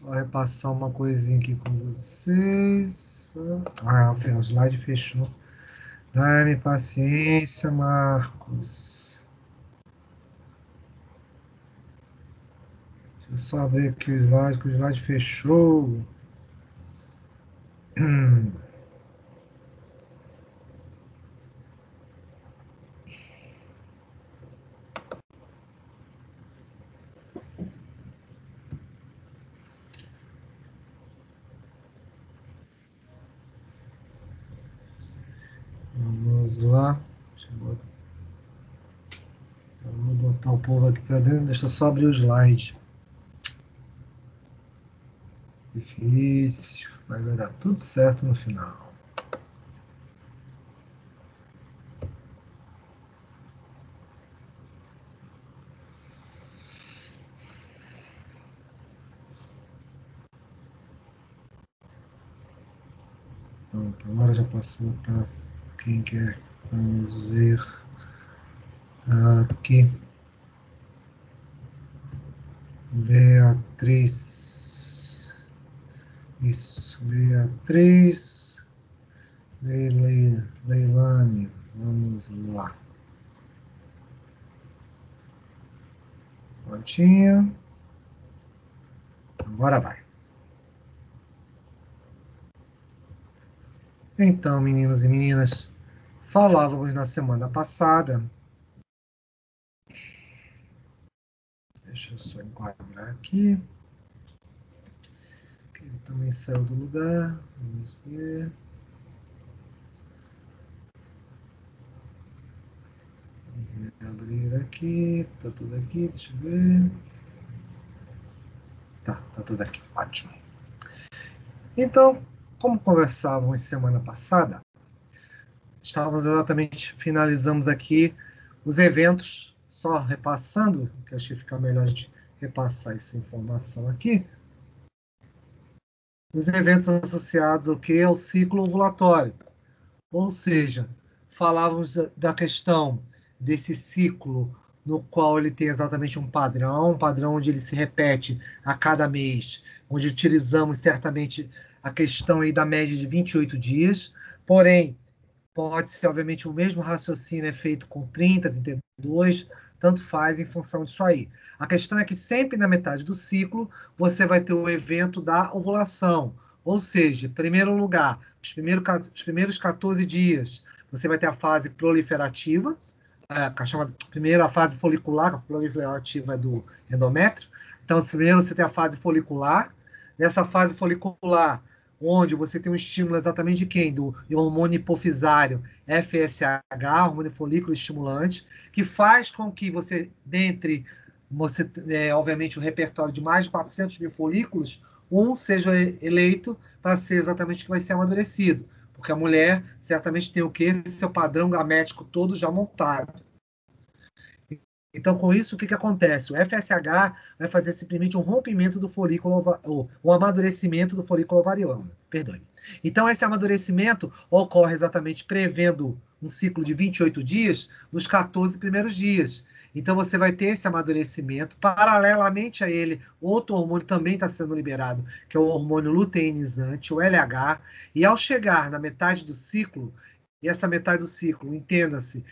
Só repassar uma coisinha aqui com vocês. Ah, o slide fechou. Dá-me paciência, Marcos. Deixa eu só abrir aqui o slide, que o slide fechou. Vamos lá. Deixa eu botar, Vou botar o povo aqui para dentro. Deixa eu só abrir o slide. Difícil, mas vai dar tudo certo no final. Pronto, agora já posso botar quem quer. Vamos ver aqui. Beatriz. Isso, Beatriz. Leilane. Vamos lá. Prontinho. Agora vai. Então, meninos e meninas, falávamos na semana passada. Deixa eu só enquadrar aqui. Ele também saiu do lugar. Vamos ver. abrir aqui, tá tudo aqui, deixa eu ver. Tá, tá tudo aqui, ótimo. Então, como conversávamos semana passada, estávamos exatamente, finalizamos aqui os eventos, só repassando, que acho que fica melhor a gente repassar essa informação aqui. Os eventos associados ao que? Ao ciclo ovulatório. Ou seja, falávamos da questão desse ciclo no qual ele tem exatamente um padrão, um padrão onde ele se repete a cada mês, onde utilizamos certamente a questão aí da média de 28 dias, porém, pode ser, obviamente, o mesmo raciocínio é feito com 30, 32, tanto faz em função disso aí. A questão é que sempre na metade do ciclo, você vai ter o evento da ovulação, ou seja, em primeiro lugar, os primeiros, os primeiros 14 dias, você vai ter a fase proliferativa, é, a, chama, primeiro a fase folicular, a proliferativa é do endométrio. Então, primeiro você tem a fase folicular. Nessa fase folicular, onde você tem um estímulo exatamente de quem? Do hormônio hipofisário FSH, hormônio folículo estimulante, que faz com que você, dentre, você, é, obviamente, o um repertório de mais de 400 mil folículos, um seja eleito para ser exatamente que vai ser amadurecido. Porque a mulher certamente tem o quê? Seu padrão gamético todo já montado. Então, com isso, o que, que acontece? O FSH vai fazer simplesmente um rompimento do folículo, ou o amadurecimento do folículo ovariano. Perdoe. Então, esse amadurecimento ocorre exatamente prevendo um ciclo de 28 dias nos 14 primeiros dias. Então, você vai ter esse amadurecimento. Paralelamente a ele, outro hormônio também está sendo liberado, que é o hormônio luteinizante, o LH. E ao chegar na metade do ciclo, e essa metade do ciclo, entenda-se,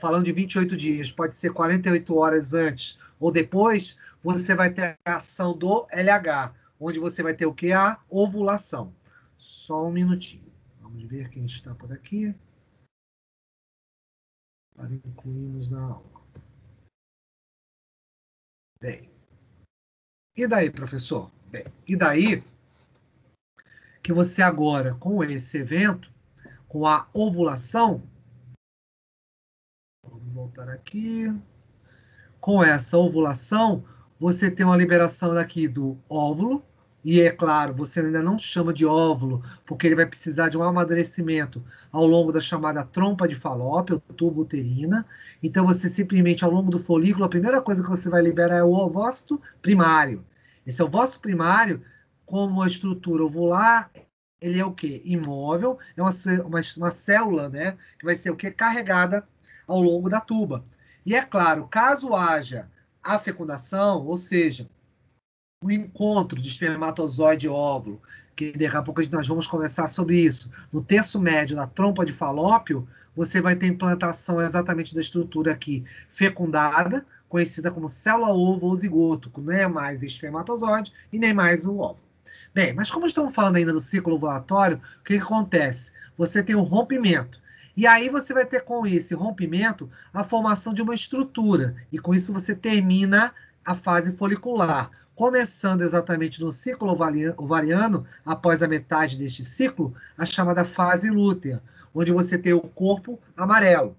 falando de 28 dias, pode ser 48 horas antes ou depois, você vai ter a ação do LH, onde você vai ter o que? A ovulação. Só um minutinho. Vamos ver quem está por aqui. Para incluirmos na aula. Bem. E daí, professor? Bem, e daí que você agora, com esse evento, com a ovulação, voltar aqui. Com essa ovulação, você tem uma liberação daqui do óvulo, e é claro, você ainda não chama de óvulo, porque ele vai precisar de um amadurecimento ao longo da chamada trompa de falópio, tubo uterina. Então, você simplesmente, ao longo do folículo, a primeira coisa que você vai liberar é o ovócito primário. Esse ovócito primário, como a estrutura ovular, ele é o quê? Imóvel, é uma, uma, uma célula, né? Que vai ser o quê? Carregada ao longo da tuba. E é claro, caso haja a fecundação, ou seja, o encontro de espermatozoide e óvulo, que daqui a pouco nós vamos conversar sobre isso, no terço médio da trompa de falópio, você vai ter implantação exatamente da estrutura aqui fecundada, conhecida como célula ovo ou zigoto, é mais espermatozoide e nem mais o óvulo. Bem, mas como estamos falando ainda do ciclo ovulatório, o que, que acontece? Você tem o rompimento. E aí você vai ter com esse rompimento a formação de uma estrutura. E com isso você termina a fase folicular começando exatamente no ciclo ovariano, após a metade deste ciclo, a chamada fase lútea, onde você tem o corpo amarelo.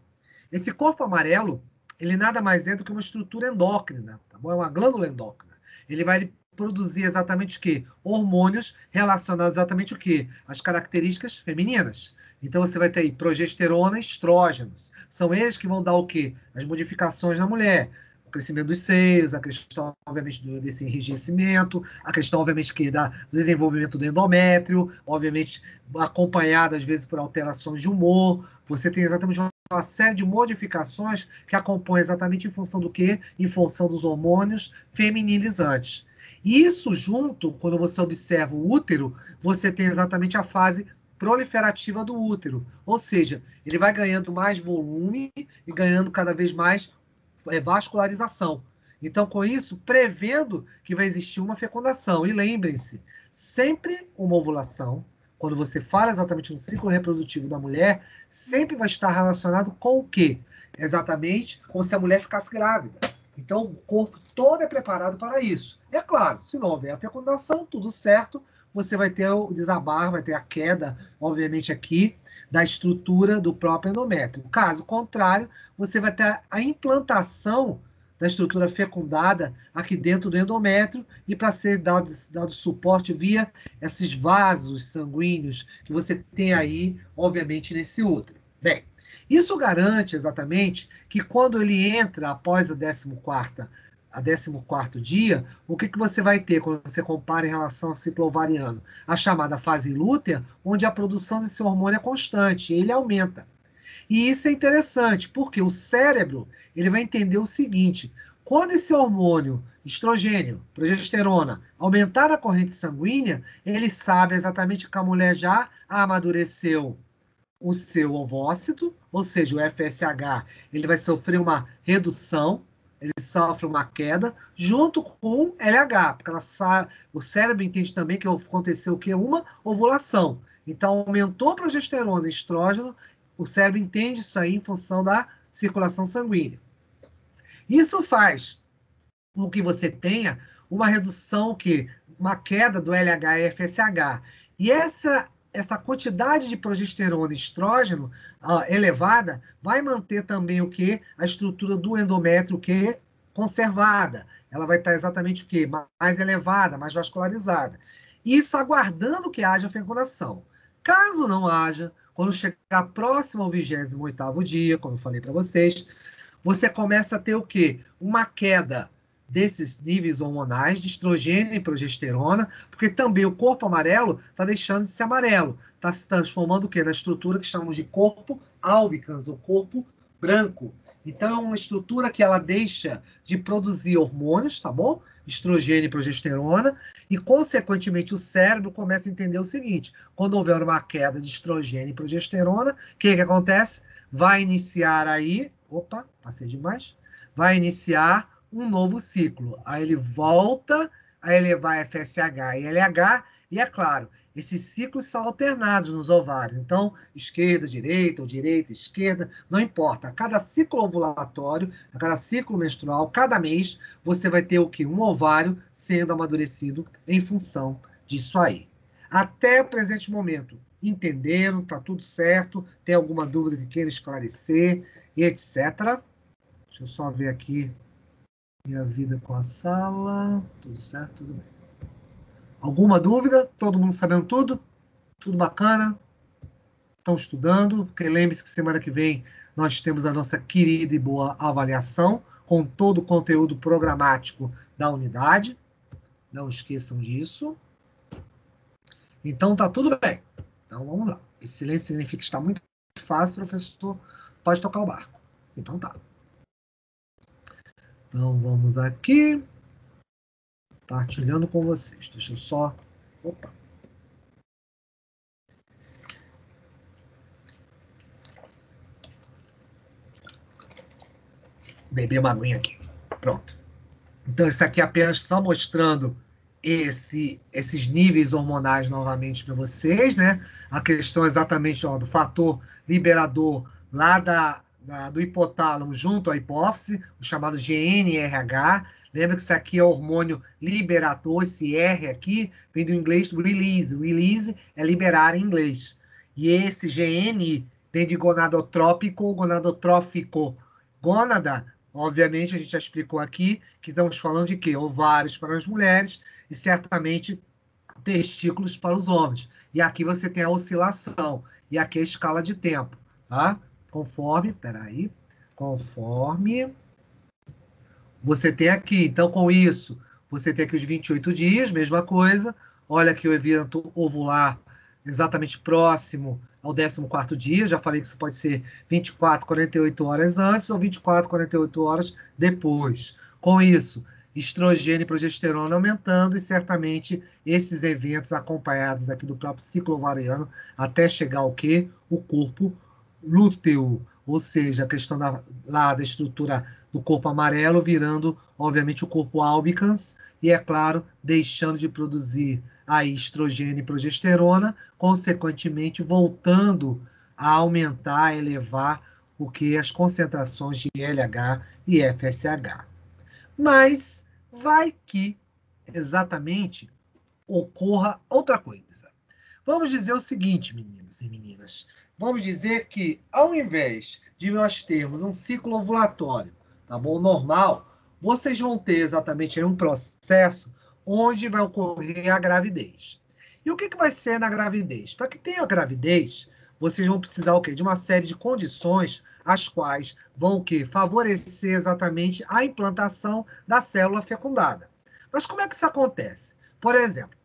Esse corpo amarelo, ele nada mais é do que uma estrutura endócrina, tá bom? É uma glândula endócrina. Ele vai produzir exatamente o quê? Hormônios relacionados exatamente o quê? As características femininas. Então você vai ter aí progesterona estrógenos. São eles que vão dar o quê? As modificações na mulher o crescimento dos seios, a questão, obviamente, desse enrijecimento, a questão, obviamente, que dá do desenvolvimento do endométrio, obviamente, acompanhada, às vezes, por alterações de humor. Você tem exatamente uma série de modificações que acompanham exatamente em função do quê? Em função dos hormônios feminilizantes. Isso junto, quando você observa o útero, você tem exatamente a fase proliferativa do útero, ou seja, ele vai ganhando mais volume e ganhando cada vez mais é, vascularização. Então, com isso, prevendo que vai existir uma fecundação. E lembrem-se, sempre uma ovulação, quando você fala exatamente no ciclo reprodutivo da mulher, sempre vai estar relacionado com o quê? Exatamente como se a mulher ficasse grávida. Então, o corpo todo é preparado para isso. É claro, se não houver a fecundação, tudo certo, você vai ter o desabar, vai ter a queda, obviamente, aqui da estrutura do próprio endométrio. Caso contrário, você vai ter a implantação da estrutura fecundada aqui dentro do endométrio e para ser dado, dado suporte via esses vasos sanguíneos que você tem aí, obviamente, nesse útero. Bem, isso garante exatamente que quando ele entra após a 14ª a 14 dia, o que, que você vai ter quando você compara em relação ao ciclo ovariano? A chamada fase lútea, onde a produção desse hormônio é constante, ele aumenta. E isso é interessante, porque o cérebro ele vai entender o seguinte: quando esse hormônio, estrogênio, progesterona, aumentar a corrente sanguínea, ele sabe exatamente que a mulher já amadureceu o seu ovócito, ou seja, o FSH, ele vai sofrer uma redução ele sofre uma queda junto com LH, porque ela o cérebro entende também que aconteceu o que? Uma ovulação. Então, aumentou a progesterona e estrógeno, o cérebro entende isso aí em função da circulação sanguínea. Isso faz com que você tenha uma redução, que uma queda do LH e FSH. E essa essa quantidade de progesterona e estrógeno uh, elevada vai manter também o que? A estrutura do endométrio que conservada. Ela vai estar exatamente o que? Mais elevada, mais vascularizada. Isso aguardando que haja fecundação. Caso não haja, quando chegar próximo ao 28º dia, como eu falei para vocês, você começa a ter o quê? Uma queda desses níveis hormonais de estrogênio e progesterona, porque também o corpo amarelo está deixando de ser amarelo, está se transformando o quê? na estrutura que chamamos de corpo albicans, ou corpo branco. Então, é uma estrutura que ela deixa de produzir hormônios, tá bom? Estrogênio e progesterona, e, consequentemente, o cérebro começa a entender o seguinte: quando houver uma queda de estrogênio e progesterona, o que, que acontece? Vai iniciar aí. Opa, passei demais. Vai iniciar um novo ciclo. Aí ele volta a elevar FSH e LH, e é claro, esses ciclos são alternados nos ovários. Então, esquerda, direita, ou direita, esquerda, não importa. A cada ciclo ovulatório, a cada ciclo menstrual, cada mês, você vai ter o que? Um ovário sendo amadurecido em função disso aí. Até o presente momento, entenderam? Tá tudo certo? Tem alguma dúvida que queira esclarecer etc. Deixa eu só ver aqui minha vida com a sala. Tudo certo? Tudo bem. Alguma dúvida? Todo mundo sabendo tudo? Tudo bacana? Estão estudando? Lembre-se que semana que vem nós temos a nossa querida e boa avaliação com todo o conteúdo programático da unidade. Não esqueçam disso. Então tá tudo bem. Então vamos lá. Esse silêncio significa que está muito fácil, professor. Pode tocar o barco. Então tá. Então vamos aqui. Partilhando com vocês. Deixa eu só. Opa. Beber uma aguinha aqui. Pronto. Então, isso aqui é apenas só mostrando esse, esses níveis hormonais novamente para vocês, né? A questão exatamente ó, do fator liberador lá da, da, do hipotálamo junto à hipófise, o chamado GNRH. Lembra que isso aqui é o hormônio liberador, esse R aqui vem do inglês release. Release é liberar em inglês. E esse GN vem de gonadotrópico ou gonadotrófico. Gônada Obviamente, a gente já explicou aqui que estamos falando de quê? Ovários para as mulheres e certamente testículos para os homens. E aqui você tem a oscilação. E aqui a escala de tempo. Tá? Conforme, peraí, conforme você tem aqui. Então, com isso, você tem aqui os 28 dias, mesma coisa. Olha aqui o evento ovular exatamente próximo ao 14º dia, já falei que isso pode ser 24, 48 horas antes ou 24, 48 horas depois. Com isso, estrogênio e progesterona aumentando e certamente esses eventos acompanhados aqui do próprio ciclo ovariano até chegar ao quê? O corpo lúteo, ou seja, a questão da, lá da estrutura do corpo amarelo virando, obviamente, o corpo albicans e, é claro, deixando de produzir a estrogênio e progesterona, consequentemente voltando a aumentar, a elevar o que as concentrações de LH e FSH. Mas vai que exatamente ocorra outra coisa. Vamos dizer o seguinte, meninos e meninas. Vamos dizer que ao invés de nós termos um ciclo ovulatório, tá bom, normal, vocês vão ter exatamente um processo onde vai ocorrer a gravidez. E o que, que vai ser na gravidez? Para que tenha gravidez, vocês vão precisar o quê? de uma série de condições as quais vão o quê? favorecer exatamente a implantação da célula fecundada. Mas como é que isso acontece? Por exemplo,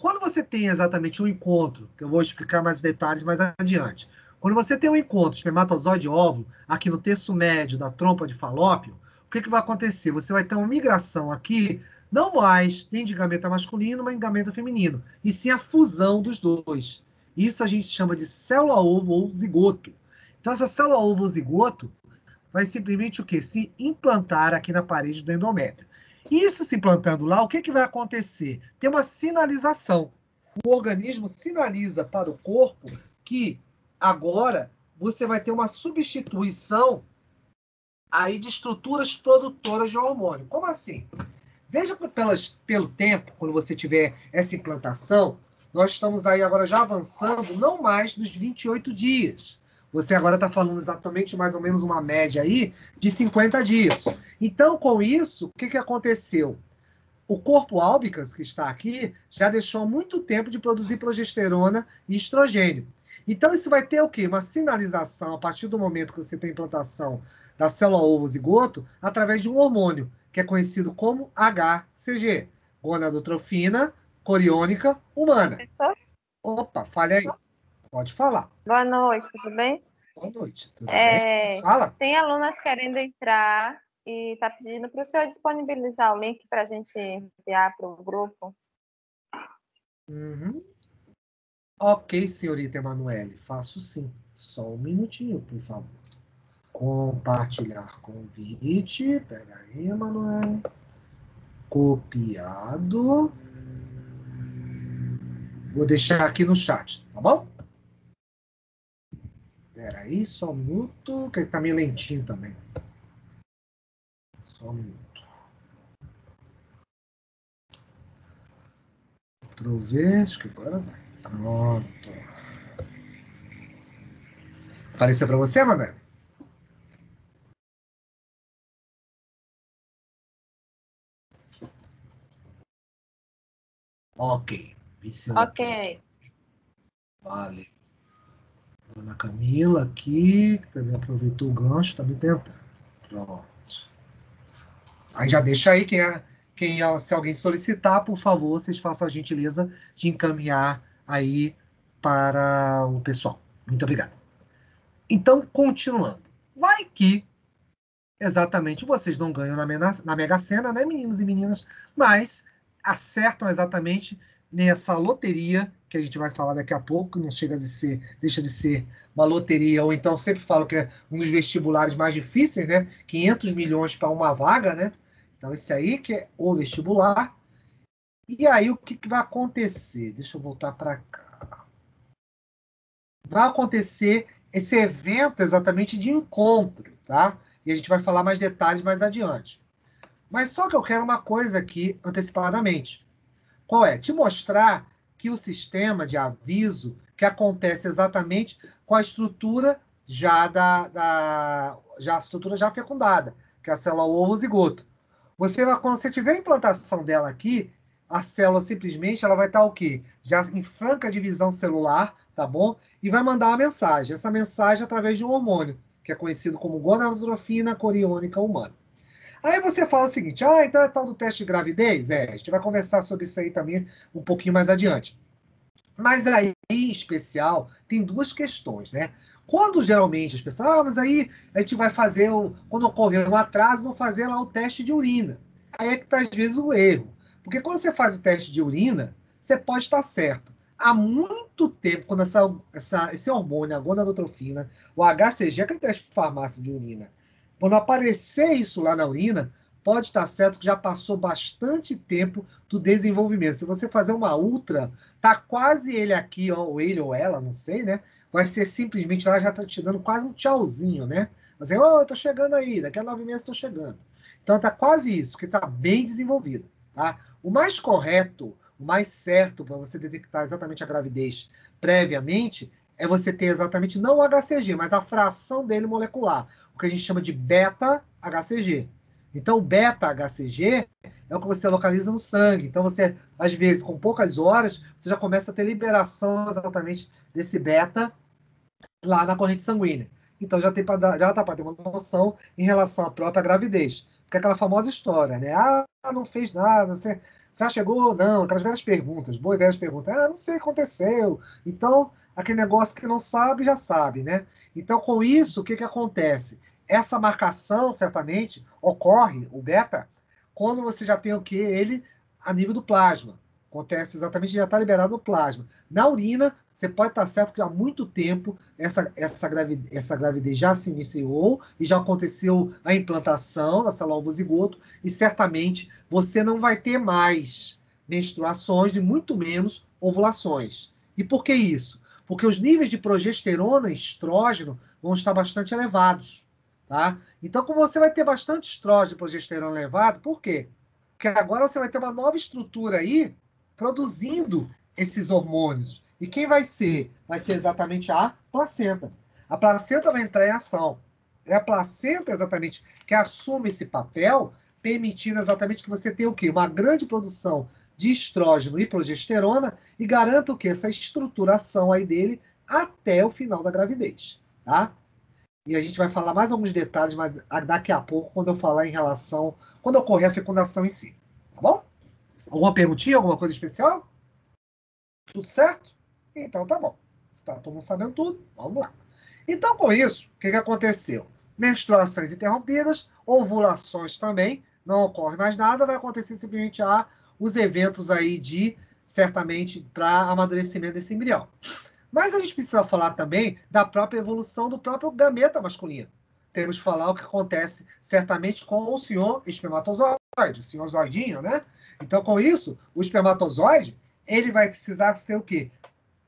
quando você tem exatamente um encontro, que eu vou explicar mais detalhes mais adiante, quando você tem um encontro espermatozoide-óvulo aqui no terço médio da trompa de falópio, o que, que vai acontecer? Você vai ter uma migração aqui não mais nem de gameta masculino, mas de gameta feminino, e sim a fusão dos dois. Isso a gente chama de célula-ovo ou zigoto. Então, essa célula-ovo ou zigoto vai simplesmente o quê? Se implantar aqui na parede do endométrio. Isso se implantando lá, o que, que vai acontecer? Tem uma sinalização. O organismo sinaliza para o corpo que agora você vai ter uma substituição aí de estruturas produtoras de hormônio. Como assim? Veja pelas, pelo tempo, quando você tiver essa implantação, nós estamos aí agora já avançando não mais dos 28 dias. Você agora está falando exatamente mais ou menos uma média aí de 50 dias. Então, com isso, o que, que aconteceu? O corpo álbicas, que está aqui, já deixou muito tempo de produzir progesterona e estrogênio. Então, isso vai ter o quê? Uma sinalização a partir do momento que você tem implantação da célula ovo zigoto através de um hormônio que é conhecido como HCG, gonadotrofina coriônica humana. Professor? Opa, fale aí. Pode falar. Boa noite, tudo bem? Boa noite, tudo é, bem? Fala. Tem alunas querendo entrar e está pedindo para o senhor disponibilizar o link para a gente enviar para o grupo. Uhum. Ok, senhorita Emanuele, faço sim. Só um minutinho, por favor. Compartilhar convite. Pega aí, Emanuel. Copiado. Vou deixar aqui no chat, tá bom? Espera aí, só um minuto, que tá meio lentinho também. Só um minuto. Outra vez, que agora vai. Pronto. Apareceu para você, Manuel? Ok. Ok. Vale. Dona Camila aqui, que também aproveitou o gancho, está me tentando. Pronto. Aí já deixa aí quem, é, quem é, se alguém solicitar, por favor, vocês façam a gentileza de encaminhar aí para o pessoal. Muito obrigado. Então, continuando. Vai que exatamente vocês não ganham na, na Mega Sena, né, meninos e meninas? Mas acertam exatamente nessa loteria que a gente vai falar daqui a pouco, não chega de ser, deixa de ser uma loteria, ou então sempre falo que é um dos vestibulares mais difíceis, né? 500 milhões para uma vaga, né? Então esse aí que é o vestibular. E aí o que, que vai acontecer? Deixa eu voltar para cá. Vai acontecer esse evento exatamente de encontro, tá? E a gente vai falar mais detalhes mais adiante. Mas só que eu quero uma coisa aqui antecipadamente. Qual é? Te mostrar que o sistema de aviso que acontece exatamente com a estrutura já da, da já a estrutura já fecundada, que é a célula ovo zigoto. Você vai, quando você tiver a implantação dela aqui, a célula simplesmente ela vai estar o quê? Já em franca divisão celular, tá bom? E vai mandar uma mensagem. Essa mensagem é através de um hormônio, que é conhecido como gonadotrofina coriônica humana. Aí você fala o seguinte: ah, então é tal do teste de gravidez? É, a gente vai conversar sobre isso aí também um pouquinho mais adiante. Mas aí, em especial, tem duas questões, né? Quando geralmente as pessoas, ah, mas aí a gente vai fazer, o, quando ocorrer um atraso, vou fazer lá o teste de urina. Aí é que está, às vezes, o erro. Porque quando você faz o teste de urina, você pode estar certo. Há muito tempo, quando essa, essa, esse hormônio, a gonadotrofina, o HCG, aquele teste de farmácia de urina, quando aparecer isso lá na urina, pode estar certo que já passou bastante tempo do desenvolvimento. Se você fazer uma ultra, tá quase ele aqui, ó, ou ele ou ela, não sei, né? Vai ser simplesmente, ela já está te dando quase um tchauzinho, né? Assim, ô, oh, eu tô chegando aí, daqui a nove meses estou chegando. Então tá quase isso, que está bem desenvolvido, tá? O mais correto, o mais certo para você detectar exatamente a gravidez previamente é você ter exatamente não o HCG, mas a fração dele molecular, o que a gente chama de beta-HCG. Então, beta-HCG é o que você localiza no sangue. Então, você, às vezes, com poucas horas, você já começa a ter liberação exatamente desse beta lá na corrente sanguínea. Então, já, tem pra, já dá para ter uma noção em relação à própria gravidez. Porque é aquela famosa história, né? Ah, não fez nada, você, você chegou? Não, aquelas velhas perguntas, boas velhas perguntas. Ah, não sei o que aconteceu. Então, aquele negócio que não sabe, já sabe, né? Então, com isso, o que, que acontece? Essa marcação, certamente, ocorre, o beta, quando você já tem o que? Ele a nível do plasma. Acontece exatamente, já está liberado no plasma. Na urina, você pode estar certo que há muito tempo essa, essa, gravidez, essa gravidez já se iniciou e já aconteceu a implantação da célula ovozigoto e certamente você não vai ter mais menstruações e muito menos ovulações. E por que isso? Porque os níveis de progesterona e estrógeno vão estar bastante elevados. Tá? Então, como você vai ter bastante estrógeno e progesterona elevado, por quê? Porque agora você vai ter uma nova estrutura aí produzindo esses hormônios. E quem vai ser? Vai ser exatamente a placenta. A placenta vai entrar em ação. É a placenta exatamente que assume esse papel, permitindo exatamente que você tenha o quê? Uma grande produção de estrógeno e progesterona e garanta o quê? Essa estruturação aí dele até o final da gravidez, tá? E a gente vai falar mais alguns detalhes mas daqui a pouco, quando eu falar em relação, quando ocorrer a fecundação em si, tá bom? Alguma perguntinha, alguma coisa especial? Tudo certo? Então tá bom. Está todo mundo sabendo tudo? Vamos lá. Então, com isso, o que, que aconteceu? Menstruações interrompidas, ovulações também, não ocorre mais nada, vai acontecer simplesmente a, os eventos aí de, certamente, para amadurecimento desse embrião. Mas a gente precisa falar também da própria evolução do próprio gameta masculino. Temos que falar o que acontece certamente com o senhor espermatozoide, o senhor zoidinho, né? Então, com isso, o espermatozoide, ele vai precisar ser o quê?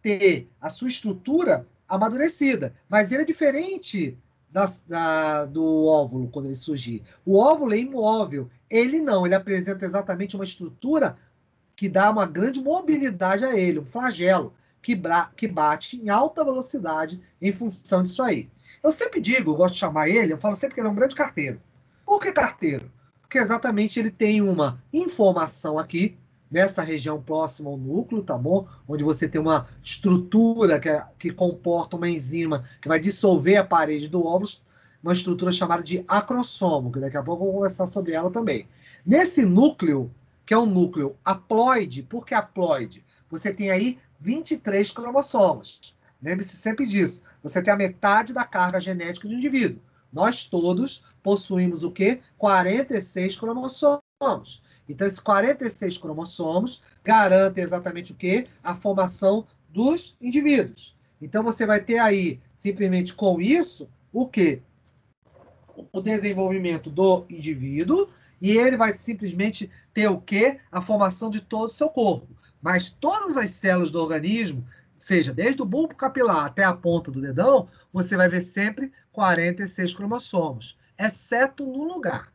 Ter a sua estrutura amadurecida. Mas ele é diferente da, da, do óvulo quando ele surgir. O óvulo é imóvel. Ele não, ele apresenta exatamente uma estrutura que dá uma grande mobilidade a ele, um flagelo, que, que bate em alta velocidade em função disso aí. Eu sempre digo, eu gosto de chamar ele, eu falo sempre que ele é um grande carteiro. Por que carteiro? Porque exatamente ele tem uma informação aqui, nessa região próxima ao núcleo, tá bom? Onde você tem uma estrutura que, é, que comporta uma enzima que vai dissolver a parede do óvulo, uma estrutura chamada de acrossomo, que daqui a pouco eu vou conversar sobre ela também. Nesse núcleo, que é um núcleo haploide, por que haploide? Você tem aí 23 cromossomos. Lembre-se sempre disso. Você tem a metade da carga genética do indivíduo. Nós todos possuímos o quê? 46 cromossomos. Então, esses 46 cromossomos garantem exatamente o quê? A formação dos indivíduos. Então, você vai ter aí, simplesmente com isso, o quê? O desenvolvimento do indivíduo e ele vai simplesmente ter o quê? A formação de todo o seu corpo. Mas todas as células do organismo, seja desde o bulbo capilar até a ponta do dedão, você vai ver sempre 46 cromossomos, exceto num lugar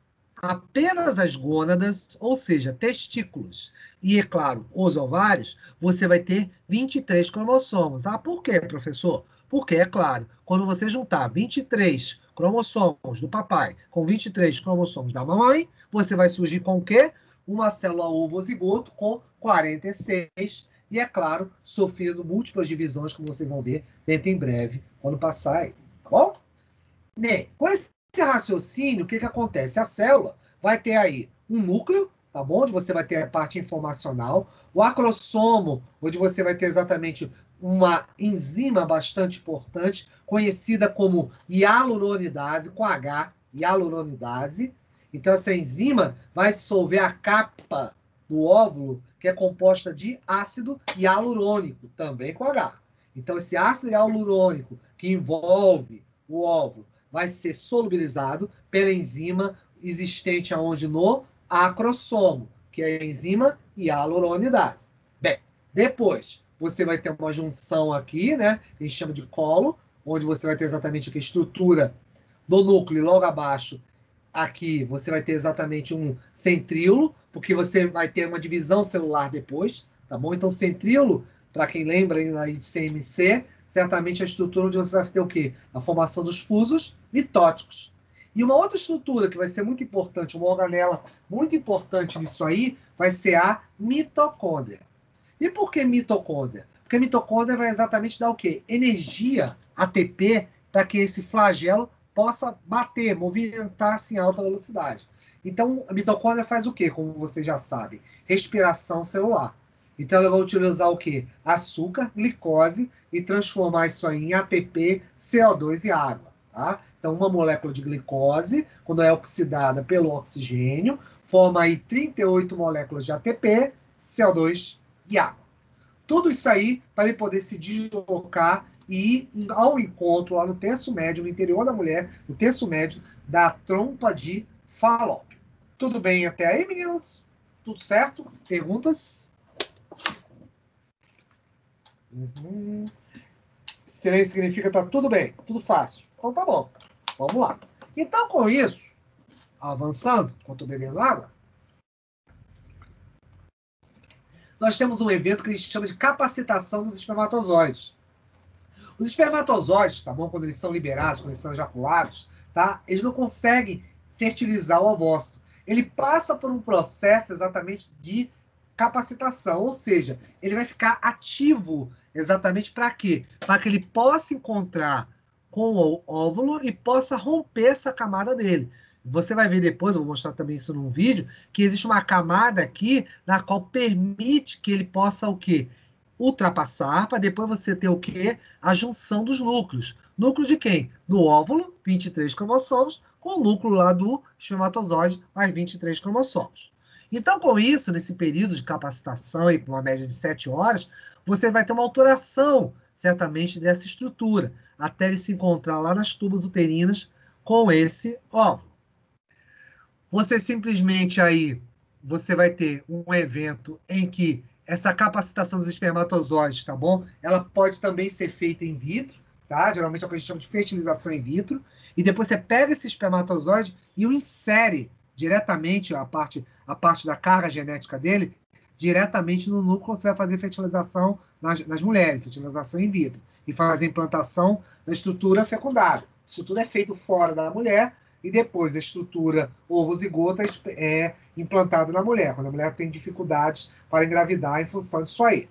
apenas as gônadas, ou seja, testículos, e, é claro, os ovários, você vai ter 23 cromossomos. Ah, por quê, professor? Porque, é claro, quando você juntar 23 cromossomos do papai com 23 cromossomos da mamãe, você vai surgir com o quê? Uma célula ovozigoto com 46 e, é claro, sofrendo múltiplas divisões, como vocês vão ver dentro em breve, quando passar aí, tá bom? Bem, com esse esse raciocínio, o que, que acontece? A célula vai ter aí um núcleo, tá bom? Onde você vai ter a parte informacional, o acrossomo, onde você vai ter exatamente uma enzima bastante importante, conhecida como hialuronidase, com H, hialuronidase. Então, essa enzima vai dissolver a capa do óvulo, que é composta de ácido hialurônico, também com H. Então, esse ácido hialurônico que envolve o óvulo vai ser solubilizado pela enzima existente aonde no acrossomo, que é a enzima hialuronidase. Bem, depois você vai ter uma junção aqui, né? A gente chama de colo, onde você vai ter exatamente a estrutura do núcleo logo abaixo. Aqui você vai ter exatamente um centríolo, porque você vai ter uma divisão celular depois, tá bom? Então, centríolo, para quem lembra aí de CMC, certamente a estrutura onde você vai ter o quê? A formação dos fusos mitóticos. E uma outra estrutura que vai ser muito importante, uma organela muito importante nisso aí, vai ser a mitocôndria. E por que mitocôndria? Porque a mitocôndria vai exatamente dar o quê? Energia, ATP, para que esse flagelo possa bater, movimentar-se em alta velocidade. Então, a mitocôndria faz o quê? Como vocês já sabem? Respiração celular. Então ela vai utilizar o quê? Açúcar, glicose e transformar isso aí em ATP, CO2 e água. Tá? Então uma molécula de glicose, quando é oxidada pelo oxigênio, forma aí 38 moléculas de ATP, CO2 e água. Tudo isso aí para ele poder se deslocar e ir ao encontro lá no terço médio, no interior da mulher, no terço médio da trompa de Falópio. Tudo bem até aí, meninas? Tudo certo? Perguntas? Uhum. Silêncio significa tá tudo bem, tudo fácil. Então tá bom. Vamos lá. Então, com isso, avançando, enquanto eu bebendo água, nós temos um evento que a gente chama de capacitação dos espermatozoides. Os espermatozoides, tá bom? Quando eles são liberados, quando eles são ejaculados, tá? Eles não conseguem fertilizar o ovócito. Ele passa por um processo exatamente de capacitação, ou seja, ele vai ficar ativo exatamente para quê? Para que ele possa encontrar com o óvulo e possa romper essa camada dele. Você vai ver depois, eu vou mostrar também isso num vídeo, que existe uma camada aqui na qual permite que ele possa o quê? Ultrapassar para depois você ter o quê? A junção dos núcleos. Núcleo de quem? Do óvulo, 23 cromossomos, com o núcleo lá do espermatozoide, mais 23 cromossomos. Então, com isso, nesse período de capacitação, e por uma média de sete horas, você vai ter uma alteração, certamente, dessa estrutura, até ele se encontrar lá nas tubas uterinas com esse óvulo. Você simplesmente aí, você vai ter um evento em que essa capacitação dos espermatozoides, tá bom? Ela pode também ser feita in vitro, tá? Geralmente é o que a gente chama de fertilização in vitro. E depois você pega esse espermatozoide e o insere diretamente a parte, a parte da carga genética dele, diretamente no núcleo, você vai fazer fertilização nas, nas mulheres, fertilização in vitro, e fazer implantação da estrutura fecundada. Isso tudo é feito fora da mulher e depois a estrutura ovo-zigota é implantada na mulher, quando a mulher tem dificuldades para engravidar em função disso aí.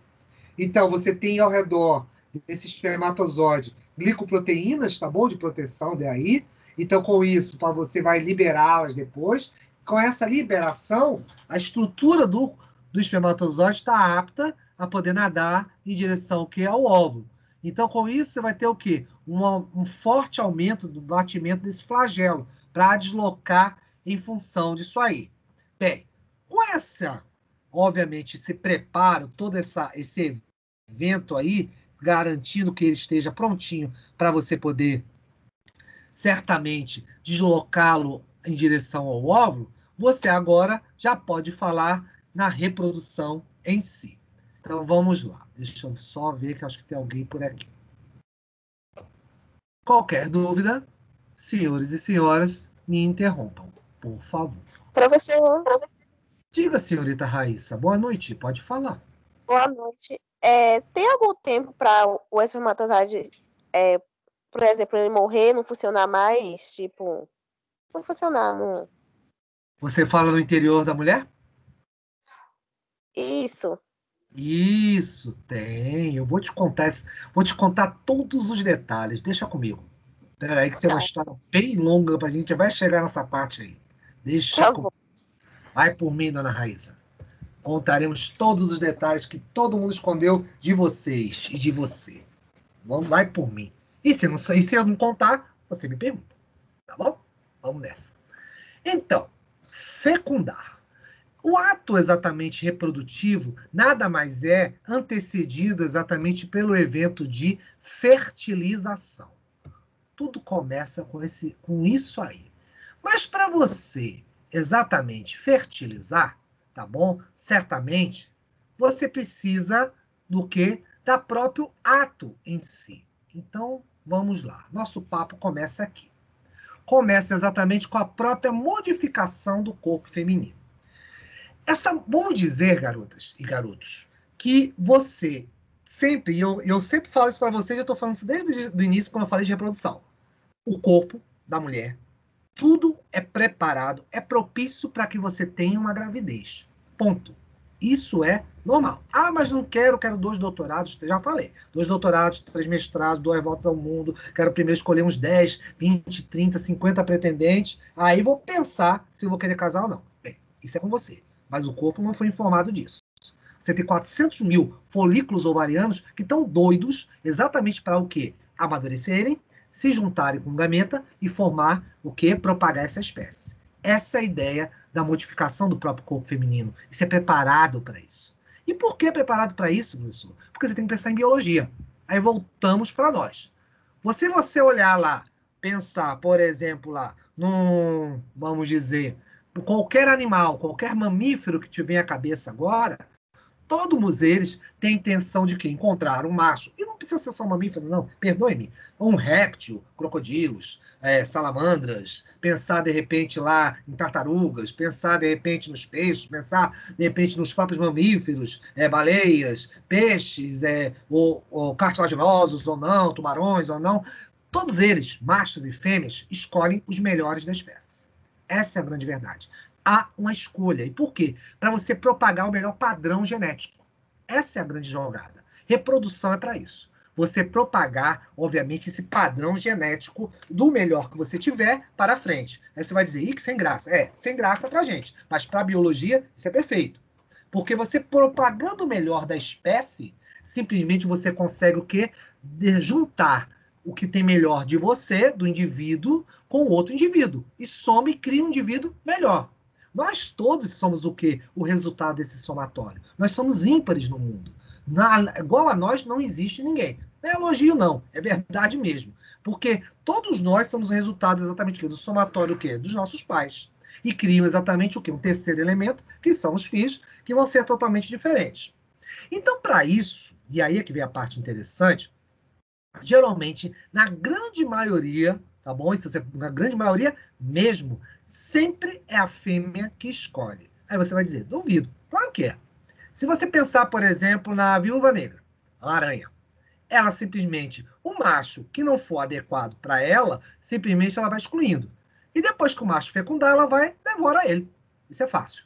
Então, você tem ao redor desse espermatozoide glicoproteínas, tá bom? De proteção daí, então, com isso, para você vai liberá-las depois. Com essa liberação, a estrutura do, do espermatozoide está apta a poder nadar em direção ao que ao óvulo. Então, com isso, você vai ter o quê? Um, um forte aumento do batimento desse flagelo para deslocar em função disso aí. Bem, Com essa, obviamente, esse preparo, todo essa, esse evento aí, garantindo que ele esteja prontinho para você poder certamente deslocá-lo em direção ao óvulo, você agora já pode falar na reprodução em si. Então vamos lá. Deixa eu só ver que acho que tem alguém por aqui. Qualquer dúvida, senhores e senhoras, me interrompam, por favor. Professor. Diga, senhorita Raíssa. Boa noite, pode falar. Boa noite. É, tem algum tempo para o espermatozoide, é, por exemplo, ele morrer, não funcionar mais? Tipo, não funcionar, não. Você fala no interior da mulher? Isso. Isso, tem. Eu vou te contar, vou te contar todos os detalhes. Deixa comigo. Espera aí que tem uma história bem longa para a gente vai chegar nessa parte aí. Deixa tá com... Vai por mim, dona Raíssa. Contaremos todos os detalhes que todo mundo escondeu de vocês e de você. Vamos, vai por mim. E se, não, e se eu não contar, você me pergunta. Tá bom? Vamos nessa. Então, fecundar. O ato exatamente reprodutivo nada mais é antecedido exatamente pelo evento de fertilização. Tudo começa com, esse, com isso aí. Mas para você exatamente fertilizar, tá bom? Certamente, você precisa do que? Da próprio ato em si. Então, vamos lá. Nosso papo começa aqui. Começa exatamente com a própria modificação do corpo feminino. Essa, vamos dizer, garotas e garotos, que você sempre, eu, eu sempre falo isso para vocês, eu estou falando isso desde o início, quando eu falei de reprodução. O corpo da mulher tudo é preparado, é propício para que você tenha uma gravidez. Ponto. Isso é normal. Ah, mas não quero, quero dois doutorados, já falei. Dois doutorados, três mestrados, duas voltas ao mundo, quero primeiro escolher uns 10, 20, 30, 50 pretendentes. Aí vou pensar se eu vou querer casar ou não. Bem, isso é com você. Mas o corpo não foi informado disso. Você tem 400 mil folículos ovarianos que estão doidos exatamente para o quê? Amadurecerem se juntarem com gameta e formar o que? Propagar essa espécie. Essa é a ideia da modificação do próprio corpo feminino. Isso é preparado para isso. E por que preparado para isso, professor? Porque você tem que pensar em biologia. Aí voltamos para nós. Você você olhar lá, pensar, por exemplo, lá, num, vamos dizer, qualquer animal, qualquer mamífero que te vem à cabeça agora, Todos eles têm intenção de que encontrar um macho. E não precisa ser só mamífero, não. Perdoe-me. Um réptil, crocodilos, é, salamandras, pensar de repente lá em tartarugas, pensar de repente nos peixes, pensar de repente nos próprios mamíferos, é, baleias, peixes, é, ou, ou cartilaginosos ou não, tubarões ou não. Todos eles, machos e fêmeas, escolhem os melhores da espécie. Essa é a grande verdade há uma escolha. E por quê? Para você propagar o melhor padrão genético. Essa é a grande jogada. Reprodução é para isso. Você propagar, obviamente, esse padrão genético do melhor que você tiver para frente. Aí você vai dizer, ih, que sem graça. É, sem graça para gente. Mas para a biologia, isso é perfeito. Porque você propagando o melhor da espécie, simplesmente você consegue o quê? De juntar o que tem melhor de você, do indivíduo, com outro indivíduo. E soma e cria um indivíduo melhor. Nós todos somos o quê? O resultado desse somatório. Nós somos ímpares no mundo. Na, igual a nós não existe ninguém. Não é elogio, não. É verdade mesmo. Porque todos nós somos o resultado exatamente do somatório o quê? dos nossos pais. E criam exatamente o quê? Um terceiro elemento, que são os filhos, que vão ser totalmente diferentes. Então, para isso, e aí é que vem a parte interessante, geralmente, na grande maioria tá bom? Isso é na grande maioria mesmo, sempre é a fêmea que escolhe. Aí você vai dizer, duvido. Claro que é. Se você pensar, por exemplo, na viúva negra, a aranha, ela simplesmente, o macho que não for adequado para ela, simplesmente ela vai excluindo. E depois que o macho fecundar, ela vai devora ele. Isso é fácil.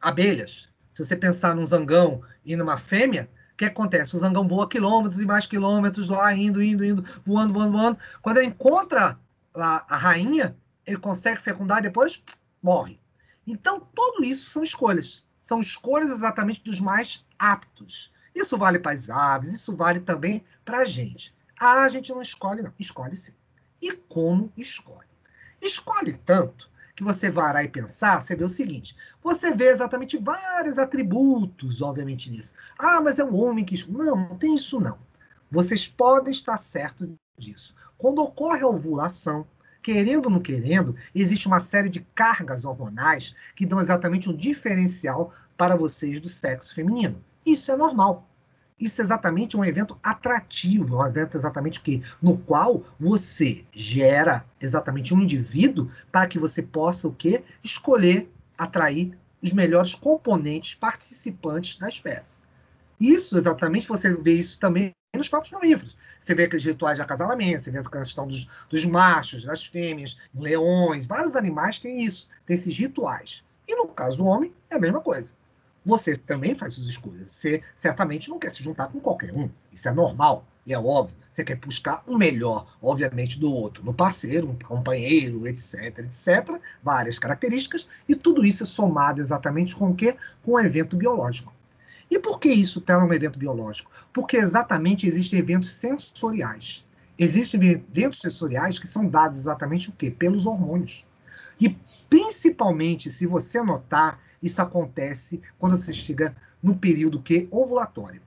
Abelhas, se você pensar num zangão e numa fêmea, que acontece? O zangão voa quilômetros e mais quilômetros lá, indo, indo, indo, voando, voando, voando. Quando ele encontra a, a rainha, ele consegue fecundar e depois morre. Então, tudo isso são escolhas. São escolhas exatamente dos mais aptos. Isso vale para as aves, isso vale também para a gente. Ah, a gente não escolhe, não. Escolhe sim. E como escolhe? Escolhe tanto que você varar e pensar, você vê o seguinte: você vê exatamente vários atributos, obviamente, nisso. Ah, mas é um homem que. Não, não tem isso não. Vocês podem estar certos disso. Quando ocorre a ovulação, querendo ou não querendo, existe uma série de cargas hormonais que dão exatamente um diferencial para vocês do sexo feminino. Isso é normal. Isso é exatamente um evento atrativo, um evento exatamente o quê? No qual você gera exatamente um indivíduo para que você possa o quê? Escolher, atrair os melhores componentes participantes da espécie. Isso exatamente, você vê isso também nos próprios mamíferos. Você vê aqueles rituais de acasalamento, você vê a questão dos, dos machos, das fêmeas, leões, vários animais têm isso, têm esses rituais. E no caso do homem, é a mesma coisa. Você também faz suas escolhas. Você certamente não quer se juntar com qualquer um. Isso é normal e é óbvio. Você quer buscar o melhor, obviamente, do outro, no parceiro, um companheiro, etc, etc. Várias características. E tudo isso é somado exatamente com o quê? Com o evento biológico. E por que isso está um evento biológico? Porque exatamente existem eventos sensoriais. Existem eventos sensoriais que são dados exatamente o quê? Pelos hormônios. E principalmente, se você notar, isso acontece quando você chega no período que ovulatório.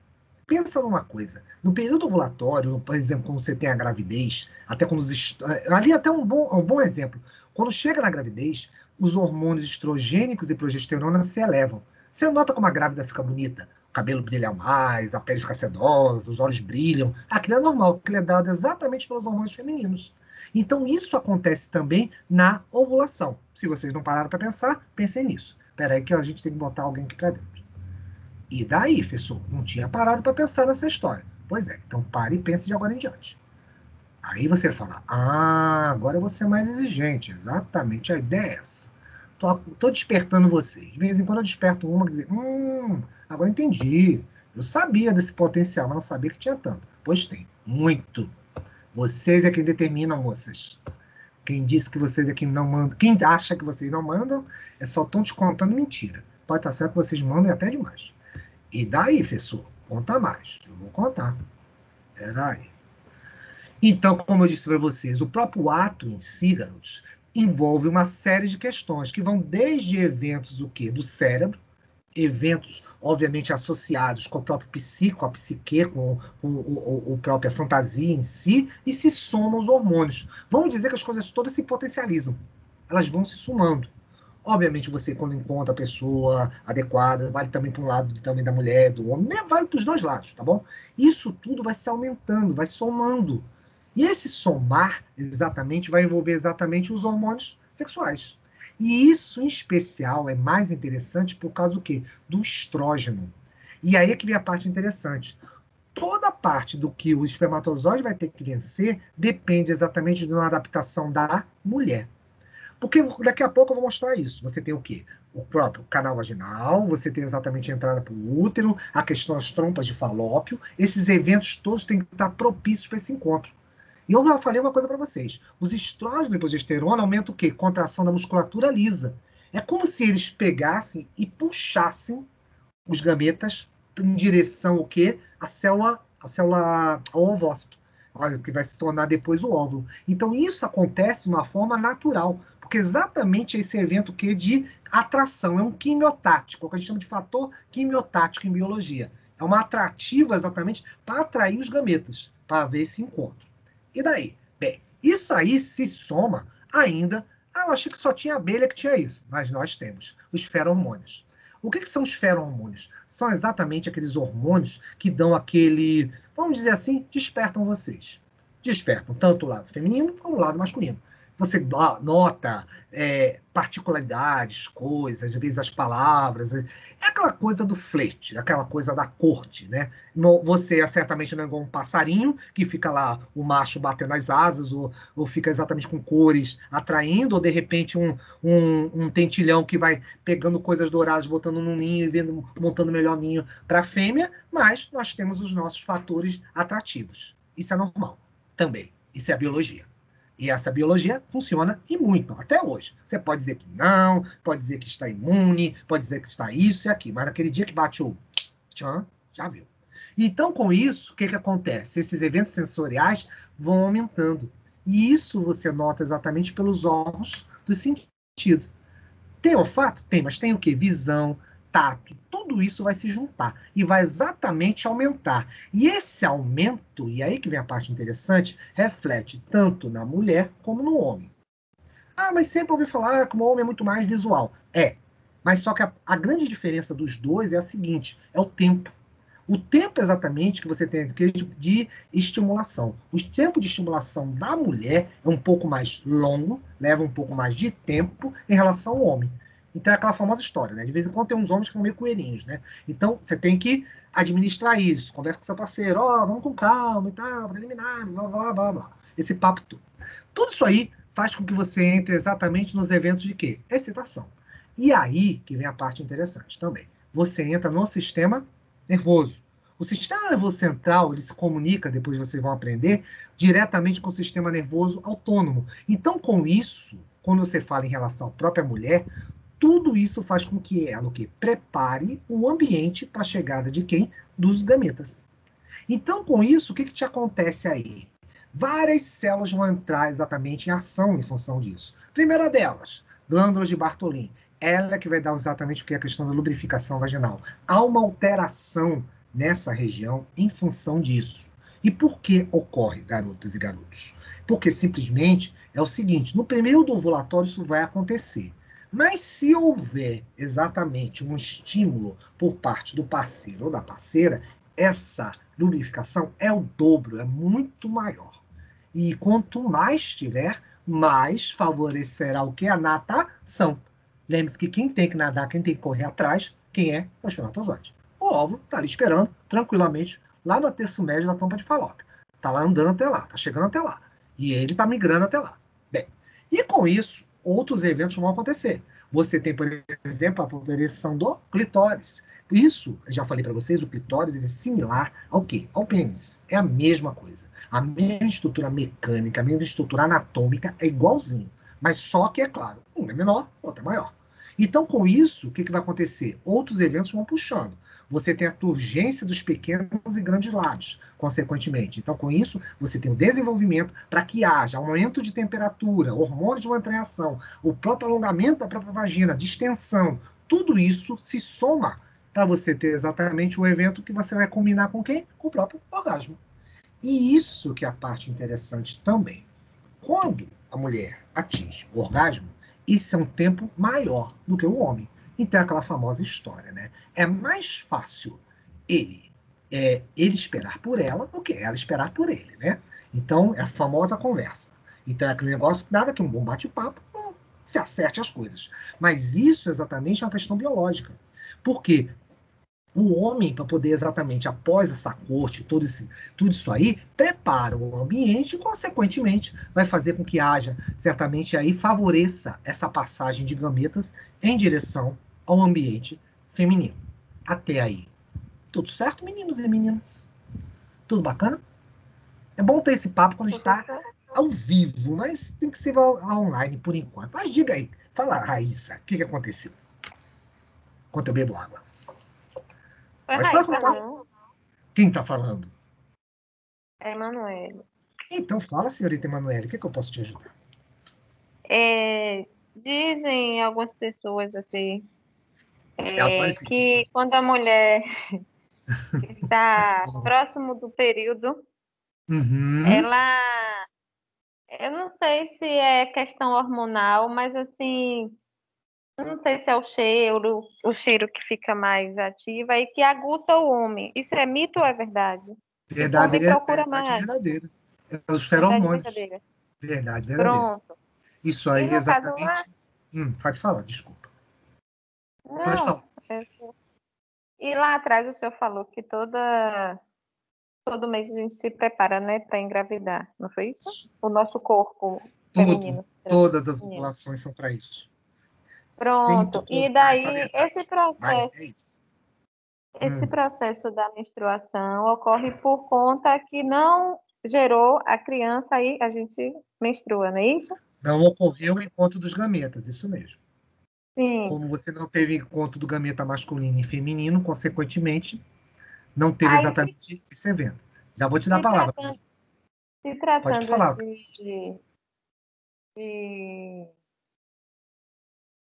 Pensa numa coisa, no período ovulatório, por exemplo, quando você tem a gravidez, até quando os ali até um bom, um bom exemplo, quando chega na gravidez, os hormônios estrogênicos e progesterona se elevam. Você nota como a grávida fica bonita, o cabelo brilha mais, a pele fica sedosa, os olhos brilham. Aquilo é normal, aquilo é dado exatamente pelos hormônios femininos. Então, isso acontece também na ovulação. Se vocês não pararam para pensar, pensem nisso. Espera aí que a gente tem que botar alguém aqui para dentro. E daí, professor? Não tinha parado para pensar nessa história. Pois é, então pare e pense de agora em diante. Aí você fala, ah, agora eu vou ser mais exigente. Exatamente, a ideia é essa. Tô, tô despertando vocês. De vez em quando eu desperto uma e dizer, hum, agora entendi. Eu sabia desse potencial, mas não sabia que tinha tanto. Pois tem, muito. Vocês é quem determinam, moças. Quem disse que vocês aqui não mandam, quem acha que vocês não mandam, é só estão te contando mentira. Pode estar certo que vocês mandam e até demais. E daí, professor? Conta mais. Eu vou contar. Peraí. Então, como eu disse para vocês, o próprio ato em si, garotos, envolve uma série de questões que vão desde eventos o quê? do cérebro, eventos obviamente associados com o próprio psico, a psique, com, o, o, própria fantasia em si, e se somam os hormônios. Vamos dizer que as coisas todas se potencializam, elas vão se somando. Obviamente, você, quando encontra a pessoa adequada, vale também para um lado também da mulher, do homem, né? vale para os dois lados, tá bom? Isso tudo vai se aumentando, vai somando. E esse somar, exatamente, vai envolver exatamente os hormônios sexuais. E isso, em especial, é mais interessante por causa do quê? Do estrógeno. E aí é que vem a parte interessante. Toda parte do que o espermatozoide vai ter que vencer depende exatamente de uma adaptação da mulher. Porque daqui a pouco eu vou mostrar isso. Você tem o quê? O próprio canal vaginal, você tem exatamente a entrada para o útero, a questão das trompas de falópio. Esses eventos todos têm que estar propícios para esse encontro. E eu já falei uma coisa para vocês. Os estrógenos e progesterona aumentam o quê? Contração da musculatura lisa. É como se eles pegassem e puxassem os gametas em direção o quê? A célula, a célula ao ovócito, que vai se tornar depois o óvulo. Então isso acontece de uma forma natural, porque exatamente esse evento que de atração é um quimiotático, é o que a gente chama de fator quimiotático em biologia. É uma atrativa exatamente para atrair os gametas, para haver esse encontro. E daí? Bem, isso aí se soma ainda. Ah, eu achei que só tinha abelha que tinha isso, mas nós temos os feromônios. O que, que são os feromônios? São exatamente aqueles hormônios que dão aquele, vamos dizer assim, despertam vocês. Despertam tanto o lado feminino como o lado masculino você nota é, particularidades, coisas, às vezes as palavras. É aquela coisa do flerte, aquela coisa da corte, né? Você é certamente não é igual um passarinho que fica lá, o macho batendo as asas, ou, ou fica exatamente com cores atraindo, ou de repente um, um, um tentilhão que vai pegando coisas douradas, botando no ninho e vendo, montando melhor ninho para a fêmea, mas nós temos os nossos fatores atrativos. Isso é normal também. Isso é a biologia. E essa biologia funciona e muito, até hoje. Você pode dizer que não, pode dizer que está imune, pode dizer que está isso e aquilo, mas naquele dia que bate o tchan, já viu. Então, com isso, o que, que acontece? Esses eventos sensoriais vão aumentando. E isso você nota exatamente pelos órgãos sentidos. sentido. Tem olfato? Tem, mas tem o quê? Visão, tato, tudo isso vai se juntar e vai exatamente aumentar. E esse aumento, e aí que vem a parte interessante, reflete tanto na mulher como no homem. Ah, mas sempre ouvi falar que o homem é muito mais visual. É, mas só que a, a grande diferença dos dois é a seguinte: é o tempo. O tempo exatamente que você tem de estimulação. O tempo de estimulação da mulher é um pouco mais longo, leva um pouco mais de tempo em relação ao homem. Então é aquela famosa história, né? De vez em quando tem uns homens que são meio coelhinhos, né? Então você tem que administrar isso, conversa com seu parceiro, ó, oh, vamos com calma e tal, preliminares, blá, blá, blá, blá. Esse papo todo. Tudo isso aí faz com que você entre exatamente nos eventos de quê? Excitação. E aí que vem a parte interessante também. Você entra no sistema nervoso. O sistema nervoso central, ele se comunica, depois vocês vão aprender, diretamente com o sistema nervoso autônomo. Então, com isso, quando você fala em relação à própria mulher, tudo isso faz com que ela o que prepare o ambiente para a chegada de quem? Dos gametas. Então, com isso, o que, que te acontece aí? Várias células vão entrar exatamente em ação em função disso. Primeira delas, glândulas de Bartolin. Ela é que vai dar exatamente o que é a questão da lubrificação vaginal. Há uma alteração nessa região em função disso. E por que ocorre, garotas e garotos? Porque simplesmente é o seguinte: no primeiro do ovulatório isso vai acontecer. Mas se houver exatamente um estímulo por parte do parceiro ou da parceira, essa lubrificação é o dobro, é muito maior. E quanto mais tiver, mais favorecerá o que? A natação. Lembre-se que quem tem que nadar, quem tem que correr atrás, quem é? O espermatozoide. O óvulo está ali esperando, tranquilamente, lá no terço médio da tampa de falópio. Está lá andando até lá, está chegando até lá. E ele está migrando até lá. Bem, e com isso, outros eventos vão acontecer. Você tem, por exemplo, a pulverização do clitóris. Isso, já falei para vocês, o clitóris é similar ao quê? Ao pênis. É a mesma coisa. A mesma estrutura mecânica, a mesma estrutura anatômica é igualzinho. Mas só que, é claro, um é menor, outro é maior. Então, com isso, o que, que vai acontecer? Outros eventos vão puxando você tem a turgência dos pequenos e grandes lábios, consequentemente. Então, com isso, você tem o desenvolvimento para que haja aumento de temperatura, hormônios de uma reação, o próprio alongamento da própria vagina, distensão. Tudo isso se soma para você ter exatamente o evento que você vai combinar com quem? Com o próprio orgasmo. E isso que é a parte interessante também. Quando a mulher atinge o orgasmo, isso é um tempo maior do que o homem. Então, é aquela famosa história, né? É mais fácil ele, é, ele esperar por ela do que ela esperar por ele, né? Então, é a famosa conversa. Então, é aquele negócio, nada que um bom bate-papo se acerte as coisas. Mas isso exatamente é uma questão biológica. Por quê? o homem, para poder exatamente, após essa corte, todo esse, tudo isso aí, prepara o ambiente e, consequentemente, vai fazer com que haja, certamente, aí favoreça essa passagem de gametas em direção ao ambiente feminino. Até aí. Tudo certo, meninos e meninas? Tudo bacana? É bom ter esse papo quando está ao vivo, mas tem que ser online por enquanto. Mas diga aí, fala, Raíssa, o que, que aconteceu? Enquanto eu bebo água. Pode falar. Tá Quem está falando? É Emanuele. Então fala, senhorita Emanuele, o que, que eu posso te ajudar? É, dizem algumas pessoas assim é, é que quando a mulher está próximo do período, uhum. ela eu não sei se é questão hormonal, mas assim não sei se é o cheiro, o cheiro que fica mais ativa e que aguça o homem. Isso é mito ou é verdade? Verdade, é, procura mais. verdadeira. É os feromônios. Verdade, verdade, verdadeira. Pronto. Isso aí, exatamente. Caso, hum, pode falar, desculpa. Não, falar. É e lá atrás o senhor falou que toda todo mês a gente se prepara, né, para engravidar, não foi isso? O nosso corpo Tudo, feminino. Todas as populações são para isso. Pronto. E daí esse é processo, é esse hum. processo da menstruação ocorre por conta que não gerou a criança aí a gente menstrua, não é isso? Não ocorreu o encontro dos gametas, isso mesmo. Sim. Como você não teve encontro do gameta masculino e feminino, consequentemente, não teve aí, exatamente se, esse evento. Já vou te dar a palavra. Tratando, se tratando de, de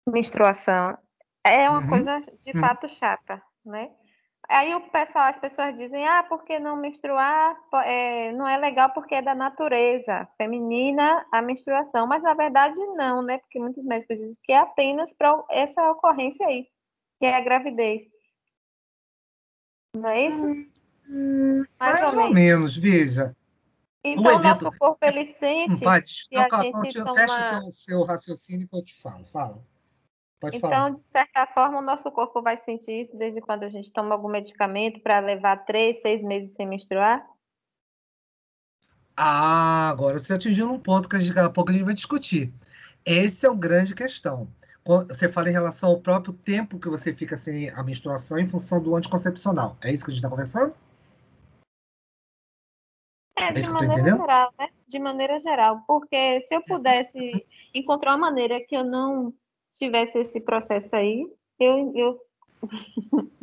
menstruação é uma Uhum, coisa de uhum. fato chata, né? Aí o pessoal, as pessoas dizem, ah, porque não menstruar é, não é legal porque é da natureza feminina a menstruação, mas na verdade não, né? Porque muitos médicos dizem que é apenas para essa ocorrência aí, que é a gravidez. Não é isso? Hum, Mais mais ou ou menos. menos, veja. Então, o evento- nosso corpo, ele Hum, sente se não, a gente toma... fecha seu, seu raciocínio que eu te falo. Fala. Pode falar. Então, de certa forma, o nosso corpo vai sentir isso desde quando a gente toma algum medicamento para levar três, seis meses sem menstruar? Ah, agora você atingiu um ponto que a gente- daqui a pouco a gente vai discutir. Esse é o grande questão. Você fala em relação ao próprio tempo que você fica sem a menstruação em função do anticoncepcional. É isso que a gente está conversando? É, É de maneira geral, né? De maneira geral. Porque se eu pudesse encontrar uma maneira que eu não tivesse esse processo aí, eu, eu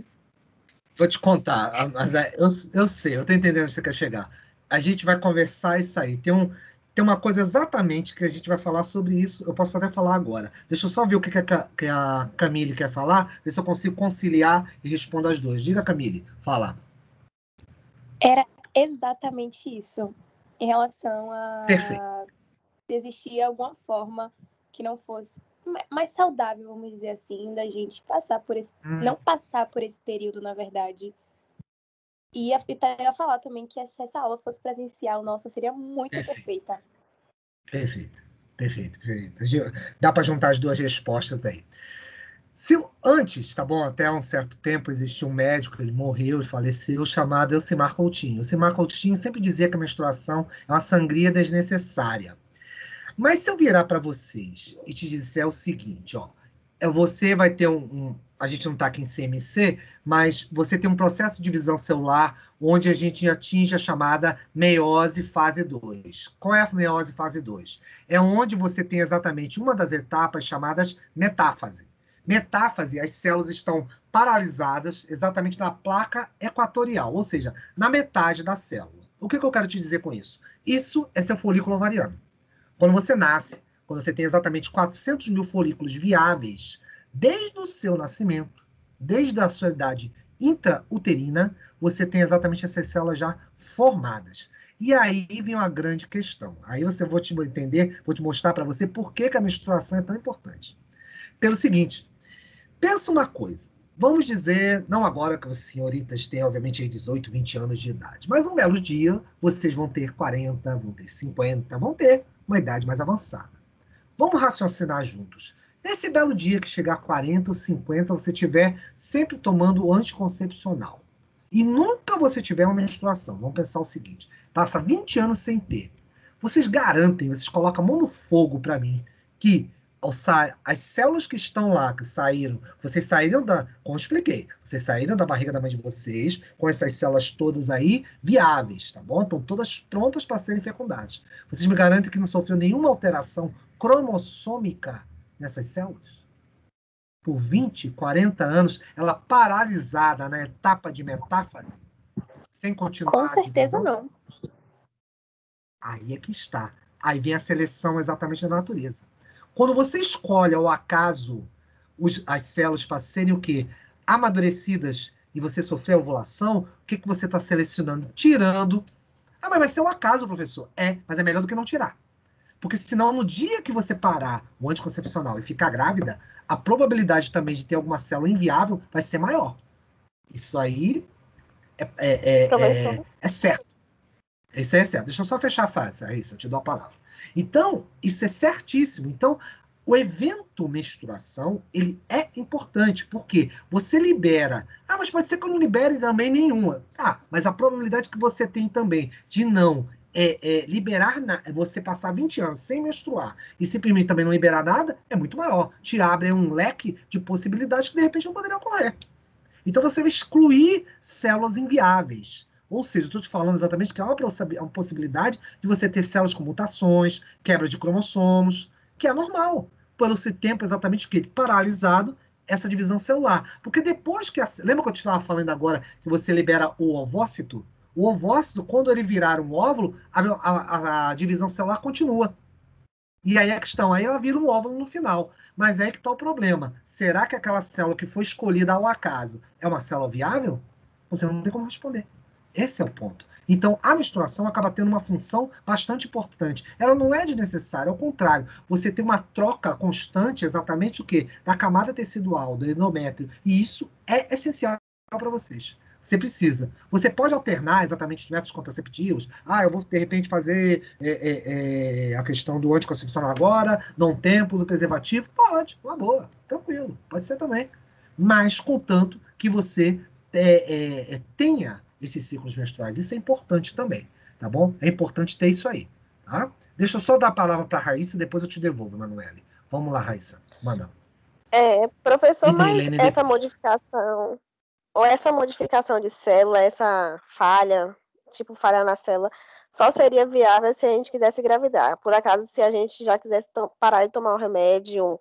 Vou te contar, mas é, eu, eu sei, eu tô entendendo onde você quer chegar. A gente vai conversar isso aí. Tem, um, tem uma coisa exatamente que a gente vai falar sobre isso. Eu posso até falar agora. Deixa eu só ver o que, que, a, que a Camille quer falar, ver se eu consigo conciliar e responder as duas. Diga, Camille, fala. Era exatamente isso. Em relação a Perfeito. se existia alguma forma que não fosse mais saudável, vamos dizer assim, da gente passar por esse. Hum. Não passar por esse período, na verdade. E a- eu ia falar também que se essa aula fosse presencial, nossa, seria muito Perfeito. perfeita. Perfeito, perfeito, perfeito. Dá para juntar as duas respostas aí. Se, antes, tá bom, até um certo tempo existia um médico, ele morreu, ele faleceu, chamado Elcimar Coutinho. Elcimar Coutinho sempre dizia que a menstruação é uma sangria desnecessária. Mas se eu virar para vocês e te disser o seguinte, ó, é, você vai ter um, um- a gente não está aqui em CMC, mas você tem um processo de divisão celular onde a gente atinge a chamada meiose fase 2. Qual é a meiose fase 2? É onde você tem exatamente uma das etapas chamadas metáfase. Metáfase, as células estão paralisadas exatamente na placa equatorial, ou seja, na metade da célula. O que, que eu quero te dizer com isso? Isso é seu folículo ovariano. Quando você nasce, quando você tem exatamente 400 mil folículos viáveis, desde o seu nascimento, desde a sua idade intrauterina, você tem exatamente essas células já formadas. E aí vem uma grande questão. Aí você vou te entender, vou te mostrar para você por que, que a menstruação é tão importante. Pelo seguinte, pensa uma coisa. Vamos dizer, não agora que as senhoritas têm, obviamente, aí 18, 20 anos de idade, mas um belo dia vocês vão ter 40, vão ter 50, vão ter uma idade mais avançada. Vamos raciocinar juntos. Nesse belo dia que chegar a 40 ou 50, você tiver sempre tomando o anticoncepcional. E nunca você tiver uma menstruação. Vamos pensar o seguinte: passa 20 anos sem ter. Vocês garantem, vocês colocam a mão no fogo para mim, que as células que estão lá, que saíram, vocês saíram da. Como eu expliquei, vocês saíram da barriga da mãe de vocês, com essas células todas aí viáveis, tá bom? Estão todas prontas para serem fecundadas. Vocês me garantem que não sofreu nenhuma alteração cromossômica nessas células? Por 20, 40 anos, ela paralisada na etapa de metáfase, sem continuar. Com certeza não. Aí é que está. Aí vem a seleção exatamente da natureza. Quando você escolhe ao acaso os- as células para serem o quê? Amadurecidas e você sofrer a ovulação, o que, que você está selecionando? Tirando. Ah, mas vai ser um acaso, professor. É, mas é melhor do que não tirar. Porque senão, no dia que você parar o anticoncepcional e ficar grávida, a probabilidade também de ter alguma célula inviável vai ser maior. Isso aí é, é, é, é, é certo. Isso aí é certo. Deixa eu só fechar a frase, Raíssa, eu te dou a palavra. Então, isso é certíssimo. Então, o evento menstruação, ele é importante, porque você libera. Ah, mas pode ser que eu não libere também nenhuma. Ah, mas a probabilidade que você tem também de não é, é, liberar, na, você passar 20 anos sem menstruar e simplesmente também não liberar nada, é muito maior. Te abre um leque de possibilidades que de repente não poderiam ocorrer. Então você vai excluir células inviáveis. Ou seja, estou te falando exatamente que há uma, possi- uma possibilidade de você ter células com mutações, quebra de cromossomos, que é normal, pelo esse tempo exatamente que paralisado essa divisão celular. Porque depois que a, lembra que eu te estava falando agora que você libera o ovócito? O ovócito, quando ele virar um óvulo, a, a- a divisão celular continua. E aí a questão, aí ela vira um óvulo no final. Mas aí que está o problema. Será que aquela célula que foi escolhida ao acaso é uma célula viável? Você não tem como responder. Esse é o ponto. Então, a menstruação acaba tendo uma função bastante importante. Ela não é desnecessária, ao contrário. Você tem uma troca constante, exatamente o quê? Da camada tecidual, do endométrio. E isso é essencial para vocês. Você precisa. Você pode alternar exatamente os métodos contraceptivos. Ah, eu vou, de repente, fazer é, é, é, a questão do anticoncepcional agora, não tempo, o preservativo. Pode, uma boa, tranquilo. Pode ser também. Mas, contanto que você é, é, tenha esses ciclos menstruais. Isso é importante também, tá bom? É importante ter isso aí, tá? Deixa eu só dar a palavra para a Raíssa, depois eu te devolvo, Manuele. Vamos lá, Raíssa, manda. É, professor, mas essa modificação ou essa modificação de célula, essa falha, tipo falha na célula, só seria viável se a gente quisesse engravidar. Por acaso, se a gente já quisesse parar de tomar o remédio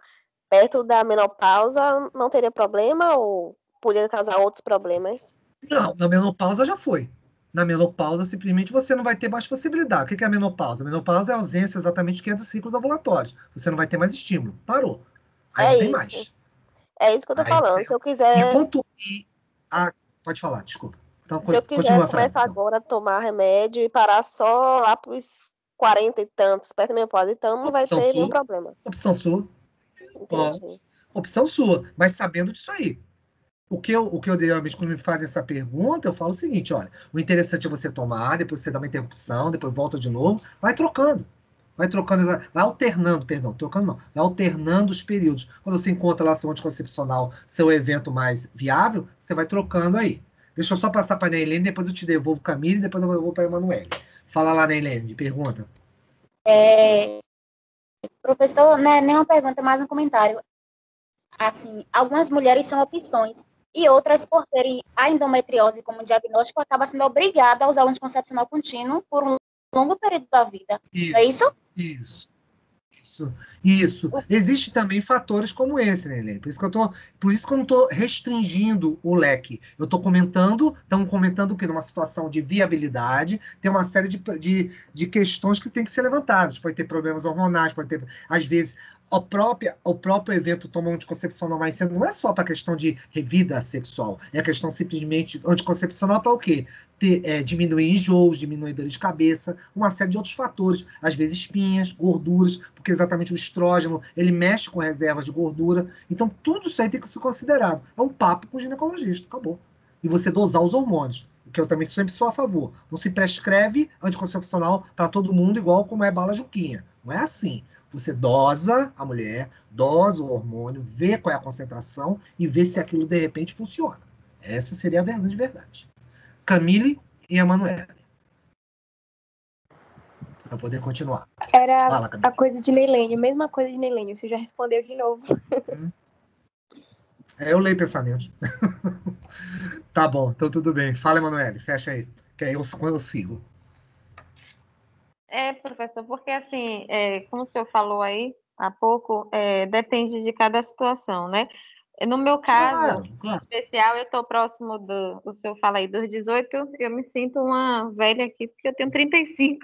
perto da menopausa, não teria problema ou poderia causar outros problemas? Não, na menopausa já foi. Na menopausa, simplesmente você não vai ter mais possibilidade. O que é a menopausa? A menopausa é a ausência exatamente que é dos ciclos ovulatórios. Você não vai ter mais estímulo. Parou. Aí é não tem isso. mais. É isso que eu tô Aí falando. Se eu quiser. Enquanto, ah, pode falar, desculpa. Então, Se eu quiser começar então. agora a tomar remédio e parar só lá para os 40 e tantos, perto da minha pausa, então não vai ter sua. nenhum problema. Opção sua. Entendi. Opção sua, mas sabendo disso aí. O que, eu, o que eu geralmente, quando me fazem essa pergunta, eu falo o seguinte: olha, o interessante é você tomar, depois você dá uma interrupção, depois volta de novo, vai trocando vai trocando, vai alternando, perdão, trocando não, vai alternando os períodos. Quando você encontra lá seu anticoncepcional, seu evento mais viável, você vai trocando aí. Deixa eu só passar para a Neilene, depois eu te devolvo Camille, depois eu vou para a Emanuele. Fala lá, Neilene, pergunta. É, professor, é nem uma pergunta, mais um comentário. Assim, algumas mulheres são opções e outras, por terem a endometriose como diagnóstico, acabam sendo obrigadas a usar o anticoncepcional contínuo por um longo período da vida. Isso, é isso? Isso. Isso, isso. Existem também fatores como esse, né, Helene? Por isso que eu tô, por isso que eu não estou restringindo o leque. Eu estou comentando, estamos comentando que numa situação de viabilidade, tem uma série de, de, de questões que tem que ser levantadas. Pode ter problemas hormonais, pode ter, às vezes, o próprio, o próprio evento toma anticoncepcional mais cedo não é só para questão de vida sexual, é questão simplesmente anticoncepcional para o quê? Ter, é, diminuir enjoos, diminuir dores de cabeça, uma série de outros fatores, às vezes espinhas, gorduras, porque exatamente o estrógeno, ele mexe com reservas de gordura, então tudo isso aí tem que ser considerado. É um papo com o ginecologista, acabou. E você dosar os hormônios, que eu também sempre sou a favor. Não se prescreve anticoncepcional para todo mundo igual como é bala juquinha. Não é assim. Você dosa a mulher, dosa o hormônio, vê qual é a concentração e vê se aquilo de repente funciona. Essa seria a verdade de verdade. Camille e Emanuele. Para poder continuar. Era Fala, a coisa de Neilênio, mesma coisa de Neilênio, você já respondeu de novo. Hum. É, eu leio pensamentos. tá bom, então tudo bem. Fala, Emanuele, fecha aí, que aí eu, eu sigo. É, professor, porque assim, é, como o senhor falou aí há pouco, é, depende de cada situação, né? No meu caso, claro, claro. em especial, eu estou próximo do. O senhor fala aí dos 18, eu me sinto uma velha aqui, porque eu tenho 35.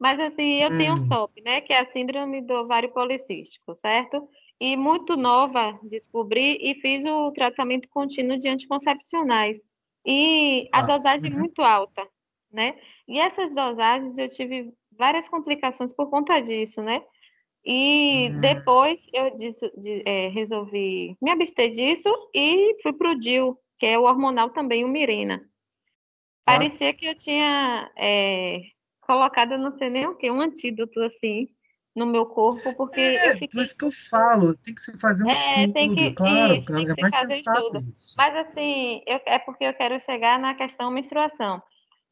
Mas assim, eu hum. tenho. SOP, né? Que é a síndrome do ovário policístico, certo? E muito nova, descobri e fiz o tratamento contínuo de anticoncepcionais. E a ah, dosagem é uhum. muito alta né? E essas dosagens eu tive várias complicações por conta disso, né? E uhum. depois eu disse, de, é, resolvi me abster disso e fui para o DIL, que é o hormonal também, o Mirena. Parecia que eu tinha é, colocado, não sei nem o que, um antídoto assim no meu corpo, porque é, fiquei... Por isso que eu falo, tem que se fazer um é, estudo, tem que, claro, isso, tem que é mais sensato isso. Mas assim, eu, é porque eu quero chegar na questão menstruação.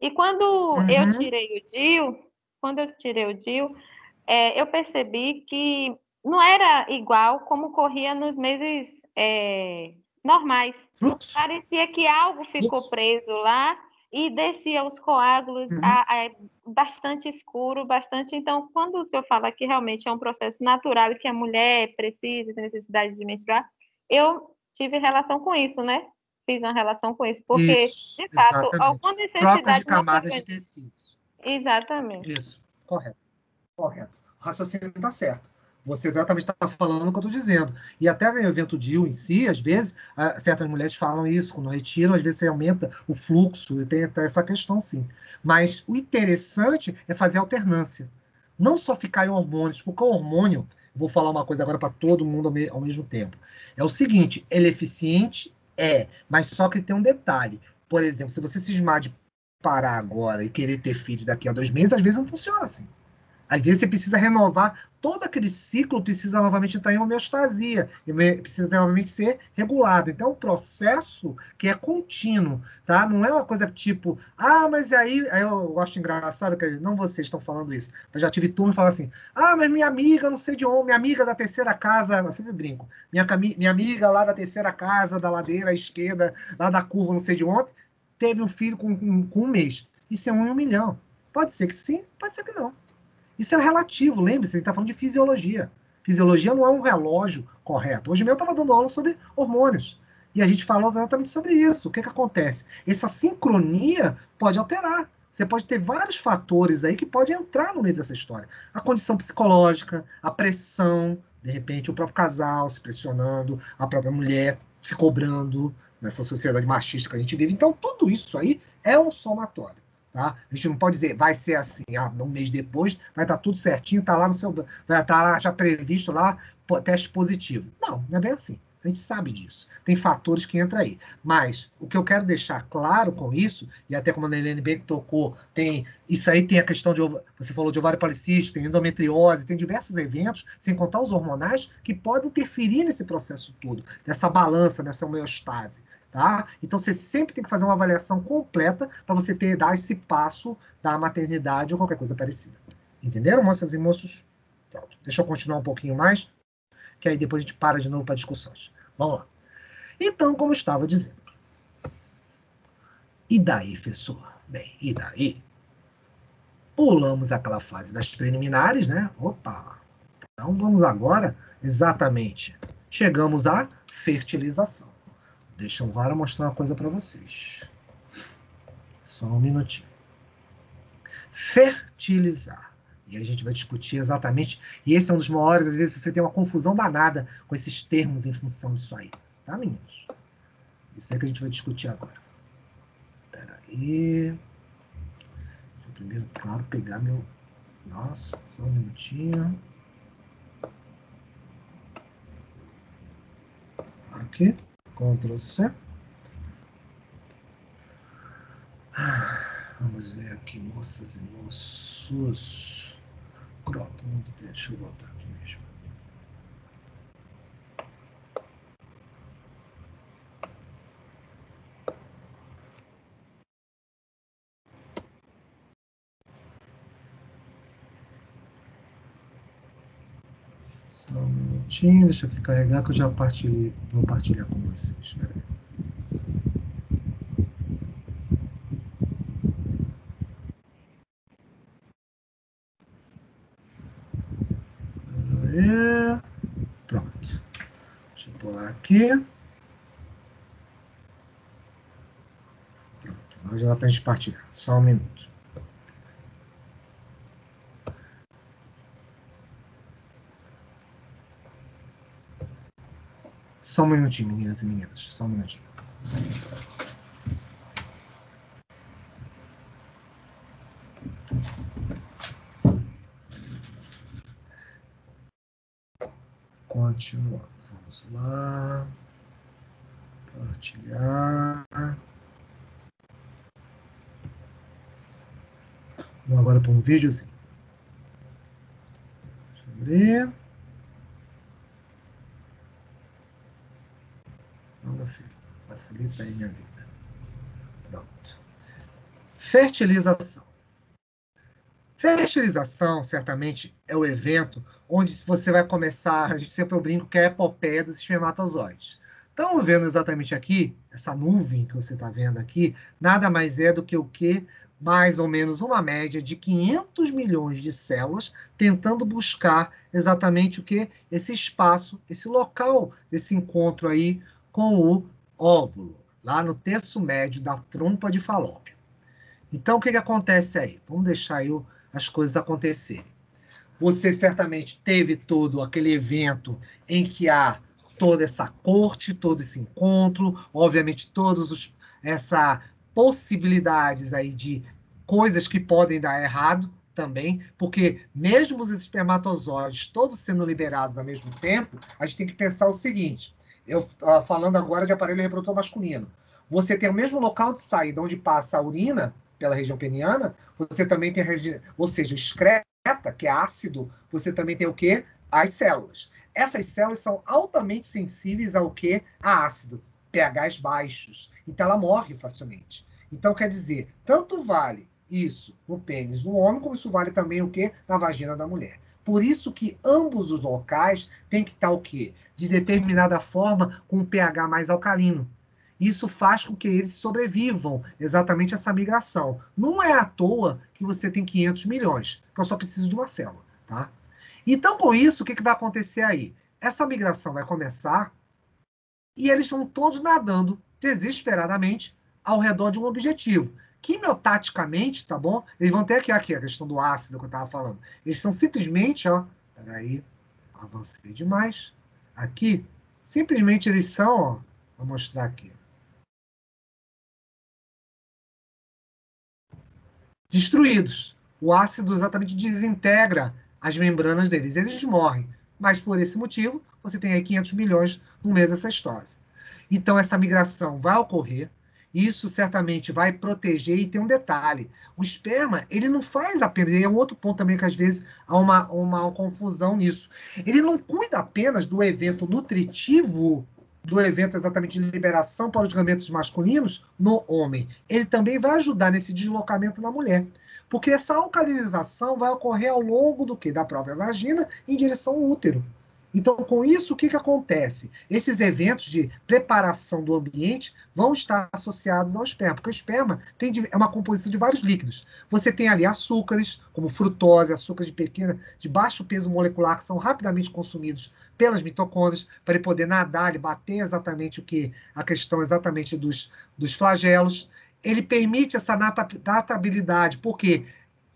E quando uhum. eu tirei o DIL, quando eu tirei o DIL, é, eu percebi que não era igual como corria nos meses é, normais. Parecia que algo ficou preso lá e descia os coágulos uhum. a, a, bastante escuro, bastante. Então, quando o senhor fala que realmente é um processo natural e que a mulher precisa, tem necessidade de menstruar, eu tive relação com isso, né? Fiz uma relação com isso, porque, isso, de fato, exatamente. alguma necessidade... Troca de camadas de tecidos. Exatamente. Isso, correto, correto. o raciocínio está certo. Você exatamente está falando o que eu estou dizendo. E até no evento DIL em si, às vezes, certas mulheres falam isso, quando retiram, às vezes você aumenta o fluxo, e tem até essa questão, sim. Mas o interessante é fazer alternância. Não só ficar em hormônios, porque o hormônio, vou falar uma coisa agora para todo mundo ao mesmo tempo. É o seguinte, ele é eficiente? É, mas só que tem um detalhe. Por exemplo, se você cismar de parar agora e querer ter filho daqui a dois meses, às vezes não funciona assim. Às vezes você precisa renovar, todo aquele ciclo precisa novamente entrar em homeostasia, precisa novamente ser regulado. Então, é um processo que é contínuo, tá? Não é uma coisa tipo, ah, mas aí, aí eu acho engraçado que não vocês estão falando isso, mas já tive turma falando assim, ah, mas minha amiga, não sei de onde, minha amiga da terceira casa, eu sempre brinco, minha, minha amiga lá da terceira casa, da ladeira à esquerda, lá da curva, não sei de onde, teve um filho com, com, com um mês. Isso é um em um milhão. Pode ser que sim, pode ser que não. Isso é relativo, lembre-se, gente está falando de fisiologia. Fisiologia não é um relógio correto. Hoje mesmo eu estava dando aula sobre hormônios. E a gente falou exatamente sobre isso. O que, que acontece? Essa sincronia pode alterar. Você pode ter vários fatores aí que podem entrar no meio dessa história. A condição psicológica, a pressão, de repente o próprio casal se pressionando, a própria mulher se cobrando nessa sociedade machista que a gente vive. Então, tudo isso aí é um somatório. Tá? A gente não pode dizer, vai ser assim, ah, um mês depois, vai estar tá tudo certinho, tá lá no seu. Vai estar tá lá já previsto lá, teste positivo. Não, não é bem assim. A gente sabe disso. Tem fatores que entram aí. Mas o que eu quero deixar claro com isso, e até como a Helene bem tocou, tem. Isso aí tem a questão de. Você falou de ovário policístico, tem endometriose, tem diversos eventos, sem contar os hormonais, que podem interferir nesse processo todo, nessa balança, nessa homeostase. Tá? Então você sempre tem que fazer uma avaliação completa para você ter dar esse passo da maternidade ou qualquer coisa parecida. Entenderam, moças e moços? Pronto. Deixa eu continuar um pouquinho mais, que aí depois a gente para de novo para discussões. Vamos lá. Então, como eu estava dizendo. E daí, professor? Bem, e daí? Pulamos aquela fase das preliminares, né? Opa! Então vamos agora, exatamente, chegamos à fertilização. Deixa o Vara mostrar uma coisa para vocês. Só um minutinho. Fertilizar. E a gente vai discutir exatamente. E esse é um dos maiores, às vezes você tem uma confusão danada com esses termos em função disso aí. Tá, meninos? Isso é que a gente vai discutir agora. Espera aí. Vou primeiro, claro, pegar meu. Nossa, só um minutinho. Aqui. Ctrl C. Vamos ver aqui, moças e moços. Croton, deixa eu voltar aqui mesmo. Só um minutinho, deixa eu carregar que eu já partilhei, vou partilhar com vocês. Pronto. Deixa eu pular aqui. Pronto. Agora já dá para a gente partilhar. Só um minuto. Só um minutinho, meninas e meninas. Só um minutinho. Continuando. Vamos lá. Partilhar. Vamos agora para um videozinho. Deixa eu ver. filho. Facilita aí minha vida. Pronto. Fertilização. Fertilização, certamente, é o evento onde você vai começar, a gente sempre brinco que é a epopeia dos espermatozoides. Estamos vendo exatamente aqui, essa nuvem que você está vendo aqui, nada mais é do que o que? Mais ou menos uma média de 500 milhões de células tentando buscar exatamente o que? Esse espaço, esse local desse encontro aí com o óvulo, lá no terço médio da trompa de Falópio. Então, o que, que acontece aí? Vamos deixar aí as coisas acontecerem. você certamente teve todo aquele evento em que há toda essa corte, todo esse encontro, obviamente todos os essa possibilidades aí de coisas que podem dar errado também, porque mesmo os espermatozoides todos sendo liberados ao mesmo tempo, a gente tem que pensar o seguinte, eu uh, falando agora de aparelho reprodutor masculino, você tem o mesmo local de saída onde passa a urina pela região peniana, você também tem, ou seja, excreta, que é ácido, você também tem o quê? As células. Essas células são altamente sensíveis ao quê? A ácido, pHs baixos. Então ela morre facilmente. Então quer dizer, tanto vale isso no pênis do homem, como isso vale também o quê? Na vagina da mulher. Por isso que ambos os locais têm que estar o quê? De determinada forma, com um pH mais alcalino. Isso faz com que eles sobrevivam exatamente essa migração. Não é à toa que você tem 500 milhões, que eu só preciso de uma célula, tá? Então, com isso, o que, que vai acontecer aí? Essa migração vai começar e eles vão todos nadando desesperadamente ao redor de um objetivo. Quimiotaticamente, tá bom? Eles vão ter aqui, aqui a questão do ácido que eu estava falando. Eles são simplesmente, ó, peraí, avancei demais. Aqui, simplesmente eles são, ó, vou mostrar aqui. Destruídos. O ácido exatamente desintegra as membranas deles. Eles morrem. Mas por esse motivo, você tem aí 500 milhões no meio dessa história. Então, essa migração vai ocorrer. Isso certamente vai proteger. E tem um detalhe: o esperma, ele não faz apenas. E é um outro ponto também que às vezes há uma, uma, uma confusão nisso. Ele não cuida apenas do evento nutritivo do evento exatamente de liberação para os gametos masculinos no homem. Ele também vai ajudar nesse deslocamento na mulher. Porque essa alcalinização vai ocorrer ao longo do que? Da própria vagina em direção ao útero. Então, com isso, o que, que acontece? Esses eventos de preparação do ambiente vão estar associados ao esperma, porque o esperma tem, é uma composição de vários líquidos. Você tem ali açúcares, como frutose, açúcares de pequena, de baixo peso molecular, que são rapidamente consumidos pelas mitocôndrias, para ele poder nadar, ele bater exatamente o que? A questão exatamente dos, dos flagelos. Ele permite essa natabilidade, porque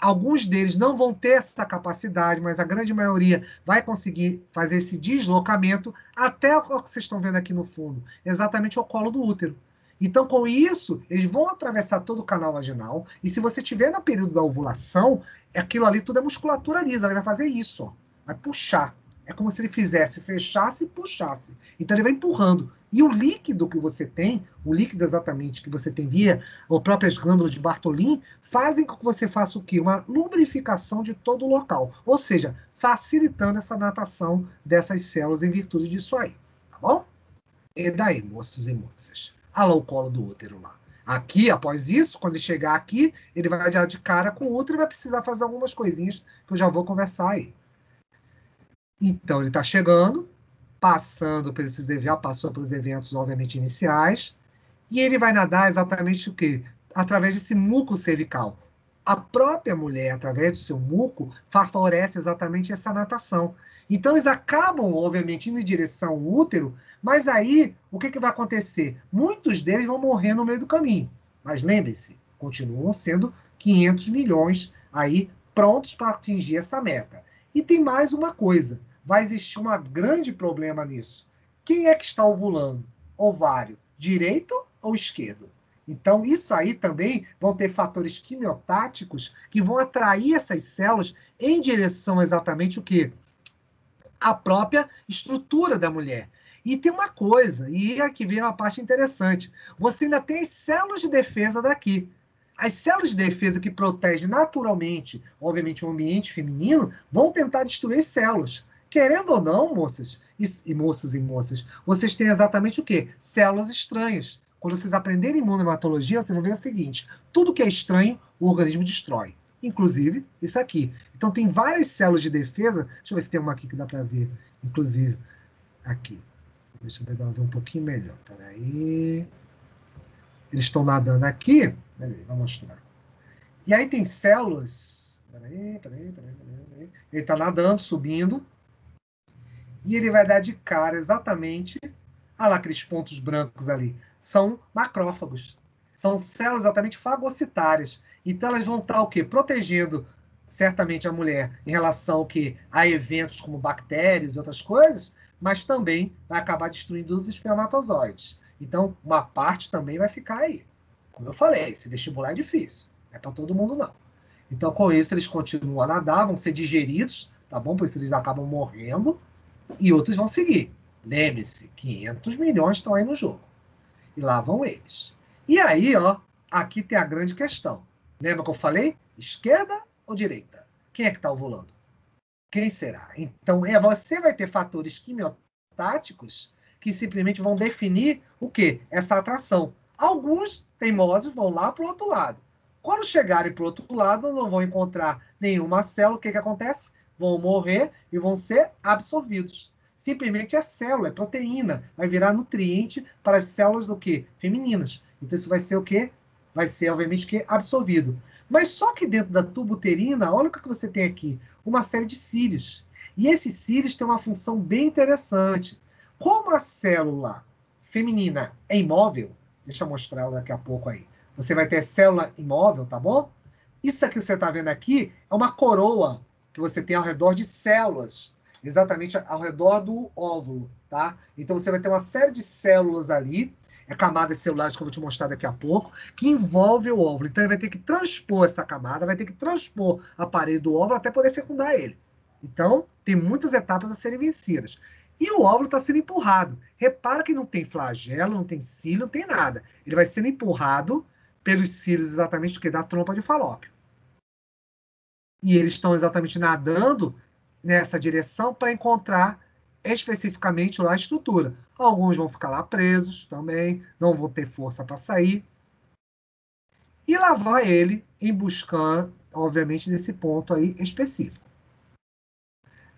Alguns deles não vão ter essa capacidade, mas a grande maioria vai conseguir fazer esse deslocamento até o que vocês estão vendo aqui no fundo, exatamente ao colo do útero. Então, com isso, eles vão atravessar todo o canal vaginal. E se você estiver no período da ovulação, aquilo ali tudo é musculatura lisa. Ele vai fazer isso, ó, vai puxar. É como se ele fizesse, fechasse e puxasse. Então ele vai empurrando. E o líquido que você tem, o líquido exatamente que você tem via ou próprias glândulas de Bartolin, fazem com que você faça o quê? Uma lubrificação de todo o local. Ou seja, facilitando essa natação dessas células em virtude disso aí. Tá bom? E daí, moços e moças? Olha lá o colo do útero lá. Aqui, após isso, quando ele chegar aqui, ele vai já de cara com o útero e vai precisar fazer algumas coisinhas que eu já vou conversar aí. Então, ele está chegando, passando por esses já passou pelos eventos, obviamente, iniciais, e ele vai nadar exatamente o quê? Através desse muco cervical. A própria mulher, através do seu muco, favorece exatamente essa natação. Então, eles acabam, obviamente, indo em direção ao útero, mas aí, o que, que vai acontecer? Muitos deles vão morrer no meio do caminho. Mas lembre-se, continuam sendo 500 milhões aí prontos para atingir essa meta. E tem mais uma coisa vai existir um grande problema nisso. Quem é que está ovulando? Ovário, direito ou esquerdo? Então, isso aí também vão ter fatores quimiotáticos que vão atrair essas células em direção exatamente o que? A própria estrutura da mulher. E tem uma coisa, e aqui vem uma parte interessante. Você ainda tem as células de defesa daqui. As células de defesa que protegem naturalmente, obviamente, o ambiente feminino, vão tentar destruir células. Querendo ou não, moças e, e moços e moças, vocês têm exatamente o quê? Células estranhas. Quando vocês aprenderem imunohematologia, vocês vão ver o seguinte: tudo que é estranho, o organismo destrói. Inclusive, isso aqui. Então, tem várias células de defesa. Deixa eu ver se tem uma aqui que dá para ver. Inclusive, aqui. Deixa eu ver, ver um pouquinho melhor. Peraí. Eles estão nadando aqui. Peraí, vou mostrar. E aí tem células. Peraí, peraí, peraí, peraí. Ele está nadando, subindo e ele vai dar de cara exatamente a lá aqueles pontos brancos ali. São macrófagos. São células exatamente fagocitárias. Então elas vão estar o quê? Protegendo certamente a mulher em relação que a eventos como bactérias e outras coisas, mas também vai acabar destruindo os espermatozoides. Então, uma parte também vai ficar aí. Como eu falei, esse vestibular é difícil. Não é para todo mundo, não. Então, com isso, eles continuam a nadar, vão ser digeridos, tá bom? Por isso eles acabam morrendo, e outros vão seguir. Lembre-se, 500 milhões estão aí no jogo. E lá vão eles. E aí, ó, aqui tem a grande questão. Lembra que eu falei? Esquerda ou direita? Quem é que está ovulando? Quem será? Então, é, você vai ter fatores quimiotáticos que simplesmente vão definir o quê? Essa atração. Alguns teimosos vão lá para o outro lado. Quando chegarem para o outro lado, não vão encontrar nenhuma célula. O que, que acontece? Vão morrer e vão ser absorvidos. Simplesmente é célula, é proteína. Vai virar nutriente para as células do quê? Femininas. Então, isso vai ser o quê? Vai ser, obviamente, o quê? Absorvido. Mas só que dentro da tuba uterina, olha o que você tem aqui, uma série de cílios. E esses cílios têm uma função bem interessante. Como a célula feminina é imóvel, deixa eu mostrar daqui a pouco aí. Você vai ter célula imóvel, tá bom? Isso aqui que você está vendo aqui é uma coroa que você tem ao redor de células, exatamente ao redor do óvulo, tá? Então você vai ter uma série de células ali é camadas celulares que eu vou te mostrar daqui a pouco, que envolve o óvulo. Então, ele vai ter que transpor essa camada, vai ter que transpor a parede do óvulo até poder fecundar ele. Então, tem muitas etapas a serem vencidas. E o óvulo está sendo empurrado. Repara que não tem flagelo, não tem cílio, não tem nada. Ele vai sendo empurrado pelos cílios exatamente do que da trompa de falópio. E eles estão exatamente nadando nessa direção para encontrar especificamente lá a estrutura. Alguns vão ficar lá presos também, não vão ter força para sair. E lá vai ele em buscar, obviamente, nesse ponto aí específico.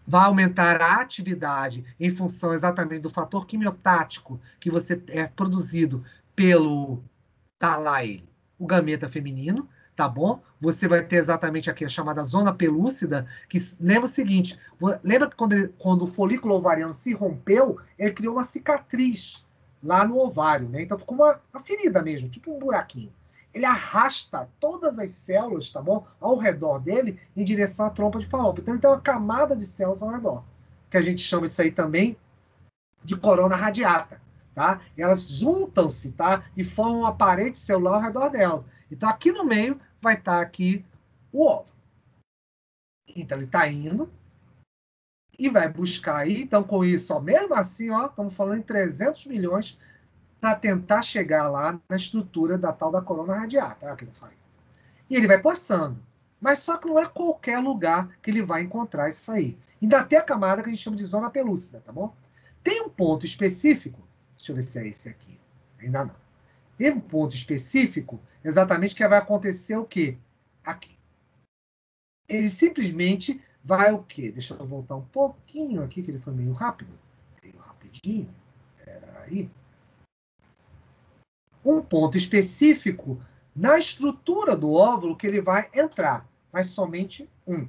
Vai aumentar a atividade em função exatamente do fator quimiotático que você é produzido pelo ele, o gameta feminino, tá bom? Você vai ter exatamente aqui a chamada zona pelúcida, que lembra o seguinte, lembra que quando, ele, quando o folículo ovariano se rompeu, ele criou uma cicatriz lá no ovário, né? Então ficou uma, uma ferida mesmo, tipo um buraquinho. Ele arrasta todas as células, tá bom? Ao redor dele, em direção à trompa de falópio. Então ele tem uma camada de células ao redor, que a gente chama isso aí também de corona radiata, tá? Elas juntam-se, tá? E formam uma parede celular ao redor dela. Então, aqui no meio vai estar tá aqui o óvulo. Então, ele está indo e vai buscar aí. Então, com isso, ó, mesmo assim, ó, estamos falando em 300 milhões para tentar chegar lá na estrutura da tal da corona radiata. Olha que eu falei. E ele vai passando. Mas só que não é qualquer lugar que ele vai encontrar isso aí. Ainda tem a camada que a gente chama de zona pelúcida, tá bom? Tem um ponto específico. Deixa eu ver se é esse aqui. Ainda não. Tem um ponto específico exatamente que vai acontecer o quê? Aqui. Ele simplesmente vai o quê? Deixa eu voltar um pouquinho aqui, que ele foi meio rápido. Meio rapidinho. Peraí. Um ponto específico na estrutura do óvulo que ele vai entrar, mas somente um,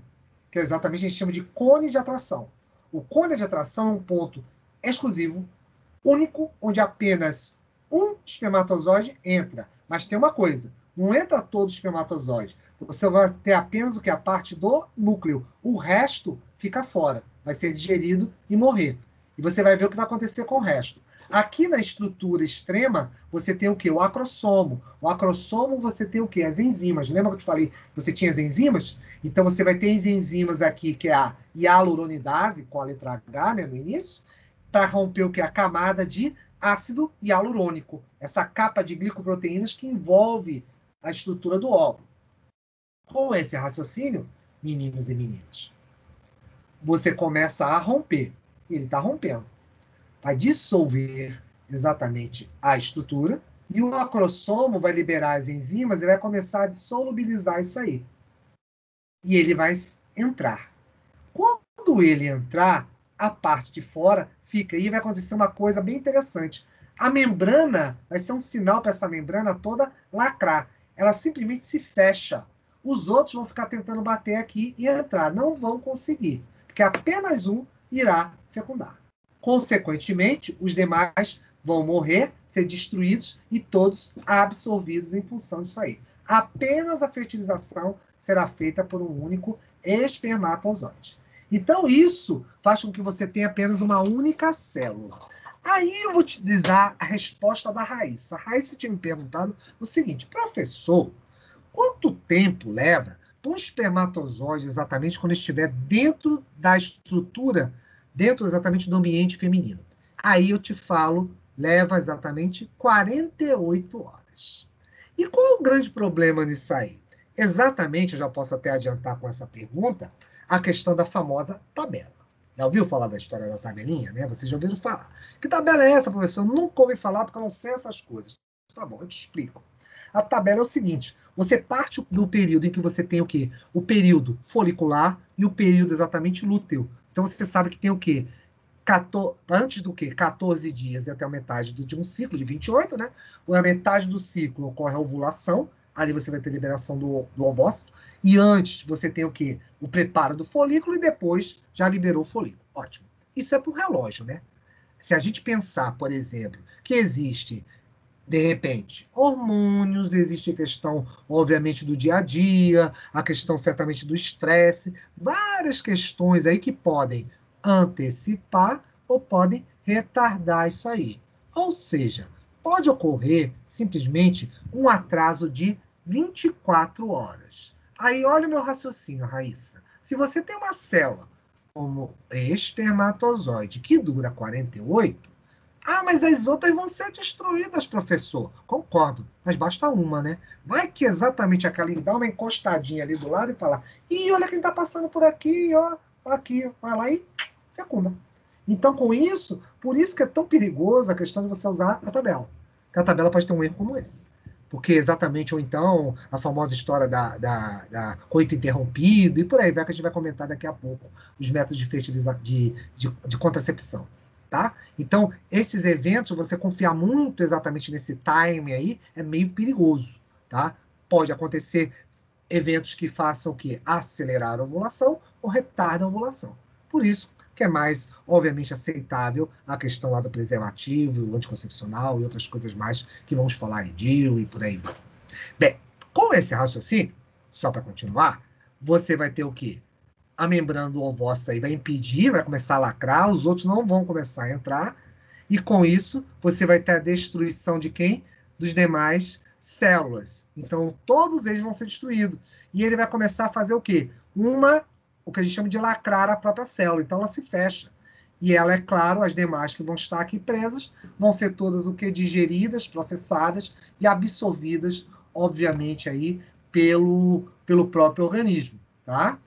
que é exatamente a gente chama de cone de atração. O cone de atração é um ponto exclusivo, único, onde apenas um espermatozoide entra. Mas tem uma coisa, não entra todo espermatozoide. Você vai ter apenas o que? A parte do núcleo. O resto fica fora. Vai ser digerido e morrer. E você vai ver o que vai acontecer com o resto. Aqui na estrutura extrema, você tem o que? O acrossomo. O acrossomo você tem o que? As enzimas. Lembra que eu te falei? Você tinha as enzimas? Então você vai ter as enzimas aqui, que é a hialuronidase, com a letra H né, no início, para romper o que? A camada de ácido hialurônico, essa capa de glicoproteínas que envolve a estrutura do óvulo. Com esse raciocínio, meninos e meninas, você começa a romper. Ele está rompendo. Vai dissolver exatamente a estrutura e o acrossomo vai liberar as enzimas e vai começar a dissolubilizar isso aí. E ele vai entrar. Quando ele entrar, a parte de fora fica. E vai acontecer uma coisa bem interessante. A membrana vai ser um sinal para essa membrana toda lacrar. Ela simplesmente se fecha. Os outros vão ficar tentando bater aqui e entrar. Não vão conseguir, porque apenas um irá fecundar. Consequentemente, os demais vão morrer, ser destruídos e todos absorvidos em função disso aí. Apenas a fertilização será feita por um único espermatozoide. Então, isso faz com que você tenha apenas uma única célula. Aí eu vou te dar a resposta da Raíssa. A Raíssa tinha me perguntado o seguinte, professor, quanto tempo leva para um espermatozoide exatamente quando estiver dentro da estrutura, dentro exatamente do ambiente feminino? Aí eu te falo, leva exatamente 48 horas. E qual é o grande problema nisso aí? Exatamente, eu já posso até adiantar com essa pergunta, a questão da famosa tabela. Já ouviu falar da história da tabelinha, né? Vocês já ouviram falar. Que tabela é essa, professor? Eu nunca ouvi falar porque eu não sei essas coisas. Tá bom, eu te explico. A tabela é o seguinte: você parte do período em que você tem o quê? O período folicular e o período exatamente lúteo. Então você sabe que tem o quê? 14, antes do quê? 14 dias até a metade de um ciclo de 28, né? A metade do ciclo ocorre a ovulação, ali você vai ter liberação do, do ovócito. E antes você tem o quê? O preparo do folículo e depois já liberou o folículo. Ótimo. Isso é para o relógio, né? Se a gente pensar, por exemplo, que existe, de repente, hormônios, existe a questão, obviamente, do dia a dia, a questão certamente do estresse, várias questões aí que podem antecipar ou podem retardar isso aí. Ou seja, pode ocorrer simplesmente um atraso de 24 horas. Aí olha o meu raciocínio, Raíssa. Se você tem uma célula como espermatozoide que dura 48, ah, mas as outras vão ser destruídas, professor. Concordo, mas basta uma, né? Vai que exatamente aquela dá uma encostadinha ali do lado e fala: ih, olha quem está passando por aqui, ó, aqui, vai lá e fecunda. Então, com isso, por isso que é tão perigoso a questão de você usar a tabela. Porque a tabela pode ter um erro como esse porque exatamente, ou então a famosa história da, da, da coito interrompido, e por aí vai que a gente vai comentar daqui a pouco os métodos de, fertiliza de, de, de contracepção. Tá? Então, esses eventos, você confiar muito exatamente nesse time aí, é meio perigoso. Tá? Pode acontecer eventos que façam o quê? Acelerar a ovulação ou retardar a ovulação. Por isso, que é mais, obviamente, aceitável a questão lá do preservativo, anticoncepcional e outras coisas mais que vamos falar em DIU e por aí vai. Bem, com esse raciocínio, só para continuar, você vai ter o quê? A membrana do ovócito aí vai impedir, vai começar a lacrar, os outros não vão começar a entrar, e com isso você vai ter a destruição de quem? Dos demais células. Então, todos eles vão ser destruídos. E ele vai começar a fazer o quê? Uma o que a gente chama de lacrar a própria célula. Então ela se fecha. E ela, é claro, as demais que vão estar aqui presas vão ser todas o que digeridas, processadas e absorvidas, obviamente aí pelo pelo próprio organismo, tá?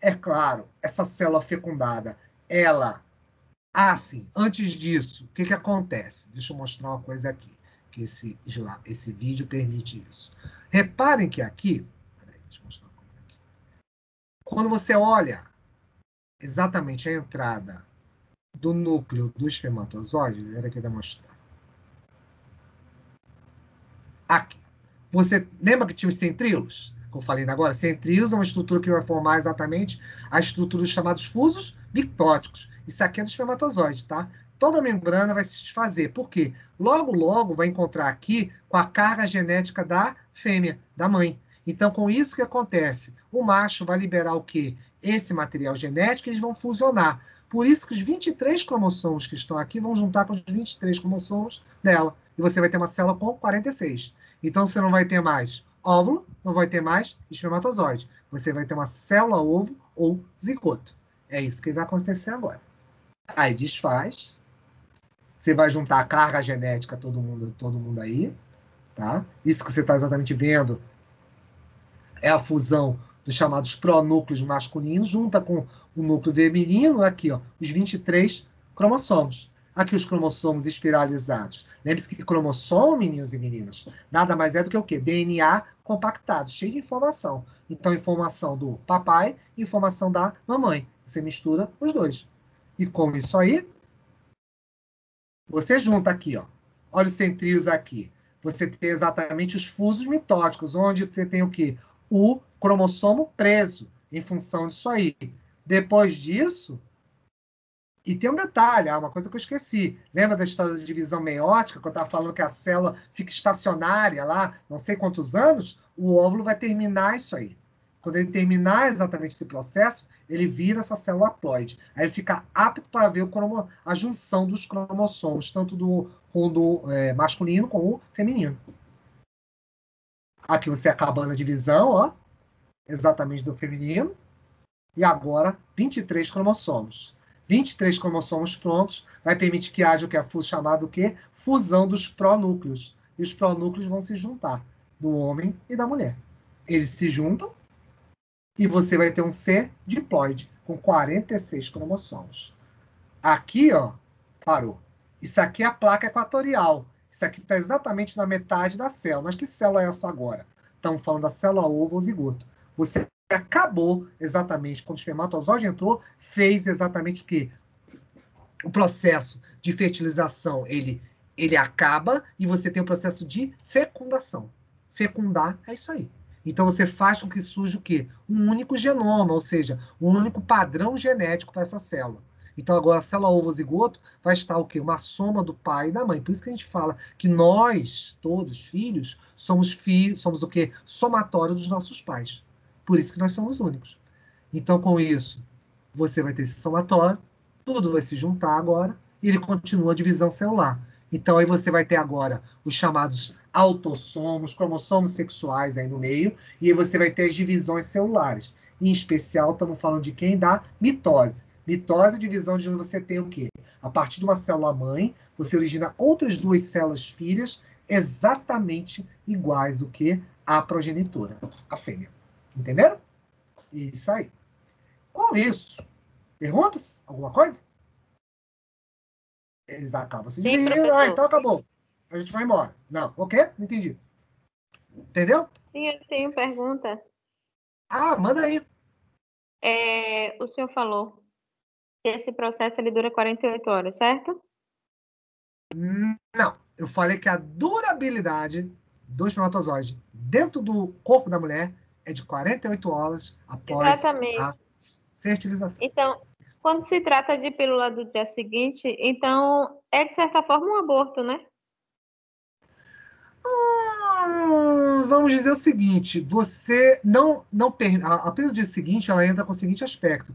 É claro, essa célula fecundada, ela ah, sim, antes disso, o que que acontece? Deixa eu mostrar uma coisa aqui, que esse esse vídeo permite isso. Reparem que aqui quando você olha exatamente a entrada do núcleo do espermatozoide, era que vai mostrar. Aqui. Você lembra que tinha os centríolos? Que eu falei agora? Centríolos é uma estrutura que vai formar exatamente a estrutura dos chamados fusos mictóticos. Isso aqui é do espermatozoide, tá? Toda a membrana vai se desfazer. Por quê? Logo, logo vai encontrar aqui com a carga genética da fêmea, da mãe. Então, com isso que acontece, o macho vai liberar o quê? Esse material genético, eles vão fusionar. Por isso que os 23 cromossomos que estão aqui vão juntar com os 23 cromossomos dela. E você vai ter uma célula com 46. Então, você não vai ter mais óvulo, não vai ter mais espermatozoide. Você vai ter uma célula ovo ou zigoto. É isso que vai acontecer agora. Aí desfaz. Você vai juntar a carga genética todo mundo, todo mundo aí, tá? Isso que você está exatamente vendo é a fusão dos chamados pronúcleos masculinos, junta com o núcleo feminino, aqui, ó, os 23 cromossomos. Aqui os cromossomos espiralizados. Lembre-se que cromossomo, meninos e meninas, nada mais é do que o quê? DNA compactado, cheio de informação. Então, informação do papai e informação da mamãe. Você mistura os dois. E com isso aí, você junta aqui, ó. Olha os centríolos aqui. Você tem exatamente os fusos mitóticos, onde você tem o quê? O cromossomo preso em função disso aí. Depois disso, e tem um detalhe, ah, uma coisa que eu esqueci. Lembra da história da divisão meiótica, quando eu estava falando que a célula fica estacionária lá, não sei quantos anos? O óvulo vai terminar isso aí. quando ele terminar exatamente esse processo, ele vira essa célula haploide. Aí ele fica apto para ver cromo, a junção dos cromossomos, tanto do do é, masculino como o feminino. Aqui você acabando a divisão, ó, exatamente do feminino. E agora, 23 cromossomos. 23 cromossomos prontos vai permitir que haja o que é chamado o quê? Fusão dos pronúcleos. E os pronúcleos vão se juntar, do homem e da mulher. Eles se juntam e você vai ter um ser diploide com 46 cromossomos. Aqui, ó, parou. Isso aqui é a placa equatorial. Isso aqui está exatamente na metade da célula. Mas que célula é essa agora? Estamos falando da célula ovo ou zigoto. Você acabou exatamente, quando o espermatozoide entrou, fez exatamente o quê? O processo de fertilização, ele, ele acaba e você tem o processo de fecundação. Fecundar é isso aí. Então você faz com que surja o quê? Um único genoma, ou seja, um único padrão genético para essa célula. Então agora célula ovo-zigoto vai estar o quê? Uma soma do pai e da mãe. Por isso que a gente fala que nós, todos filhos, somos filhos, somos o quê? Somatório dos nossos pais. Por isso que nós somos únicos. Então com isso, você vai ter esse somatório, tudo vai se juntar agora e ele continua a divisão celular. Então aí você vai ter agora os chamados autossomos, cromossomos sexuais aí no meio, e aí você vai ter as divisões celulares. Em especial, estamos falando de quem? Da mitose. Mitose é divisão de onde você tem o quê? A partir de uma célula mãe, você origina outras duas células filhas exatamente iguais o que a progenitora, a fêmea. Entenderam? Isso aí. Com isso, perguntas? Alguma coisa? Eles acabam se dividindo. Ah, então acabou a gente vai embora. Não, ok? Não entendi. Entendeu? Sim, eu tenho pergunta. Ah, manda aí. É, o senhor falou esse processo ele dura 48 horas, certo? Não, eu falei que a durabilidade do espermatozoide dentro do corpo da mulher é de 48 horas após Exatamente. a fertilização. Então, quando se trata de pílula do dia seguinte, então é de certa forma um aborto, né? Hum, vamos dizer o seguinte: você não. não a, a pílula do dia seguinte ela entra com o seguinte aspecto.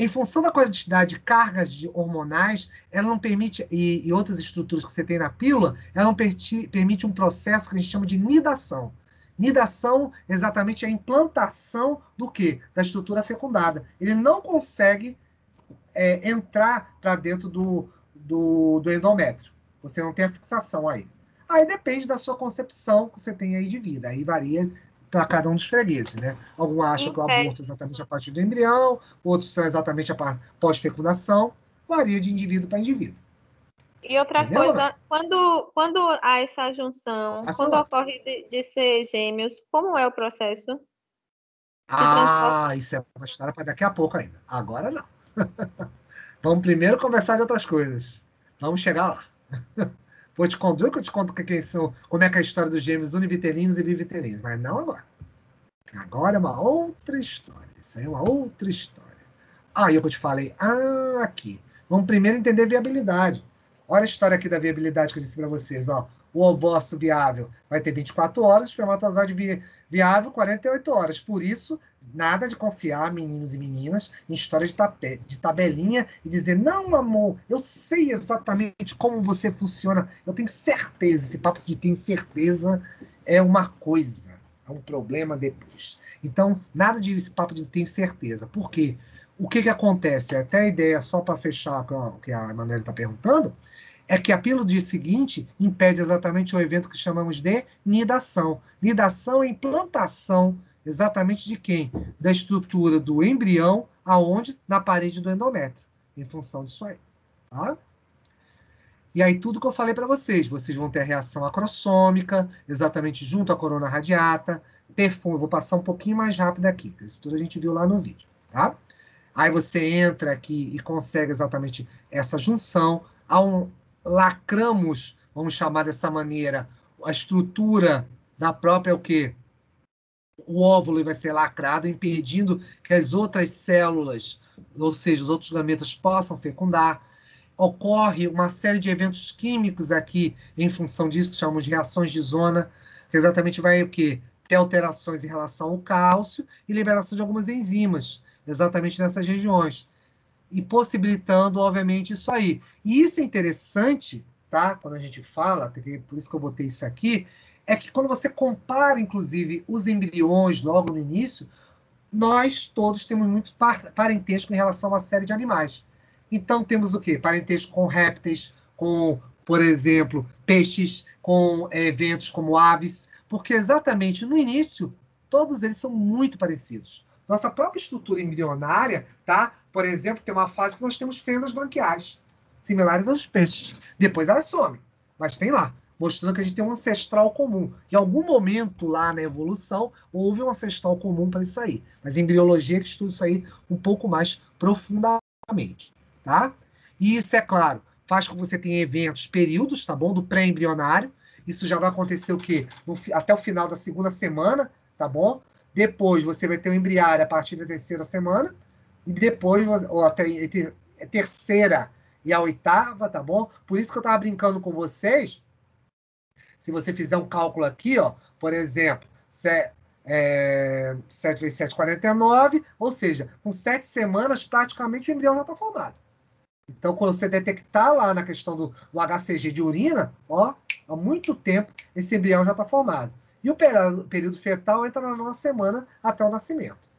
Em função da quantidade de cargas de hormonais, ela não permite, e, e outras estruturas que você tem na pílula, ela não perti, permite um processo que a gente chama de nidação. Nidação exatamente é a implantação do quê? Da estrutura fecundada. Ele não consegue é, entrar para dentro do, do, do endométrio. Você não tem a fixação aí. Aí depende da sua concepção que você tem aí de vida. Aí varia para cada um dos fregueses, né? Alguns acham que o aborto é exatamente a partir do embrião, outros são exatamente a pós-fecundação. Varia de indivíduo para indivíduo. E outra Entendeu, coisa, quando, quando há essa junção, quando ocorre de, de, ser gêmeos, como é o processo? Ah, isso é uma história para daqui a pouco ainda. Agora não. Vamos primeiro conversar de outras coisas. Vamos chegar lá. Vou te contar que eu te conto que são, como é que é a história dos gêmeos univitelinos e bivitelinos, mas não agora. Agora é uma outra história. Isso aí é uma outra história. Aí eu te falei, ah, aqui. Vamos primeiro entender viabilidade. Olha a história aqui da viabilidade que eu disse para vocês. Ó. O ovócito viável vai ter 24 horas, o espermatozoide vi viável 48 horas. Por isso, nada de confiar, meninos e meninas, em histórias de, de tabelinha e dizer, não, amor, eu sei exatamente como você funciona, eu tenho certeza. Esse papo de tenho certeza é uma coisa, é um problema depois. Então, nada de esse papo de tenho certeza. Por quê? O que, que acontece? Até a ideia, só para fechar o que a Emanuele está perguntando, é que a pílula do dia seguinte impede exatamente o evento que chamamos de nidação. Nidação é implantação exatamente de quem? Da estrutura do embrião, aonde? Na parede do endométrio, em função disso aí. Tá? E aí, tudo que eu falei para vocês, vocês vão ter a reação acrossômica, exatamente junto à corona radiata, perfume. Vou passar um pouquinho mais rápido aqui, isso tudo a gente viu lá no vídeo, tá? Aí você entra aqui e consegue exatamente essa junção. Há um, lacramos, vamos chamar dessa maneira, a estrutura da própria o quê? O óvulo vai ser lacrado, impedindo que as outras células, ou seja, os outros gametas possam fecundar. Ocorre uma série de eventos químicos aqui em função disso, que chamamos de reações de zona, que exatamente vai o quê? ter alterações em relação ao cálcio e liberação de algumas enzimas, exatamente nessas regiões. E possibilitando, obviamente, isso aí. E isso é interessante, tá? Quando a gente fala, por isso que eu botei isso aqui, é que quando você compara, inclusive, os embriões logo no início, nós todos temos muito parentesco em relação a uma série de animais. Então, temos o quê? Parentesco com répteis, com, por exemplo, peixes, com é, eventos como aves, porque exatamente no início, todos eles são muito parecidos. Nossa própria estrutura embrionária, tá? Por exemplo, tem uma fase que nós temos fendas branquiais, similares aos peixes. Depois elas somem, mas tem lá mostrando que a gente tem um ancestral comum. Em algum momento lá na evolução, houve um ancestral comum para isso aí. Mas em embriologia que estuda isso aí um pouco mais profundamente, tá? E isso, é claro, faz com que você tenha eventos, períodos, tá bom? Do pré-embrionário. Isso já vai acontecer o quê? No, até o final da segunda semana, tá bom? Depois você vai ter o embriário a partir da terceira semana. E depois, ou até a terceira e a oitava, tá bom? Por isso que eu estava brincando com vocês se você fizer um cálculo aqui, ó, por exemplo, se, é, 7 vezes 7, 49, ou seja, com 7 semanas, praticamente o embrião já está formado. Então, quando você detectar lá na questão do, do HCG de urina, ó, há muito tempo esse embrião já está formado. E o período fetal entra na nona semana até o nascimento.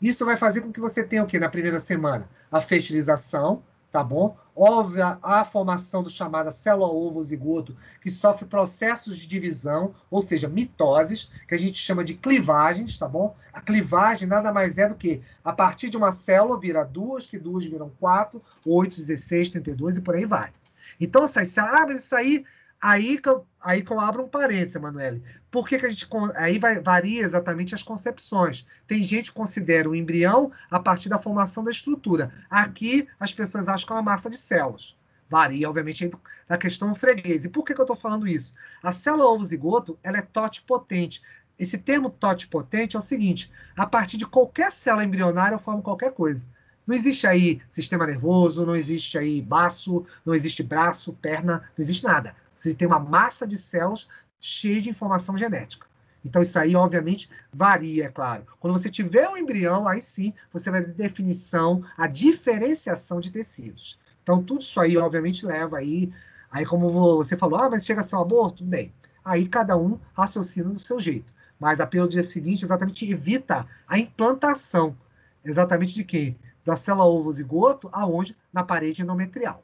Isso vai fazer com que você tenha o quê na primeira semana? A fertilização, tá bom? Óbvio, a formação do chamada célula-ovo zigoto, que sofre processos de divisão, ou seja, mitoses, que a gente chama de clivagens, tá bom? A clivagem nada mais é do que, a partir de uma célula, vira duas, que duas viram quatro, oito, dezesseis, trinta e dois, e por aí vai. Então, essas células, ah, isso aí Aí que, eu, aí que eu abro um parênteses, Emanuele. Por que, que a gente. Aí vai, varia exatamente as concepções. Tem gente que considera o embrião a partir da formação da estrutura. Aqui, as pessoas acham que é uma massa de células. Varia, obviamente, na questão freguês. E por que, que eu estou falando isso? A célula ovo-zigoto ela é totipotente. Esse termo totipotente é o seguinte: a partir de qualquer célula embrionária, eu formo qualquer coisa. Não existe aí sistema nervoso, não existe aí baço, não existe braço, perna, não existe nada. Você tem uma massa de células cheia de informação genética. Então, isso aí, obviamente, varia, é claro. Quando você tiver um embrião, aí sim, você vai ter definição, a diferenciação de tecidos. Então, tudo isso aí, obviamente, leva aí. Aí, como você falou, ah, mas chega a ser um aborto? Bem. Aí, cada um raciocina do seu jeito. Mas a dia seguinte, exatamente, evita a implantação. Exatamente de quê? Da célula ovo-zigoto, aonde? Na parede endometrial.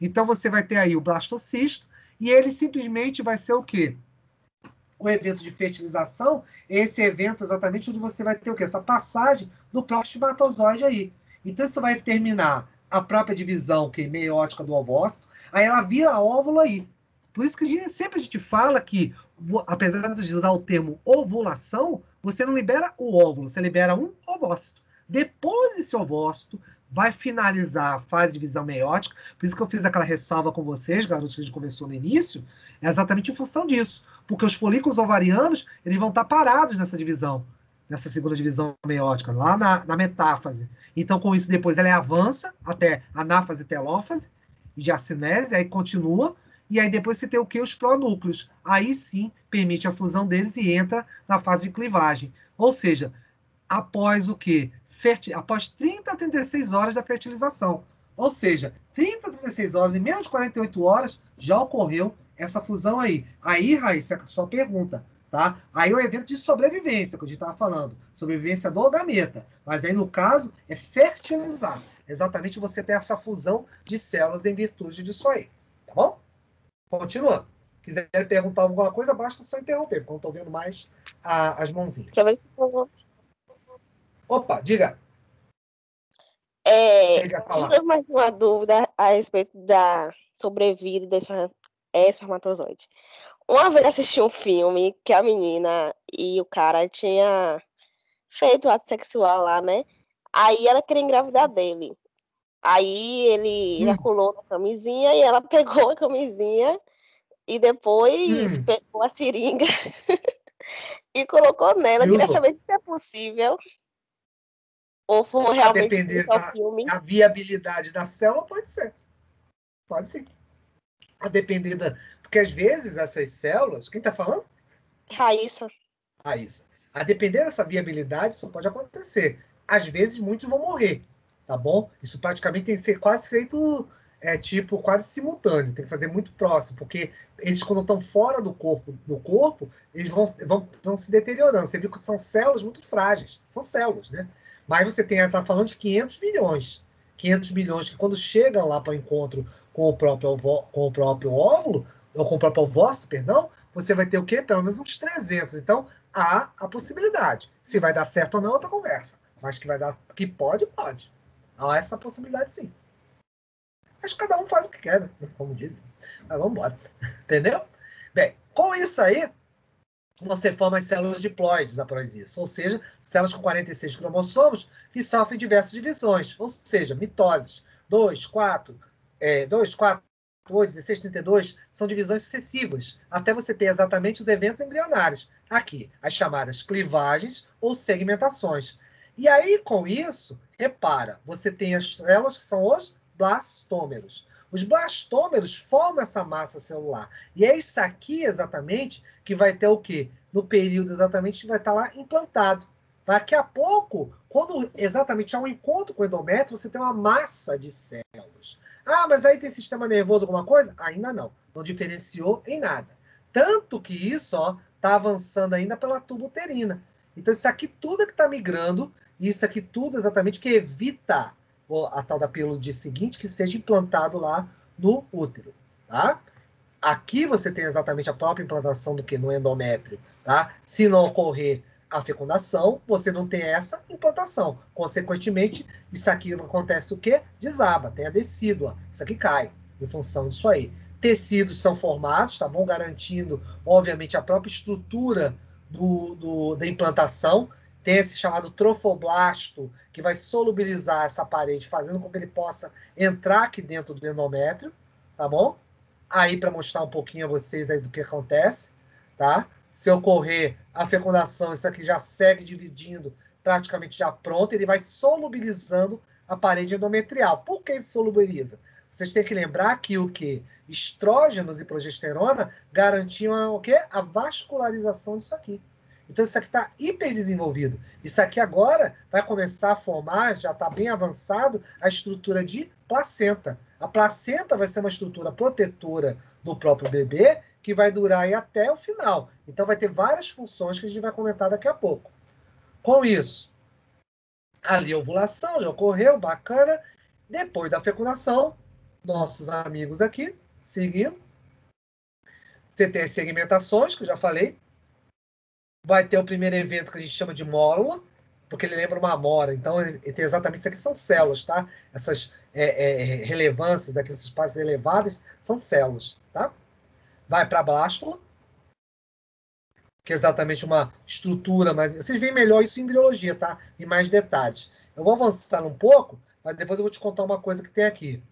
Então, você vai ter aí o blastocisto, e ele simplesmente vai ser o quê? O evento de fertilização, esse evento exatamente onde você vai ter o quê? Essa passagem do próprio espermatozoide aí. Então isso vai terminar a própria divisão que é meiótica do ovócito, aí ela vira óvulo aí. Por isso que a gente, sempre a gente fala que, apesar de usar o termo ovulação, você não libera o óvulo, você libera um ovócito. Depois desse ovócito, vai finalizar a fase de visão meiótica. Por isso que eu fiz aquela ressalva com vocês, garotos, que a gente conversou no início, é exatamente em função disso. Porque os folículos ovarianos, eles vão estar parados nessa divisão, nessa segunda divisão meiótica, lá na, na metáfase. Então, com isso, depois ela avança até anáfase telófase, e de acinese, aí continua, e aí depois você tem o que? Os pronúcleos. Aí sim, permite a fusão deles e entra na fase de clivagem. Ou seja, após o que? Após 30 a 36 horas da fertilização. Ou seja, 30 a 36 horas, em menos de 48 horas, já ocorreu essa fusão aí. Aí, Raíssa, é a sua pergunta, tá? Aí é o evento de sobrevivência, que a gente estava falando, sobrevivência do gameta. Mas aí, no caso, é fertilizar. Exatamente você ter essa fusão de células em virtude disso aí. Tá bom? Continuando. Quiser perguntar alguma coisa, basta só interromper, porque eu não estou vendo mais a, as mãozinhas. Quer ver se Opa, diga. É, tive mais uma dúvida a respeito da sobrevida desse espermatozoide. Uma vez assisti um filme que a menina e o cara tinha feito ato sexual lá, né? Aí ela queria engravidar dele. Aí ele hum. ejaculou na camisinha e ela pegou a camisinha e depois hum. pegou a seringa e colocou nela. Eu queria saber se é possível ou for realmente depender da, filme. da viabilidade da célula, pode ser. Pode ser. A depender da. Porque às vezes essas células. Quem está falando? Raíssa. Raíssa. A depender dessa viabilidade, isso pode acontecer. Às vezes, muitos vão morrer, tá bom? Isso praticamente tem que ser quase feito, é, tipo, quase simultâneo, tem que fazer muito próximo, porque eles, quando estão fora do corpo, do corpo eles vão, vão, vão se deteriorando. Você viu que são células muito frágeis, são células, né? Mas você tem, está falando de 500 milhões. 500 milhões que quando chegam lá para o encontro com o próprio, com o próprio óvulo, ou com o próprio ovócito, perdão, você vai ter o quê? Pelo menos uns 300. Então, há a possibilidade. Se vai dar certo ou não, é outra conversa. Mas que vai dar, que pode, pode. Há essa possibilidade, sim. Acho que cada um faz o que quer, né? como dizem. Mas vamos embora. Entendeu? Bem, com isso aí, você forma as células diploides após isso, ou seja, células com 46 cromossomos que sofrem diversas divisões, ou seja, mitoses. 2, 4, é, 2, 4, 8, 16, 32 são divisões sucessivas, até você ter exatamente os eventos embrionários. Aqui, as chamadas clivagens ou segmentações. E aí, com isso, repara, você tem as células que são os blastômeros. Os blastômeros formam essa massa celular. E é isso aqui exatamente que vai ter o quê? No período exatamente que vai estar lá implantado. Daqui a pouco, quando exatamente há um encontro com o endométrio, você tem uma massa de células. Ah, mas aí tem sistema nervoso, alguma coisa? Ainda não. Não diferenciou em nada. Tanto que isso está avançando ainda pela tuba uterina. Então, isso aqui tudo é que está migrando, isso aqui tudo exatamente que evita a tal da pílula de seguinte que seja implantado lá no útero, tá? Aqui você tem exatamente a própria implantação do que no endométrio, tá? Se não ocorrer a fecundação, você não tem essa implantação. Consequentemente, isso aqui acontece o quê? Desaba, tem a decídua. Isso aqui cai em função disso aí. Tecidos são formados, tá bom? Garantindo, obviamente, a própria estrutura do, do, da implantação. Tem esse chamado trofoblasto, que vai solubilizar essa parede, fazendo com que ele possa entrar aqui dentro do endométrio, tá bom? Aí, para mostrar um pouquinho a vocês aí do que acontece, tá? Se ocorrer a fecundação, isso aqui já segue dividindo, praticamente já pronto, ele vai solubilizando a parede endometrial. Por que ele solubiliza? Vocês têm que lembrar que o que? Estrógenos e progesterona garantiam o quê? A vascularização disso aqui. Então, isso aqui está hiper desenvolvido. Isso aqui agora vai começar a formar, já está bem avançado, a estrutura de placenta. A placenta vai ser uma estrutura protetora do próprio bebê, que vai durar até o final. Então, vai ter várias funções que a gente vai comentar daqui a pouco. Com isso, ali a ovulação já ocorreu, bacana. Depois da fecundação, nossos amigos aqui, seguindo. Você tem as segmentações, que eu já falei, vai ter o primeiro evento que a gente chama de mórula, porque ele lembra uma amora. Então, ele tem exatamente isso aqui são células, tá? Essas é, é, relevâncias aqui, essas espaços elevadas, são células, tá? Vai para a blástula, que é exatamente uma estrutura, mas vocês veem melhor isso em embriologia, tá? Em mais detalhes. Eu vou avançar um pouco, mas depois eu vou te contar uma coisa que tem aqui.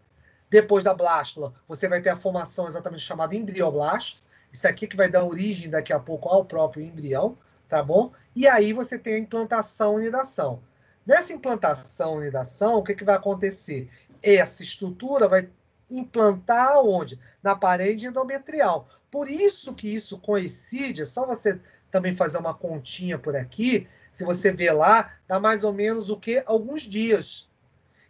Depois da blástula, você vai ter a formação exatamente chamada embrioblasto. Isso aqui que vai dar origem daqui a pouco ao próprio embrião tá bom? E aí você tem a implantação e nidação. Nessa implantação e nidação, o que, que vai acontecer? Essa estrutura vai implantar onde? Na parede endometrial. Por isso que isso coincide, é só você também fazer uma continha por aqui, se você ver lá, dá mais ou menos o que? Alguns dias.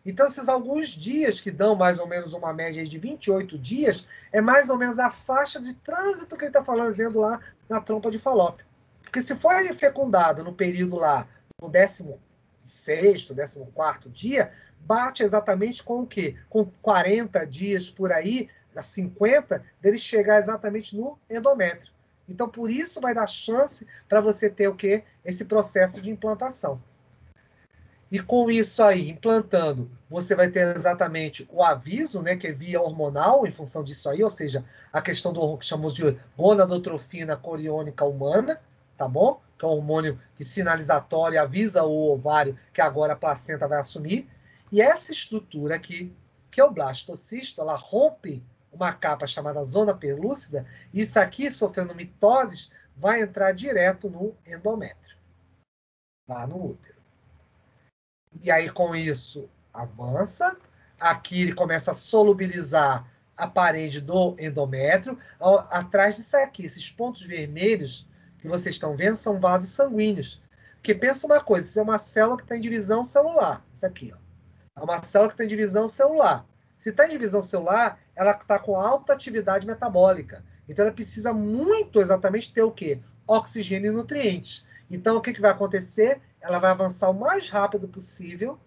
Então, esses alguns dias que dão mais ou menos uma média de 28 dias, é mais ou menos a faixa de trânsito que ele está falando lá na trompa de falópio. Porque se for fecundado no período lá, no 16 14 dia, bate exatamente com o quê? Com 40 dias por aí, a 50, dele chegar exatamente no endométrio. Então, por isso vai dar chance para você ter o quê? Esse processo de implantação. E com isso aí, implantando, você vai ter exatamente o aviso, né, que é via hormonal, em função disso aí, ou seja, a questão do que chamamos de gonadotrofina coriônica humana, tá bom? Que é um hormônio que sinalizatório avisa o ovário que agora a placenta vai assumir. E essa estrutura aqui, que é o blastocisto, ela rompe uma capa chamada zona pelúcida, isso aqui, sofrendo mitoses, vai entrar direto no endométrio, lá no útero. E aí, com isso, avança. Aqui ele começa a solubilizar a parede do endométrio. Atrás disso aqui, esses pontos vermelhos que vocês estão vendo são vasos sanguíneos. Porque pensa uma coisa, isso é uma célula que está em divisão celular. Isso aqui, ó. É uma célula que está em divisão celular. Se está em divisão celular, ela está com alta atividade metabólica. Então ela precisa muito exatamente ter o quê? Oxigênio e nutrientes. Então o que, que vai acontecer? Ela vai avançar o mais rápido possível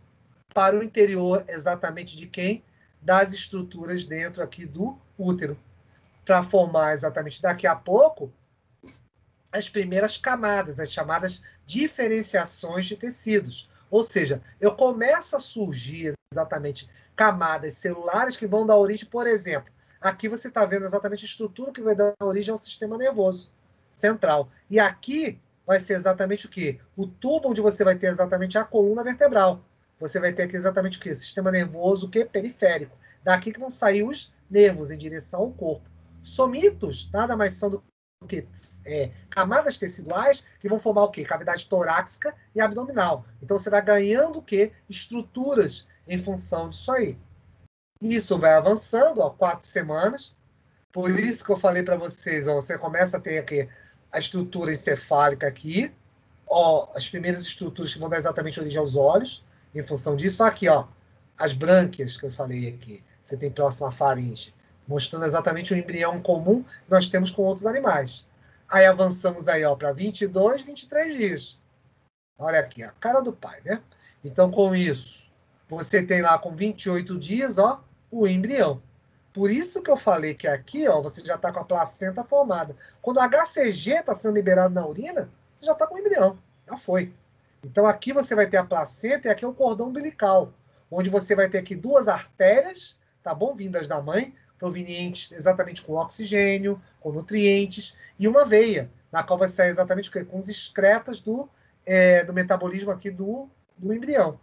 para o interior exatamente de quem? Das estruturas dentro aqui do útero. Para formar exatamente daqui a pouco as primeiras camadas, as chamadas diferenciações de tecidos. Ou seja, eu começo a surgir exatamente camadas celulares que vão dar origem, por exemplo, aqui você está vendo exatamente a estrutura que vai dar origem ao sistema nervoso central. E aqui vai ser exatamente o quê? O tubo onde você vai ter exatamente a coluna vertebral. Você vai ter aqui exatamente o quê? Sistema nervoso o quê? periférico. Daqui que vão sair os nervos em direção ao corpo. Somitos nada mais são do que é, camadas teciduais que vão formar o quê? Cavidade torácica e abdominal. Então você vai ganhando o quê? Estruturas em função disso aí. Isso vai avançando, ó, quatro semanas. Por isso que eu falei para vocês, ó, você começa a ter aqui a estrutura encefálica aqui, ó, as primeiras estruturas que vão dar exatamente origem aos olhos, em função disso. Aqui, ó, as brânquias que eu falei aqui. Você tem próximo à faringe mostrando exatamente o embrião comum que nós temos com outros animais. Aí avançamos aí para 22, 23 dias. Olha aqui, a cara do pai, né? Então, com isso, você tem lá com 28 dias, ó, o embrião. Por isso que eu falei que aqui, ó, você já está com a placenta formada. Quando o HCG está sendo liberado na urina, você já está com o embrião. Já foi. Então, aqui você vai ter a placenta e aqui é o cordão umbilical, onde você vai ter aqui duas artérias, tá bom? Vindas da mãe, provenientes exatamente com oxigênio, com nutrientes, e uma veia, na qual vai sair exatamente com os excretas do, é, do metabolismo aqui do, do embrião.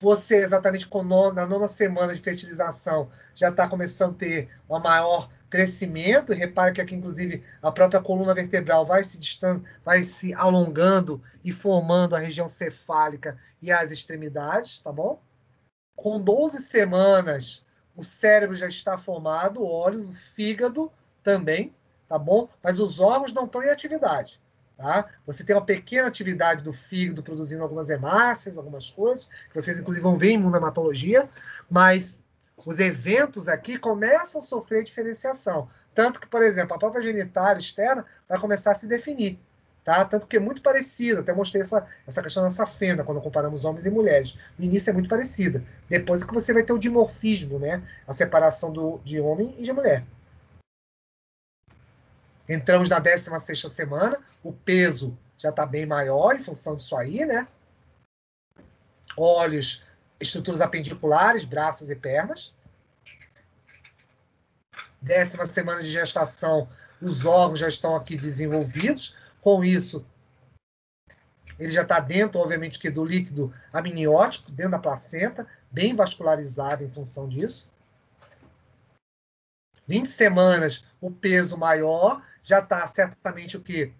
Você, exatamente com na nona semana de fertilização, já está começando a ter um maior crescimento. Repare que aqui, inclusive, a própria coluna vertebral vai se, distan vai se alongando e formando a região cefálica e as extremidades, tá bom? Com 12 semanas, o cérebro já está formado, olhos, o fígado também, tá bom? Mas os órgãos não estão em atividade, tá? Você tem uma pequena atividade do fígado produzindo algumas hemácias, algumas coisas, que vocês inclusive vão ver em imunohematologia, mas os eventos aqui começam a sofrer diferenciação. Tanto que, por exemplo, a própria genitália externa vai começar a se definir. Tá? Tanto que é muito parecido, até mostrei essa, essa questão dessa fenda quando comparamos homens e mulheres. No início é muito parecida. Depois que você vai ter o dimorfismo, né? A separação do, de homem e de mulher. Entramos na 16 semana, o peso já está bem maior em função disso aí, né? Olhos, estruturas apendiculares, braços e pernas. Décima semana de gestação, os órgãos já estão aqui desenvolvidos com isso, ele já está dentro, obviamente, que do líquido amniótico, dentro da placenta, bem vascularizado em função disso. 20 semanas, o peso maior, já está certamente o que?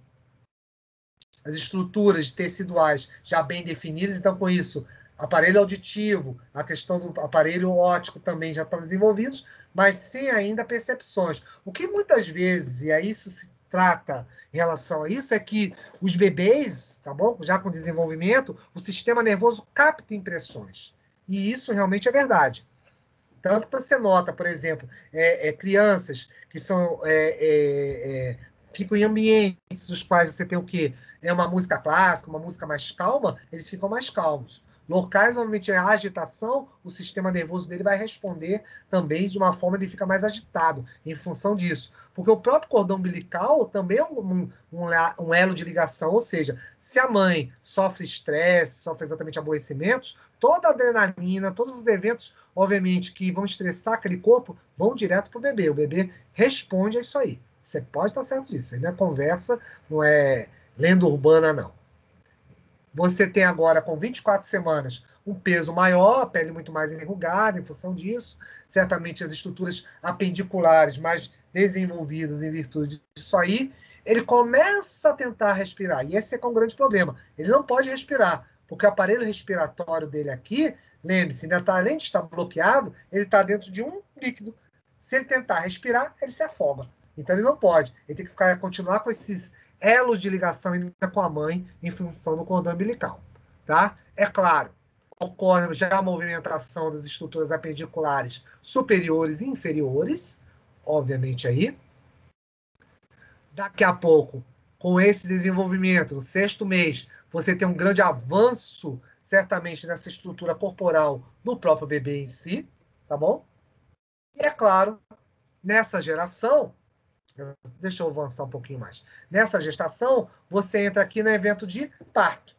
As estruturas teciduais já bem definidas, então, com isso, aparelho auditivo, a questão do aparelho óptico também já estão desenvolvidos, mas sem ainda percepções. O que muitas vezes, e aí isso se trata em relação a isso é que os bebês, tá bom? Já com desenvolvimento, o sistema nervoso capta impressões. E isso realmente é verdade. Tanto que você nota, por exemplo, é, é, crianças que são é, é, é, ficam em ambientes dos quais você tem o quê? É uma música clássica, uma música mais calma, eles ficam mais calmos. Locais onde há agitação, o sistema nervoso dele vai responder também de uma forma ele fica mais agitado em função disso. Porque o próprio cordão umbilical também é um, um, um elo de ligação, ou seja, se a mãe sofre estresse, sofre exatamente aborrecimentos, toda a adrenalina, todos os eventos, obviamente, que vão estressar aquele corpo, vão direto para o bebê. O bebê responde a isso aí. Você pode estar certo disso. Isso não é conversa, não é lenda urbana, não. Você tem agora, com 24 semanas, um peso maior, a pele muito mais enrugada em função disso. Certamente as estruturas apendiculares mais desenvolvidas em virtude disso aí. Ele começa a tentar respirar. E esse é, é um grande problema. Ele não pode respirar, porque o aparelho respiratório dele aqui, lembre-se, ainda tá, além de estar bloqueado, ele está dentro de um líquido. Se ele tentar respirar, ele se afoga. Então ele não pode. Ele tem que ficar, continuar com esses elo de ligação ainda com a mãe em função do cordão umbilical, tá? É claro, ocorre já a movimentação das estruturas apendiculares superiores e inferiores, obviamente aí. Daqui a pouco, com esse desenvolvimento, no sexto mês, você tem um grande avanço, certamente, nessa estrutura corporal do próprio bebê em si, tá bom? E é claro, nessa geração, deixa eu avançar um pouquinho mais. Nessa gestação, você entra aqui no evento de parto.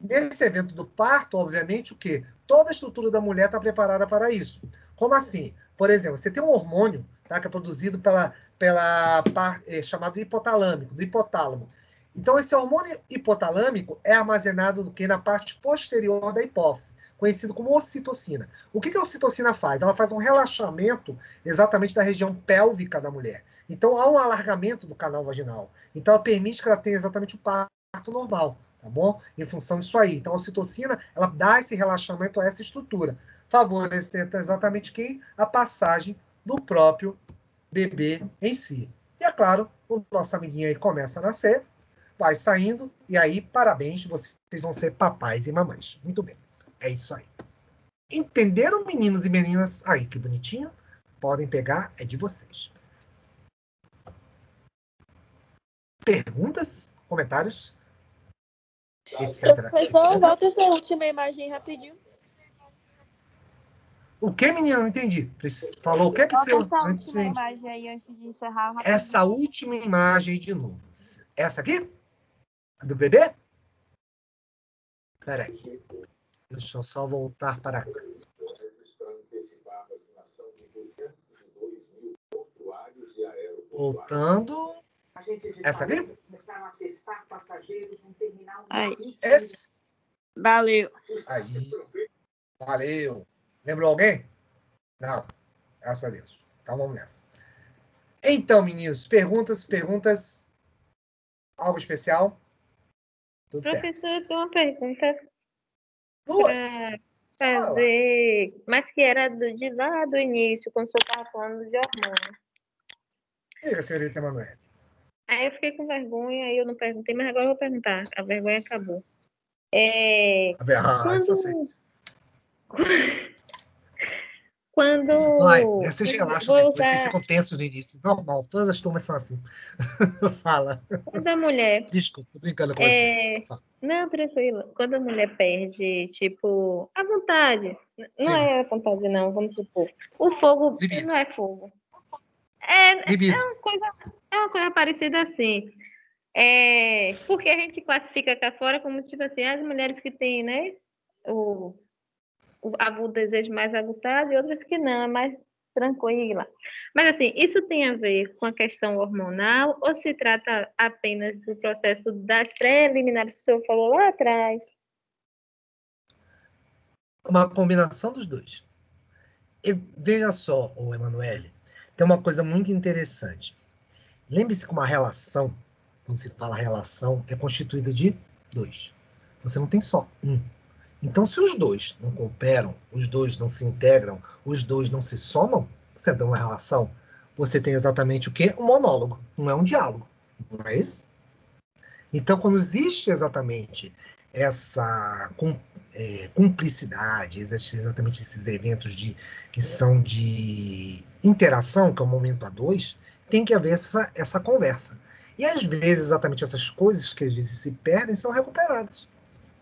Nesse evento do parto, obviamente, o quê? Toda a estrutura da mulher está preparada para isso. Como assim? Por exemplo, você tem um hormônio tá, que é produzido pela, pela é, chamado hipotalâmico, do hipotálamo. Então, esse hormônio hipotalâmico é armazenado do que na parte posterior da hipófise, conhecido como ocitocina. O que, que a ocitocina faz? Ela faz um relaxamento exatamente da região pélvica da mulher. Então, há um alargamento do canal vaginal. Então, ela permite que ela tenha exatamente o parto normal tá bom? Em função disso aí. Então, a ocitocina, ela dá esse relaxamento a essa estrutura, favorecendo exatamente quem? A passagem do próprio bebê em si. E, é claro, o nosso amiguinho aí começa a nascer, vai saindo, e aí, parabéns, vocês vão ser papais e mamães. Muito bem, é isso aí. Entenderam, meninos e meninas? Aí, que bonitinho. Podem pegar, é de vocês. Perguntas? Comentários? etc. Professor, volta essa última imagem rapidinho. O que, menina? Não entendi. Falou o que, que você... essa última de... imagem aí, antes de encerrar. Rapidinho. Essa última imagem de novo. Essa aqui? A do bebê? Espera aí. Deixa eu só voltar para cá. Voltando. Essa aqui? Começaram a testar passageiros no terminal. Aí. Esse? Valeu. Aí. Valeu. Lembrou alguém? Não. Graças a Deus. Então vamos nessa. Então, meninos, perguntas, perguntas. Algo especial? Tudo Professor, certo. eu tenho uma pergunta. Duas. fazer. Mas que era do, de lá do início, quando o senhor estava falando de hormônio. Diga, senhorita Emanuele. Aí eu fiquei com vergonha, aí eu não perguntei, mas agora eu vou perguntar. A vergonha acabou. É, ah, quando... isso eu sei. quando. Vai, você relaxa depois, usar... você fica tenso no início. Normal, todas as turmas são assim. Fala. Quando a mulher. Desculpa, tô brincando com é... você. Não, tranquilo. Quando a mulher perde, tipo, a vontade. Não Sim. é a vontade, não, vamos supor. O fogo Libido. não é fogo. É, é uma coisa é uma coisa parecida assim. É, porque a gente classifica cá fora como, tipo assim, as mulheres que têm, né, o, o, o desejo mais aguçado e outras que não, é mais tranquila. Mas, assim, isso tem a ver com a questão hormonal ou se trata apenas do processo das preliminares que o senhor falou lá atrás? Uma combinação dos dois. E veja só, o Emanuele, tem uma coisa muito interessante. Lembre-se que uma relação, quando se fala relação, é constituída de dois. Você não tem só um. Então, se os dois não cooperam, os dois não se integram, os dois não se somam, você tem uma relação. Você tem exatamente o quê? Um monólogo, não é um diálogo. Não é isso? Então, quando existe exatamente essa é, cumplicidade, exatamente esses eventos de, que são de interação, que é o momento a dois, tem que haver essa, essa conversa. E às vezes, exatamente essas coisas que às vezes se perdem são recuperadas.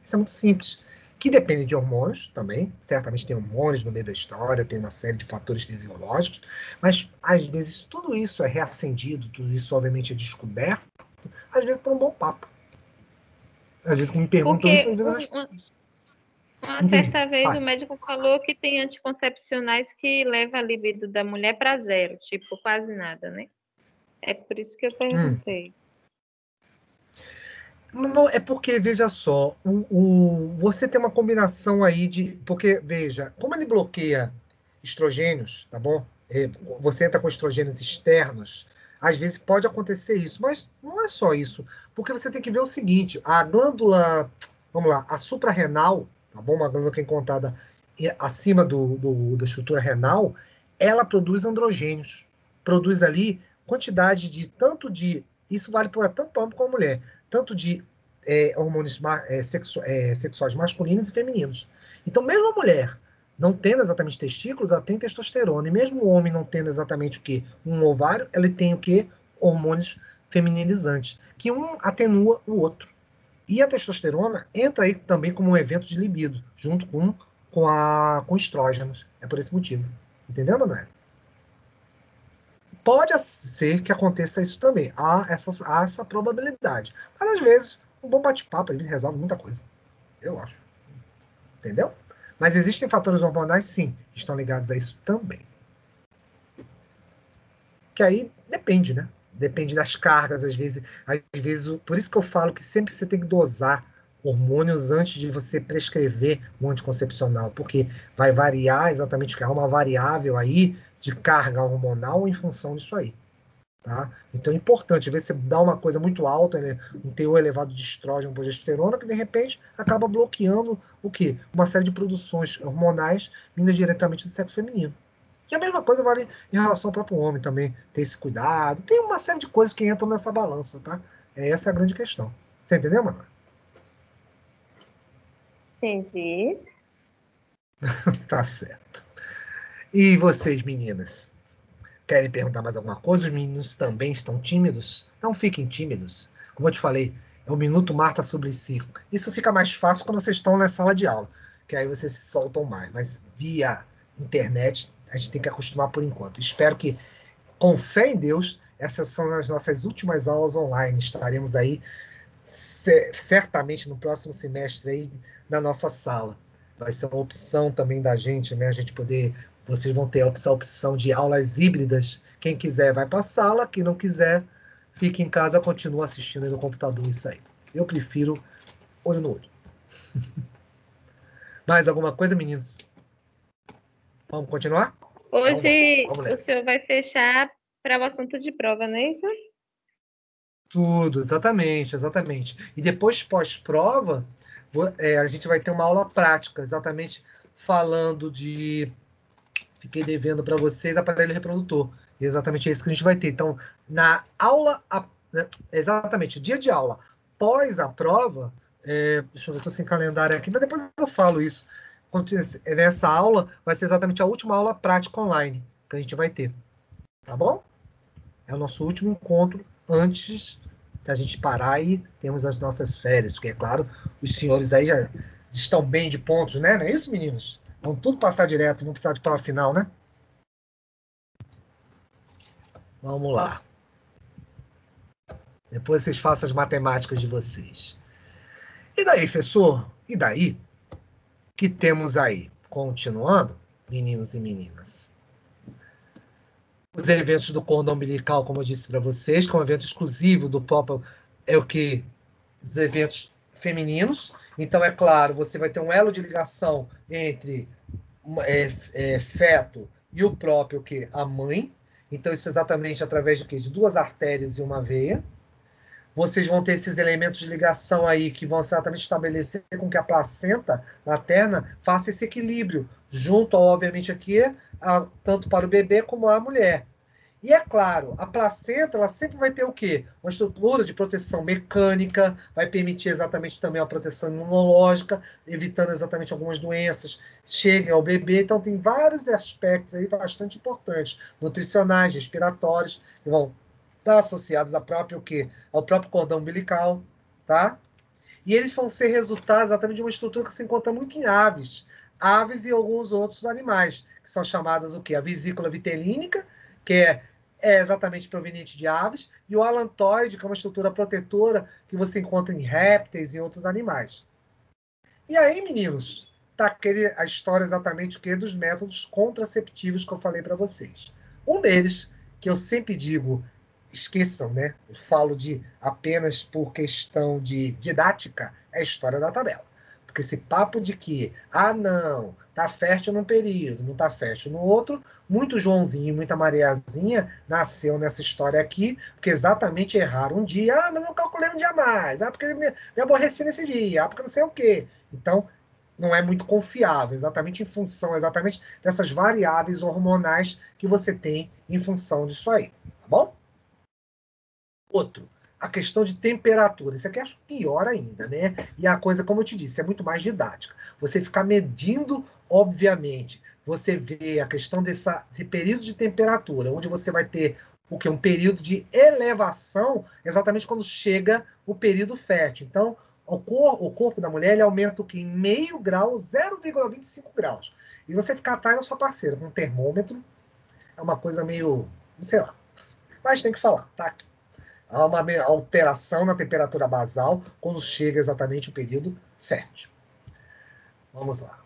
Isso é muito simples. Que depende de hormônios também. Certamente tem hormônios no meio da história, tem uma série de fatores fisiológicos, mas às vezes tudo isso é reacendido, tudo isso obviamente é descoberto, às vezes por um bom papo. Às vezes, como me perguntam isso, às vezes eu acho. Uma certa vez o médico falou que tem anticoncepcionais que levam a libido da mulher para zero, tipo, quase nada, né? É por isso que eu perguntei. Hum. é porque, veja só, o, o, você tem uma combinação aí de. Porque, veja, como ele bloqueia estrogênios, tá bom? É, você entra com estrogênios externos, às vezes pode acontecer isso, mas não é só isso. Porque você tem que ver o seguinte: a glândula, vamos lá, a suprarrenal, tá bom? Uma glândula que é encontrada acima do, do, da estrutura renal, ela produz androgênios. Produz ali quantidade de tanto de isso vale para tanto homem como mulher, tanto de é, hormônios é, sexu é, sexuais masculinos e femininos. Então, mesmo a mulher não tendo exatamente testículos, ela tem testosterona. E mesmo o homem não tendo exatamente o que? Um ovário, ele tem o que? Hormônios feminilizantes, que um atenua o outro. E a testosterona entra aí também como um evento de libido, junto com, com, a, com estrógenos. É por esse motivo. Entendeu, Manuel? Pode ser que aconteça isso também. Há essa, há essa probabilidade. Mas às vezes, um bom bate-papo ele resolve muita coisa. Eu acho. Entendeu? Mas existem fatores hormonais, sim, que estão ligados a isso também. Que aí depende, né? Depende das cargas, às vezes, às vezes. Por isso que eu falo que sempre você tem que dosar hormônios antes de você prescrever um anticoncepcional, porque vai variar exatamente, há uma variável aí de carga hormonal em função disso aí. Tá? Então é importante, às vezes você dá uma coisa muito alta, né, um teor elevado de estrógeno, progesterona, que de repente acaba bloqueando o quê? Uma série de produções hormonais vindas diretamente do sexo feminino. E a mesma coisa vale em relação ao próprio homem também, ter esse cuidado. Tem uma série de coisas que entram nessa balança, tá? É essa a grande questão. Você entendeu, Manoel? Entendi. tá certo. E vocês, meninas? Querem perguntar mais alguma coisa? Os meninos também estão tímidos? Não fiquem tímidos. Como eu te falei, é o Minuto Marta sobre si. Isso fica mais fácil quando vocês estão na sala de aula, que aí vocês se soltam mais. Mas via internet, a gente tem que acostumar por enquanto. Espero que, com fé em Deus, essas são as nossas últimas aulas online. Estaremos aí certamente no próximo semestre aí na nossa sala. Vai ser uma opção também da gente, né? A gente poder. Vocês vão ter essa opção de aulas híbridas. Quem quiser vai para a sala, quem não quiser, fica em casa, continua assistindo aí no computador isso aí. Eu prefiro olho no olho. Mais alguma coisa, meninos? Vamos continuar? Hoje vamos, vamos o senhor vai fechar para o assunto de prova, não é isso? Tudo, exatamente, exatamente. E depois, pós-prova, é, a gente vai ter uma aula prática, exatamente falando de. Fiquei devendo para vocês aparelho reprodutor. E exatamente é isso que a gente vai ter. Então, na aula, né, exatamente, dia de aula, pós a prova, é, deixa eu ver, estou sem calendário aqui, mas depois eu falo isso. Nessa aula, vai ser exatamente a última aula prática online que a gente vai ter. Tá bom? É o nosso último encontro antes da gente parar e temos as nossas férias, porque é claro, os senhores aí já estão bem de pontos, né? Não é isso, meninos? Vão tudo passar direto, não precisar de prova final, né? Vamos lá. Depois vocês façam as matemáticas de vocês. E daí, professor? E daí? Que temos aí? Continuando, meninos e meninas os eventos do cordão umbilical, como eu disse para vocês, que é um evento exclusivo do Pop, é o que? Os eventos femininos. Então, é claro, você vai ter um elo de ligação entre é, é, feto e o próprio que a mãe. Então, isso é exatamente através de? De duas artérias e uma veia. Vocês vão ter esses elementos de ligação aí que vão exatamente estabelecer com que a placenta materna faça esse equilíbrio, junto, obviamente, aqui, a, tanto para o bebê como a mulher. E é claro, a placenta ela sempre vai ter o quê? Uma estrutura de proteção mecânica, vai permitir exatamente também a proteção imunológica, evitando exatamente algumas doenças cheguem ao bebê. Então tem vários aspectos aí bastante importantes, nutricionais, respiratórios, que vão estar associados ao próprio o quê? Ao próprio cordão umbilical, tá? E eles vão ser resultado exatamente de uma estrutura que se encontra muito em aves, aves e alguns outros animais, que são chamadas o quê? A vesícula vitelínica, que é é exatamente proveniente de aves, e o alantoide, que é uma estrutura protetora que você encontra em répteis e outros animais. E aí, meninos, tá aquele, a história exatamente que dos métodos contraceptivos que eu falei para vocês. Um deles, que eu sempre digo, esqueçam, né? Eu falo de apenas por questão de didática, é a história da tabela. Porque esse papo de que, ah, não, tá fértil num período, não tá fértil no outro, muito Joãozinho, muita Mariazinha nasceu nessa história aqui, porque exatamente erraram um dia, ah, mas não calculei um dia mais, ah, porque me, me aborreci nesse dia, ah, porque não sei o quê. Então, não é muito confiável, exatamente em função, exatamente dessas variáveis hormonais que você tem em função disso aí, tá bom? Outro, a questão de temperatura. Isso aqui acho pior ainda, né? E a coisa, como eu te disse, é muito mais didática. Você ficar medindo, obviamente, você vê a questão dessa, desse período de temperatura, onde você vai ter o que? Um período de elevação, exatamente quando chega o período fértil. Então, o, cor, o corpo da mulher ele aumenta o que? Em meio grau, 0,25 graus. E você ficar atrás da sua parceira com um termômetro é uma coisa meio, sei lá. Mas tem que falar, tá aqui. Há uma alteração na temperatura basal quando chega exatamente o período fértil. Vamos lá.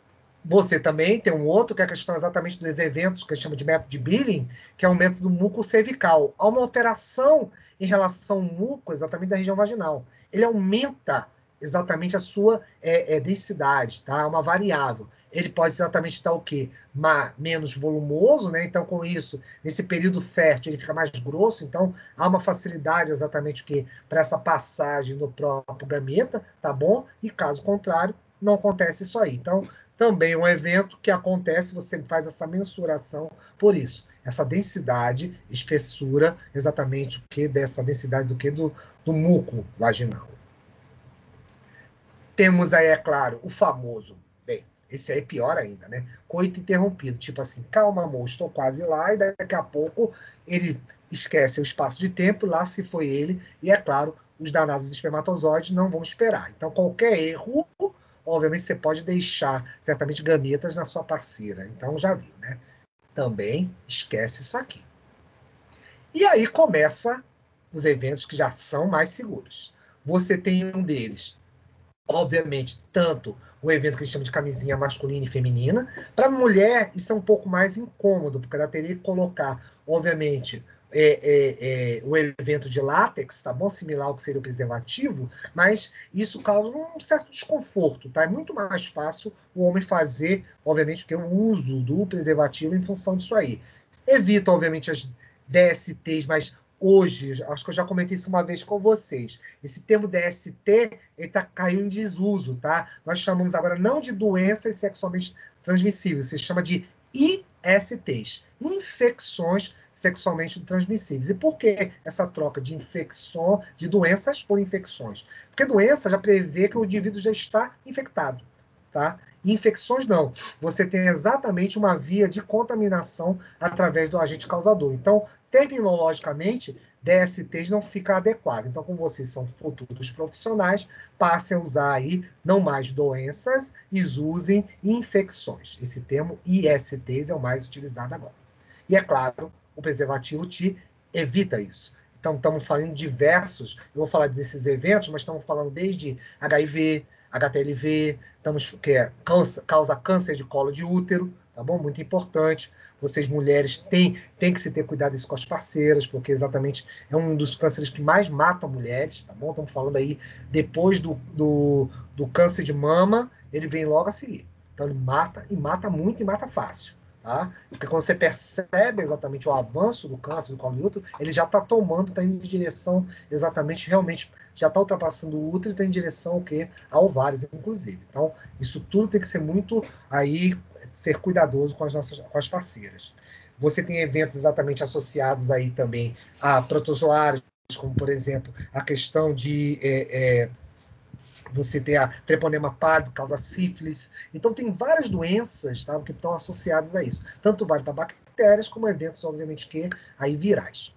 Você também tem um outro, que é a questão exatamente dos eventos, que a gente chama de método de Billing, que é o método muco cervical. Há uma alteração em relação ao muco, exatamente da região vaginal. Ele aumenta exatamente a sua é, é, densidade, tá? É uma variável. Ele pode exatamente estar o quê? Ma, menos volumoso, né? Então, com isso, nesse período fértil, ele fica mais grosso, então há uma facilidade exatamente o quê? Para essa passagem do próprio gameta, tá bom? E caso contrário, não acontece isso aí. Então, também um evento que acontece, você faz essa mensuração por isso. Essa densidade, espessura, exatamente o que dessa densidade do que do, do muco vaginal. Temos aí, é claro, o famoso, bem, esse aí é pior ainda, né? Coito interrompido, tipo assim, calma amor, estou quase lá, e daqui a pouco ele esquece o espaço de tempo, lá se foi ele, e é claro, os danados espermatozoides não vão esperar. Então, qualquer erro obviamente você pode deixar certamente gametas na sua parceira. Então já viu, né? Também esquece isso aqui. E aí começa os eventos que já são mais seguros. Você tem um deles, obviamente, tanto o evento que a gente chama de camisinha masculina e feminina. Para mulher, isso é um pouco mais incômodo, porque ela teria que colocar, obviamente, é, é, é, o evento de látex, tá bom? Similar ao que seria o preservativo, mas isso causa um certo desconforto, tá? É muito mais fácil o homem fazer, obviamente, que o uso do preservativo em função disso aí. Evita, obviamente, as DSTs, mas hoje, acho que eu já comentei isso uma vez com vocês, esse termo DST, ele tá caindo em desuso, tá? Nós chamamos agora não de doenças sexualmente transmissíveis, se chama de ISTs, infecções sexualmente transmissíveis. E por que essa troca de infecção, de doenças por infecções? Porque doença já prevê que o indivíduo já está infectado, tá? Infecções não. Você tem exatamente uma via de contaminação através do agente causador. Então, terminologicamente, DSTs não fica adequado. Então, como vocês são futuros profissionais, passem a usar aí não mais doenças e usem infecções. Esse termo ISTs é o mais utilizado agora. E é claro, o preservativo te evita isso. Então, estamos falando diversos, eu vou falar desses eventos, mas estamos falando desde HIV, HTLV, estamos, que é, causa, causa câncer de colo de útero, tá bom? Muito importante. Vocês, mulheres, têm, têm que se ter cuidado isso com as parceiras, porque exatamente é um dos cânceres que mais matam mulheres, tá bom? Estamos falando aí, depois do, do, do câncer de mama, ele vem logo a seguir. Então, ele mata, e mata muito, e mata fácil. Tá? Porque quando você percebe exatamente o avanço do câncer do colo de útero, ele já está tomando, está indo em direção exatamente, realmente, já está ultrapassando o útero e está em direção ao quê? A ovários, inclusive. Então, isso tudo tem que ser muito aí, ser cuidadoso com as nossas com as parceiras. Você tem eventos exatamente associados aí também a protozoários, como, por exemplo, a questão de é, é, você tem a treponema pálido, causa sífilis. Então, tem várias doenças tá, que estão associadas a isso. Tanto vale para bactérias, como eventos, obviamente, que aí virais.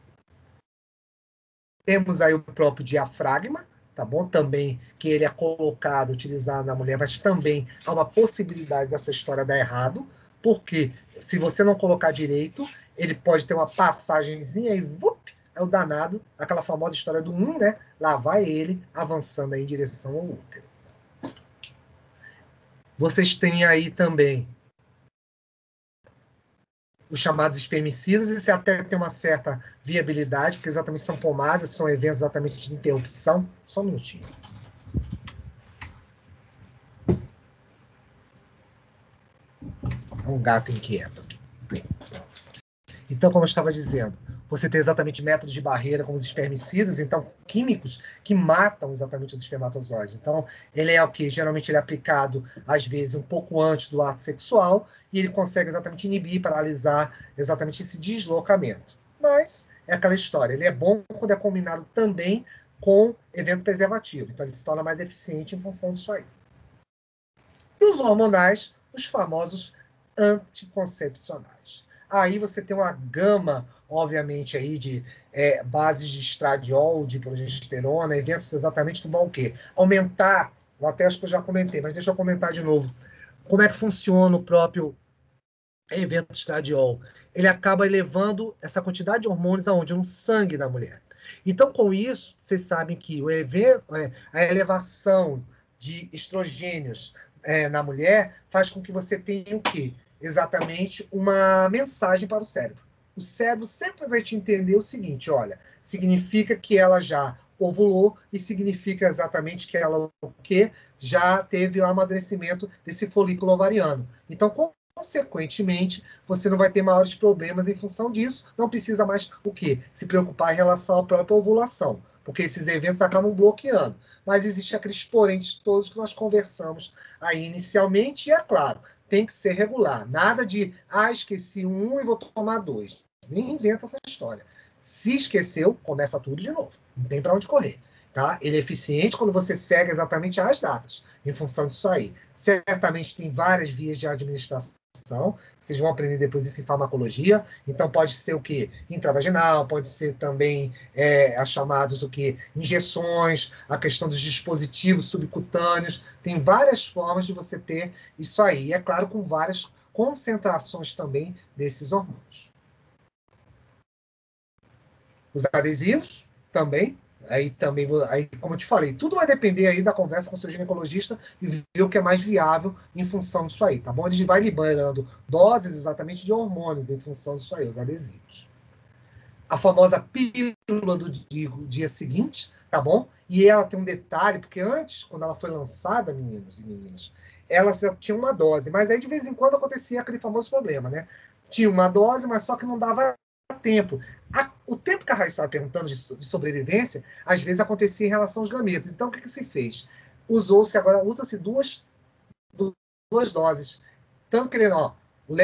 Temos aí o próprio diafragma, tá bom? Também que ele é colocado, utilizado na mulher, mas também há uma possibilidade dessa história dar errado, porque se você não colocar direito, ele pode ter uma passagenzinha e vup, é o danado, aquela famosa história do um, né? Lá vai ele avançando em direção ao útero. Vocês têm aí também os chamados espermicidas, esse até tem uma certa viabilidade, porque exatamente são pomadas, são eventos exatamente de interrupção. Só um minutinho. Um gato inquieto. Então, como eu estava dizendo, você tem exatamente métodos de barreira como os espermicidas, então químicos que matam exatamente os espermatozoides. Então, ele é o que geralmente ele é aplicado às vezes um pouco antes do ato sexual e ele consegue exatamente inibir, paralisar exatamente esse deslocamento. Mas é aquela história, ele é bom quando é combinado também com evento preservativo. Então, ele se torna mais eficiente em função disso aí. E os hormonais, os famosos anticoncepcionais. Aí você tem uma gama, obviamente, aí de é, bases de estradiol, de progesterona, eventos exatamente que vão o quê? Aumentar, até acho que eu já comentei, mas deixa eu comentar de novo. Como é que funciona o próprio evento estradiol? Ele acaba elevando essa quantidade de hormônios aonde? No sangue da mulher. Então, com isso, vocês sabem que o evento, é, a elevação de estrogênios é, na mulher faz com que você tenha o quê? Exatamente uma mensagem para o cérebro. O cérebro sempre vai te entender o seguinte: olha, significa que ela já ovulou e significa exatamente que ela o quê? já teve o amadurecimento desse folículo ovariano. Então, consequentemente, você não vai ter maiores problemas em função disso, não precisa mais o quê? Se preocupar em relação à própria ovulação porque esses eventos acabam bloqueando. Mas existe aqueles poréns todos que nós conversamos aí inicialmente, e é claro, tem que ser regular. Nada de, ah, esqueci um e vou tomar dois. Nem inventa essa história. Se esqueceu, começa tudo de novo. Não tem para onde correr. Tá? Ele é eficiente quando você segue exatamente as datas, em função disso aí. Certamente tem várias vias de administração vocês vão aprender depois isso em farmacologia. Então, pode ser o que? Intravaginal, pode ser também é, as chamadas o que? Injeções, a questão dos dispositivos subcutâneos. Tem várias formas de você ter isso aí. E, é claro, com várias concentrações também desses hormônios. Os adesivos também Aí também, aí, como eu te falei, tudo vai depender aí da conversa com o seu ginecologista e ver o que é mais viável em função disso aí, tá bom? A gente vai liberando doses exatamente de hormônios em função disso aí, os adesivos. A famosa pílula do dia, dia seguinte, tá bom? E ela tem um detalhe, porque antes, quando ela foi lançada, meninos e meninas, ela tinha uma dose, mas aí de vez em quando acontecia aquele famoso problema, né? Tinha uma dose, mas só que não dava tempo. A, o tempo que a Raíssa estava perguntando de, de, sobrevivência, às vezes acontecia em relação aos gametas. Então, o que, que se fez? Usou-se agora, usa-se duas, duas doses. Tanto que ele, ó, o,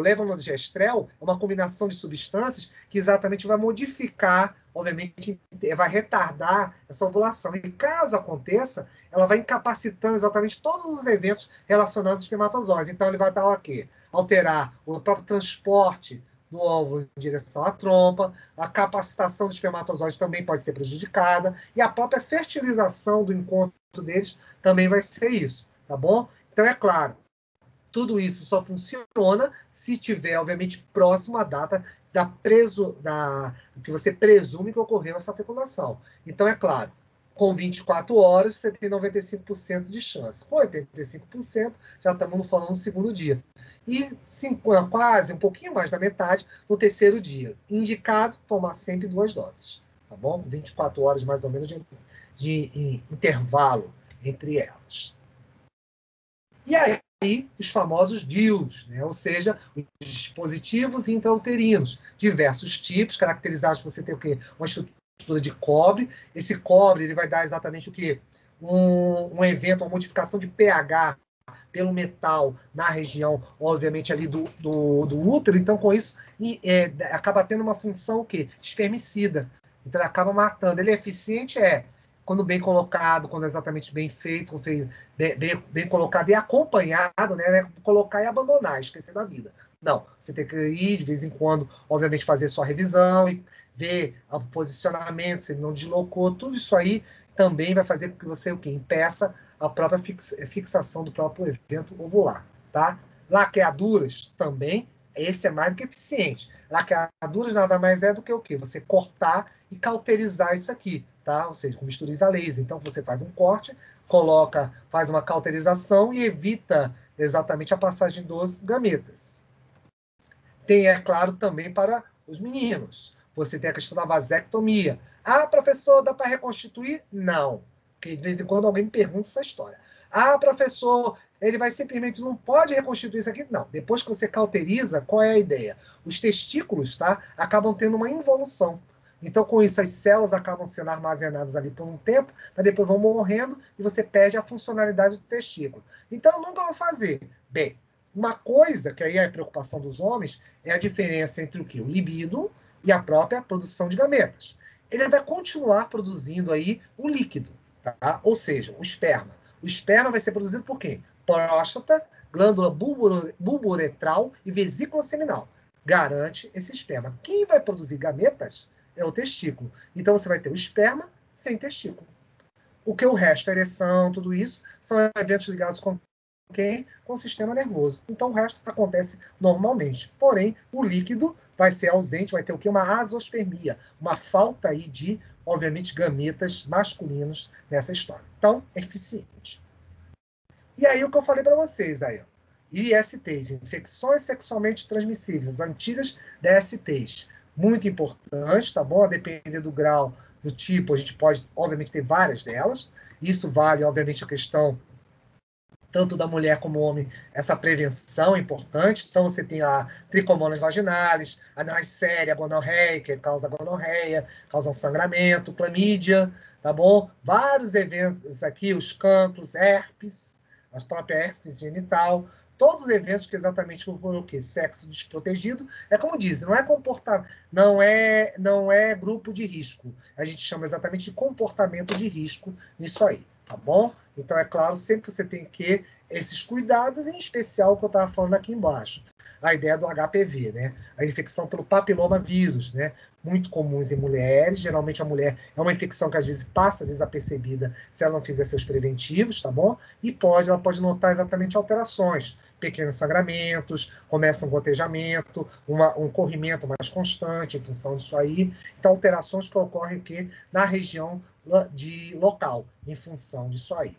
le, é uma combinação de substâncias que exatamente vai modificar, obviamente, vai retardar essa ovulação. E caso aconteça, ela vai incapacitando exatamente todos os eventos relacionados aos espermatozoides. Então, ele vai dar o quê? Alterar o próprio transporte do óvulo em direção à trompa, a capacitação dos espermatozoides também pode ser prejudicada, e a própria fertilização do encontro deles também vai ser isso, tá bom? Então, é claro, tudo isso só funciona se tiver, obviamente, próximo à data da preso, da, que você presume que ocorreu essa fecundação. Então, é claro, com 24 horas, você tem 95% de chance. Com 85%, já estamos falando no segundo dia. E cinco, quase um pouquinho mais da metade no terceiro dia. Indicado tomar sempre duas doses. Tá bom? 24 horas mais ou menos de, de intervalo entre elas. E aí, os famosos DIUs, né? ou seja, os dispositivos intrauterinos, diversos tipos, caracterizados por você ter o quê? Uma estrutura estrutura de cobre. Esse cobre ele vai dar exatamente o que? Um, um evento, uma modificação de pH pelo metal na região, obviamente, ali do, do, do útero. Então, com isso, e, é, acaba tendo uma função o quê? Espermicida. Então, ele acaba matando. Ele é eficiente? É. Quando bem colocado, quando exatamente bem feito, bem, bem, bem colocado e acompanhado, né? Colocar e abandonar, esquecer da vida. Não, você tem que ir de vez em quando, obviamente, fazer sua revisão e ver o posicionamento, se ele não deslocou, tudo isso aí também vai fazer com que você o quê? impeça a própria fixação do próprio evento ovular, tá? Laqueaduras também, esse é mais do que eficiente. Laqueaduras nada mais é do que o quê? Você cortar e cauterizar isso aqui, tá? Ou seja, com bisturis a laser. Então, você faz um corte, coloca, faz uma cauterização e evita exatamente a passagem dos gametas. Tem, é claro, também para os meninos. Você tem a questão da vasectomia. Ah, professor, dá para reconstituir? Não. Porque de vez em quando alguém me pergunta essa história. Ah, professor, ele vai simplesmente não pode reconstituir isso aqui? Não. Depois que você cauteriza, qual é a ideia? Os testículos, tá, acabam tendo uma involução. Então, com isso, as células acabam sendo armazenadas ali por um tempo, mas depois vão morrendo e você perde a funcionalidade do testículo. Então, nunca vou fazer. Bem, uma coisa, que aí é a preocupação dos homens, é a diferença entre o que? O libido e a própria produção de gametas. ele vai continuar produzindo aí o líquido, tá? Ou seja, o esperma. O esperma vai ser produzido por quem? Próstata, glândula bulboretral e vesícula seminal. Garante esse esperma. Quem vai produzir gametas é o testículo. Então você vai ter o esperma sem testículo. O que o resto, a ereção, tudo isso, são eventos ligados com quem? Com o sistema nervoso. Então o resto acontece normalmente. Porém, o líquido vai ser ausente, vai ter o que? Uma azospermia, uma falta aí de, obviamente, gametas masculinos nessa história. Então, eficiente. E aí o que eu falei para vocês aí, ó. ISTs, infecções sexualmente transmissíveis, as antigas DSTs. Muito importante, tá bom? A depender do grau, do tipo, a gente pode, obviamente, ter várias delas. Isso vale, obviamente, a questão tanto da mulher como do homem, essa prevenção importante. Então, você tem a tricomonas vaginais, a Neisseria, a gonorreia, que causa gonorreia, causa um sangramento, clamídia, tá bom? Vários eventos aqui, os cancros, herpes, a própria herpes genital, todos os eventos que exatamente por o quê? Sexo desprotegido, é como diz, não é comportamento, não é, não é grupo de risco. A gente chama exatamente de comportamento de risco nisso aí tá bom? Então, é claro, sempre você tem que esses cuidados, em especial o que eu estava falando aqui embaixo, a ideia do HPV, né? A infecção pelo papiloma vírus, né? Muito comuns em mulheres. Geralmente a mulher é uma infecção que às vezes passa desapercebida se ela não fizer seus preventivos, tá bom? E pode, ela pode notar exatamente alterações, pequenos sangramentos, começa um gotejamento, uma, um corrimento mais constante em função disso aí. Então, alterações que ocorrem aqui na região de local, em função disso aí.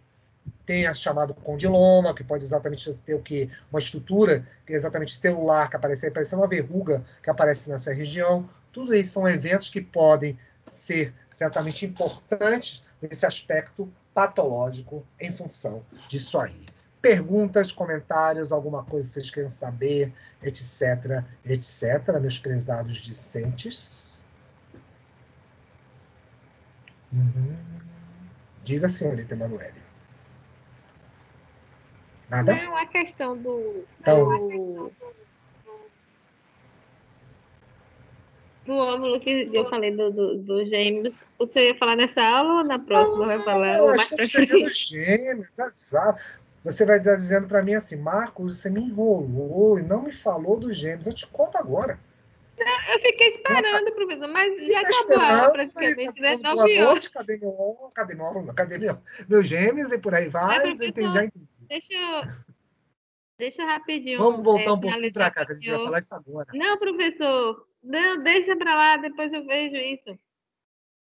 Tem a chamado condiloma, que pode exatamente ter o que? Uma estrutura que é exatamente celular, que aparece, parece uma verruga que aparece nessa região. Tudo isso são eventos que podem ser certamente importantes nesse aspecto patológico em função disso aí. Perguntas, comentários, alguma coisa que vocês queiram saber, etc, etc, meus prezados discentes. Uhum. Diga, senhorita Emanuele. Nada? Não, a questão do. Então, do, do óvulo que eu falei do, do, do, gêmeos, o senhor ia falar nessa aula ou na próxima vai falar? Não, mais pra frente? gêmeos, exato. Você vai dizendo para mim assim, Marcos, você me enrolou e não me falou dos gêmeos. Eu te conto agora. Eu fiquei esperando, professor, mas já acabou a praticamente, né? Não viu. Cadê meu, cadê meu, cadê meu, meu gêmeos e por aí vai? Mas, entendi, já entendi. Deixa eu, deixa eu rapidinho. Vamos voltar é, um pouquinho para cá, que a gente vai falar isso agora. Não, professor, não, deixa para lá, depois eu vejo isso.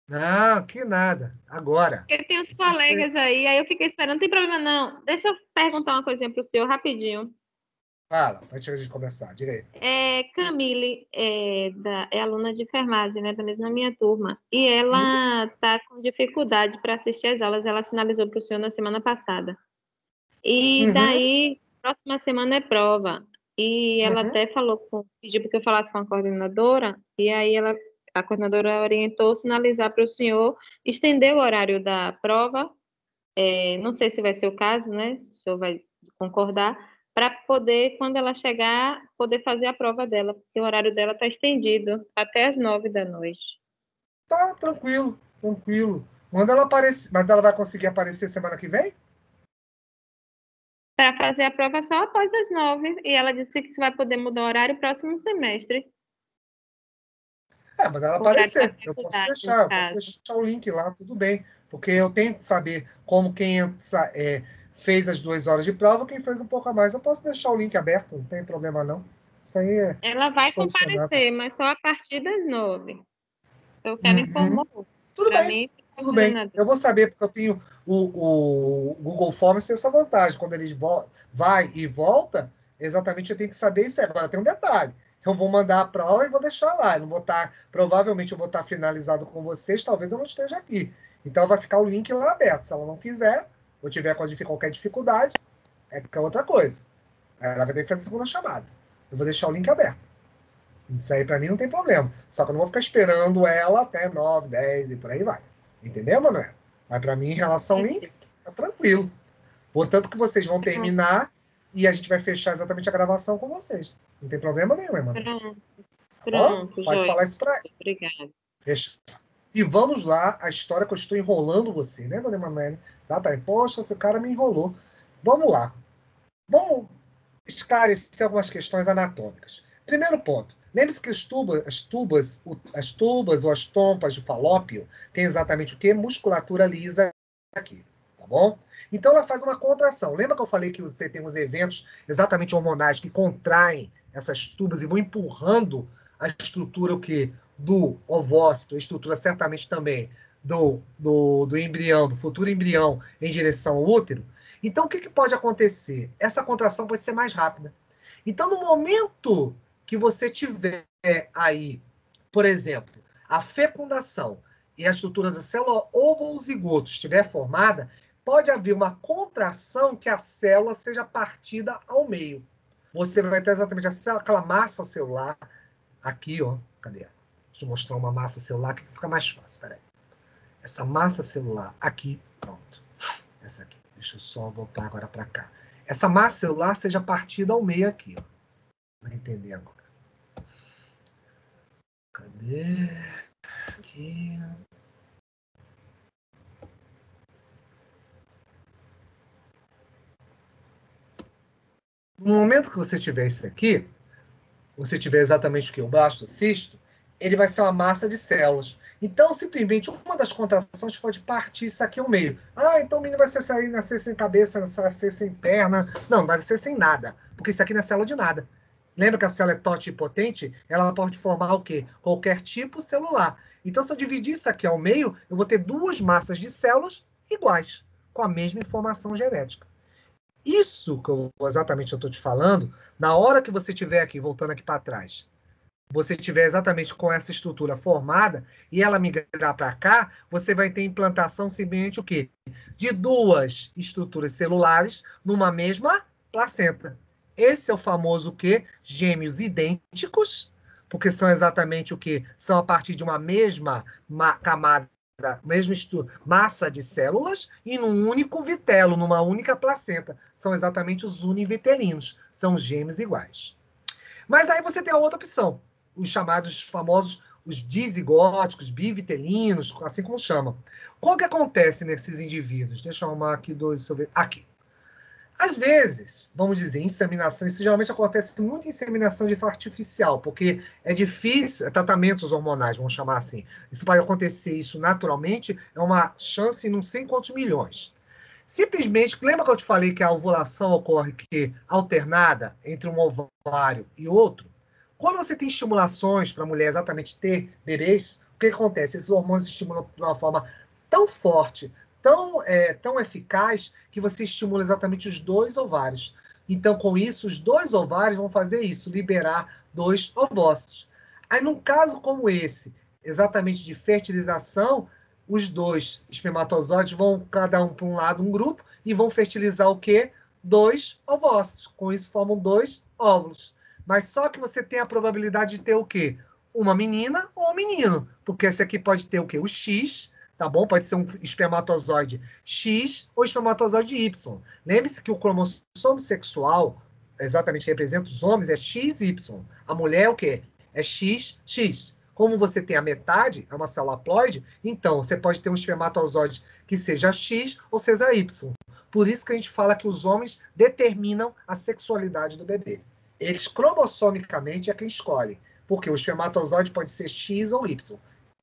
Não, que nada. Agora. Porque tem uns colegas aí, aí eu fiquei esperando, não tem problema não. Deixa eu perguntar uma coisinha para o senhor rapidinho. Fala, antes de começar, diga aí. É, Camille é, da, é aluna de enfermagem, né, da mesma minha turma, e ela está com dificuldade para assistir às aulas, ela sinalizou para o senhor na semana passada. E uhum. daí, próxima semana é prova, e ela uhum. até falou, com, pediu para que eu falasse com a coordenadora, e aí ela, a coordenadora orientou sinalizar para o senhor estender o horário da prova, é, não sei se vai ser o caso, né, se o senhor vai concordar, para poder, quando ela chegar, poder fazer a prova dela, porque o horário dela está estendido até as nove da noite. Tá, tranquilo, tranquilo. Manda ela aparecer, mas ela vai conseguir aparecer semana que vem? Para fazer a prova só após as nove. E ela disse que você vai poder mudar o horário próximo semestre. É, mas ela aparecer. Eu posso deixar, eu posso deixar o link lá, tudo bem. Porque eu tenho que saber como quem entra, é, fez as duas horas de prova, quem fez um pouco a mais, eu posso deixar o link aberto, não tem problema não. Isso aí é Ela vai comparecer, mas só a partir das nove. Eu quero uhum. informar. Tudo bem. Mim, tudo bem. Eu vou saber, porque eu tenho o, o Google Forms tem essa vantagem. Quando ele vai e volta, exatamente eu tenho que saber isso. Agora tem um detalhe. Eu vou mandar a prova e vou deixar lá. Eu não vou estar, tá, provavelmente eu vou estar tá finalizado com vocês, talvez eu não esteja aqui. Então vai ficar o link lá aberto. Se ela não fizer, ou tiver qualquer dificuldade, é porque é outra coisa. Ela vai ter que fazer a segunda chamada. Eu vou deixar o link aberto. Isso aí para mim não tem problema. Só que eu não vou ficar esperando ela até 9, 10 e por aí vai. Entendeu, Manoel? Mas para mim, em relação ao link, tá tranquilo. Portanto, que vocês vão terminar e a gente vai fechar exatamente a gravação com vocês. Não tem problema nenhum, Emanuel. Pronto. Pronto, Pode falar isso para ele. Obrigada. Fechado. E vamos lá, a história que eu estou enrolando você, né, dona Emanuele? Exatamente. Poxa, esse cara me enrolou. Vamos lá. Vamos esclarecer algumas questões anatômicas. Primeiro ponto. Lembre-se que as tubas, as tubas, as tubas ou as trompas de falópio têm exatamente o que? Musculatura lisa aqui, tá bom? Então ela faz uma contração. Lembra que eu falei que você tem uns eventos exatamente hormonais que contraem essas tubas e vão empurrando a estrutura o que do ovócito, estrutura certamente também do, do, do embrião, do futuro embrião em direção ao útero. Então o que, que pode acontecer? Essa contração pode ser mais rápida. Então no momento que você tiver aí, por exemplo, a fecundação e a estrutura da célula ovo-zigoto estiver formada, pode haver uma contração que a célula seja partida ao meio. Você vai ter exatamente aquela massa celular aqui, ó. Cadê? Deixa eu mostrar uma massa celular que fica mais fácil. Peraí. Essa massa celular aqui, pronto. Essa aqui. Deixa eu só voltar agora para cá. Essa massa celular seja partida ao meio aqui, ó. Vai entender agora. Cadê? Aqui. No momento que você tiver isso aqui, você tiver exatamente o que? O blastocisto, ele vai ser uma massa de células. Então, simplesmente, uma das contrações pode partir isso aqui ao meio. Ah, então o menino vai ser, sair, nascer sem cabeça, nascer sem perna. Não, vai nascer sem nada, porque isso aqui não é célula de nada. Lembra que a célula é totipotente? Ela pode formar o quê? Qualquer tipo celular. Então, se eu dividir isso aqui ao meio, eu vou ter duas massas de células iguais, com a mesma informação genética. Isso que eu, exatamente eu estou te falando, na hora que você tiver aqui, voltando aqui para trás, você tiver exatamente com essa estrutura formada e ela migrar para cá, você vai ter implantação simplesmente o quê? De duas estruturas celulares numa mesma placenta. Esse é o famoso que gêmeos idênticos, porque são exatamente o que são a partir de uma mesma camada, mesma massa de células e num único vitelo, numa única placenta. São exatamente os univitelinos, são gêmeos iguais. Mas aí você tem a outra opção, os chamados famosos os dizigóticos, bivitelinos, assim como chamam. Qual que acontece nesses indivíduos? Deixa eu arrumar aqui dois, ver. Aqui. Às vezes, vamos dizer, inseminação, isso geralmente acontece muito em inseminação de artificial, porque é difícil, é tratamentos hormonais, vamos chamar assim. Isso vai acontecer isso naturalmente, é uma chance em não sei quantos milhões. Simplesmente, lembra que eu te falei que a ovulação ocorre que alternada entre um ovário e outro? Quando você tem estimulações para a mulher exatamente ter bebês, o que acontece? Esses hormônios estimulam de uma forma tão forte, tão, é, tão eficaz que você estimula exatamente os dois ovários. Então, com isso, os dois ovários vão fazer isso, liberar dois ovócitos. Aí, num caso como esse, exatamente de fertilização, os dois espermatozoides vão, cada um para um lado, um grupo, e vão fertilizar o quê? Dois ovócitos. Com isso, formam dois óvulos. Mas só que você tem a probabilidade de ter o quê? Uma menina ou um menino. Porque esse aqui pode ter o quê? O X, tá bom? Pode ser um espermatozoide X ou espermatozoide Y. Lembre-se que o cromossomo sexual, exatamente representa os homens, é XY. A mulher é o quê? É XX. Como você tem a metade, é uma célula haploide, então você pode ter um espermatozoide que seja X ou seja Y. Por isso que a gente fala que os homens determinam a sexualidade do bebê. Eles cromossomicamente é quem escolhe, porque o espermatozoide pode ser X ou Y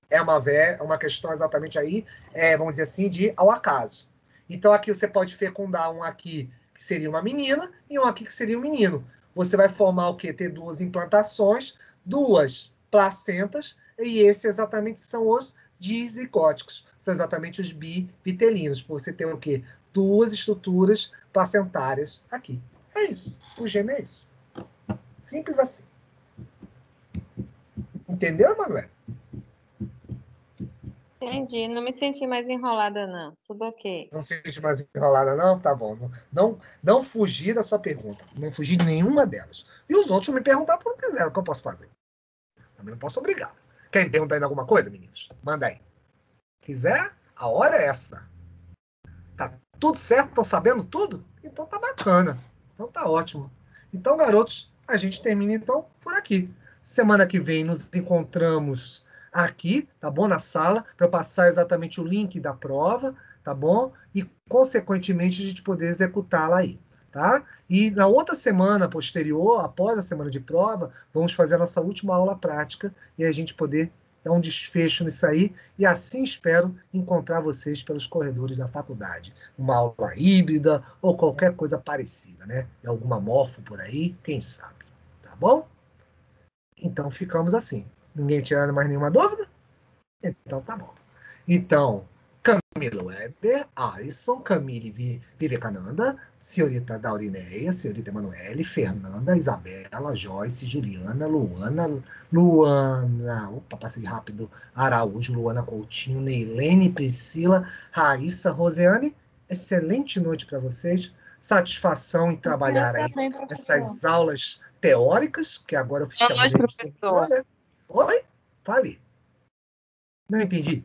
é uma, é uma questão exatamente aí, é, vamos dizer assim, de ao acaso. Então aqui você pode fecundar um aqui que seria uma menina e um aqui que seria um menino. Você vai formar o quê? Ter duas implantações, duas placentas, e esses exatamente são os dizigóticos. São exatamente os bivitelinos. Você tem o quê? Duas estruturas placentárias aqui. É isso. O gêmeo é isso. Simples assim. Entendeu, Manuel? Entendi, não me senti mais enrolada, não. Tudo ok. Não se sente mais enrolada, não? Tá bom. Não, não, não fugir da sua pergunta. Não fugir de nenhuma delas. E os outros me perguntar por que quiser, o que eu posso fazer. Também não posso obrigar. Querem perguntar ainda alguma coisa, meninos? Manda aí. Quiser, a hora é essa. Tá tudo certo? Estão sabendo tudo? Então tá bacana. Então tá ótimo. Então, garotos, a gente termina então por aqui. Semana que vem nos encontramos aqui, tá bom? Na sala, para passar exatamente o link da prova, tá bom? E, consequentemente, a gente poder executá-la aí, tá? E na outra semana posterior, após a semana de prova, vamos fazer a nossa última aula prática e a gente poder dar um desfecho nisso aí. E assim espero encontrar vocês pelos corredores da faculdade. Uma aula híbrida ou qualquer coisa parecida, né? Alguma morfo por aí, quem sabe, bom? Então ficamos assim. Ninguém tirar mais nenhuma dúvida? Então tá bom. Então, Camila Weber, Alisson, Camille Vivekananda, senhorita Daurineia, senhorita Emanuele, Fernanda, Isabela, Joyce, Juliana, Luana, Luana, opa, passei rápido, Araújo, Luana Coutinho, Neilene, Priscila, Raíssa, Rosiane, excelente noite para vocês, satisfação em trabalhar aí essas aulas teóricas, que agora oficialmente... Boa noite, professor. Oi? Fale. Não entendi.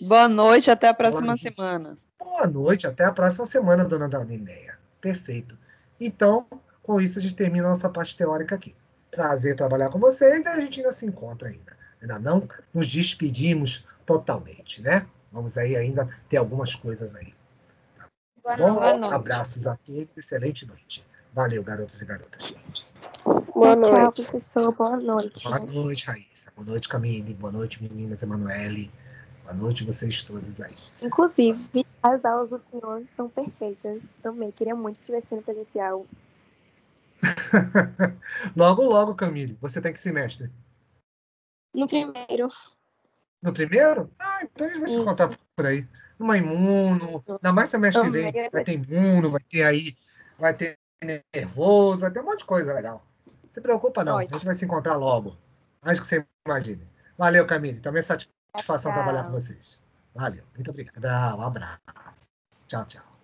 Boa noite, até a próxima Boa semana. Boa noite, até a próxima semana, dona Daunineia. Perfeito. Então, com isso a gente termina a nossa parte teórica aqui. Prazer trabalhar com vocês e a gente ainda se encontra ainda. Ainda não nos despedimos totalmente, né? Vamos aí ainda ter algumas coisas aí. Tá bom? Abraços a todos, excelente noite. Valeu, garotos e garotas. Boa noite. Tchau, professor. Boa noite. Boa noite, Raíssa. Boa noite, Camille. Boa noite, meninas, Emanuele. Boa noite vocês todos aí. Inclusive, as aulas do senhor são perfeitas também. Queria muito que tivesse sendo presencial. logo, logo, Camille. Você tem que semestre? No primeiro. No primeiro? Ah, então a gente vai se encontrar por aí. Uma imuno. Ainda mais semestre que vem. Vai ter imuno, vai ter aí. Vai ter nervoso, vai ter um monte de coisa legal. Não se preocupa, não. Ótimo. A gente vai se encontrar logo. Mais que você imagine. Valeu, Camille. Também satisfação trabalhar com vocês. Valeu. Muito obrigado. Um abraço. Tchau, tchau.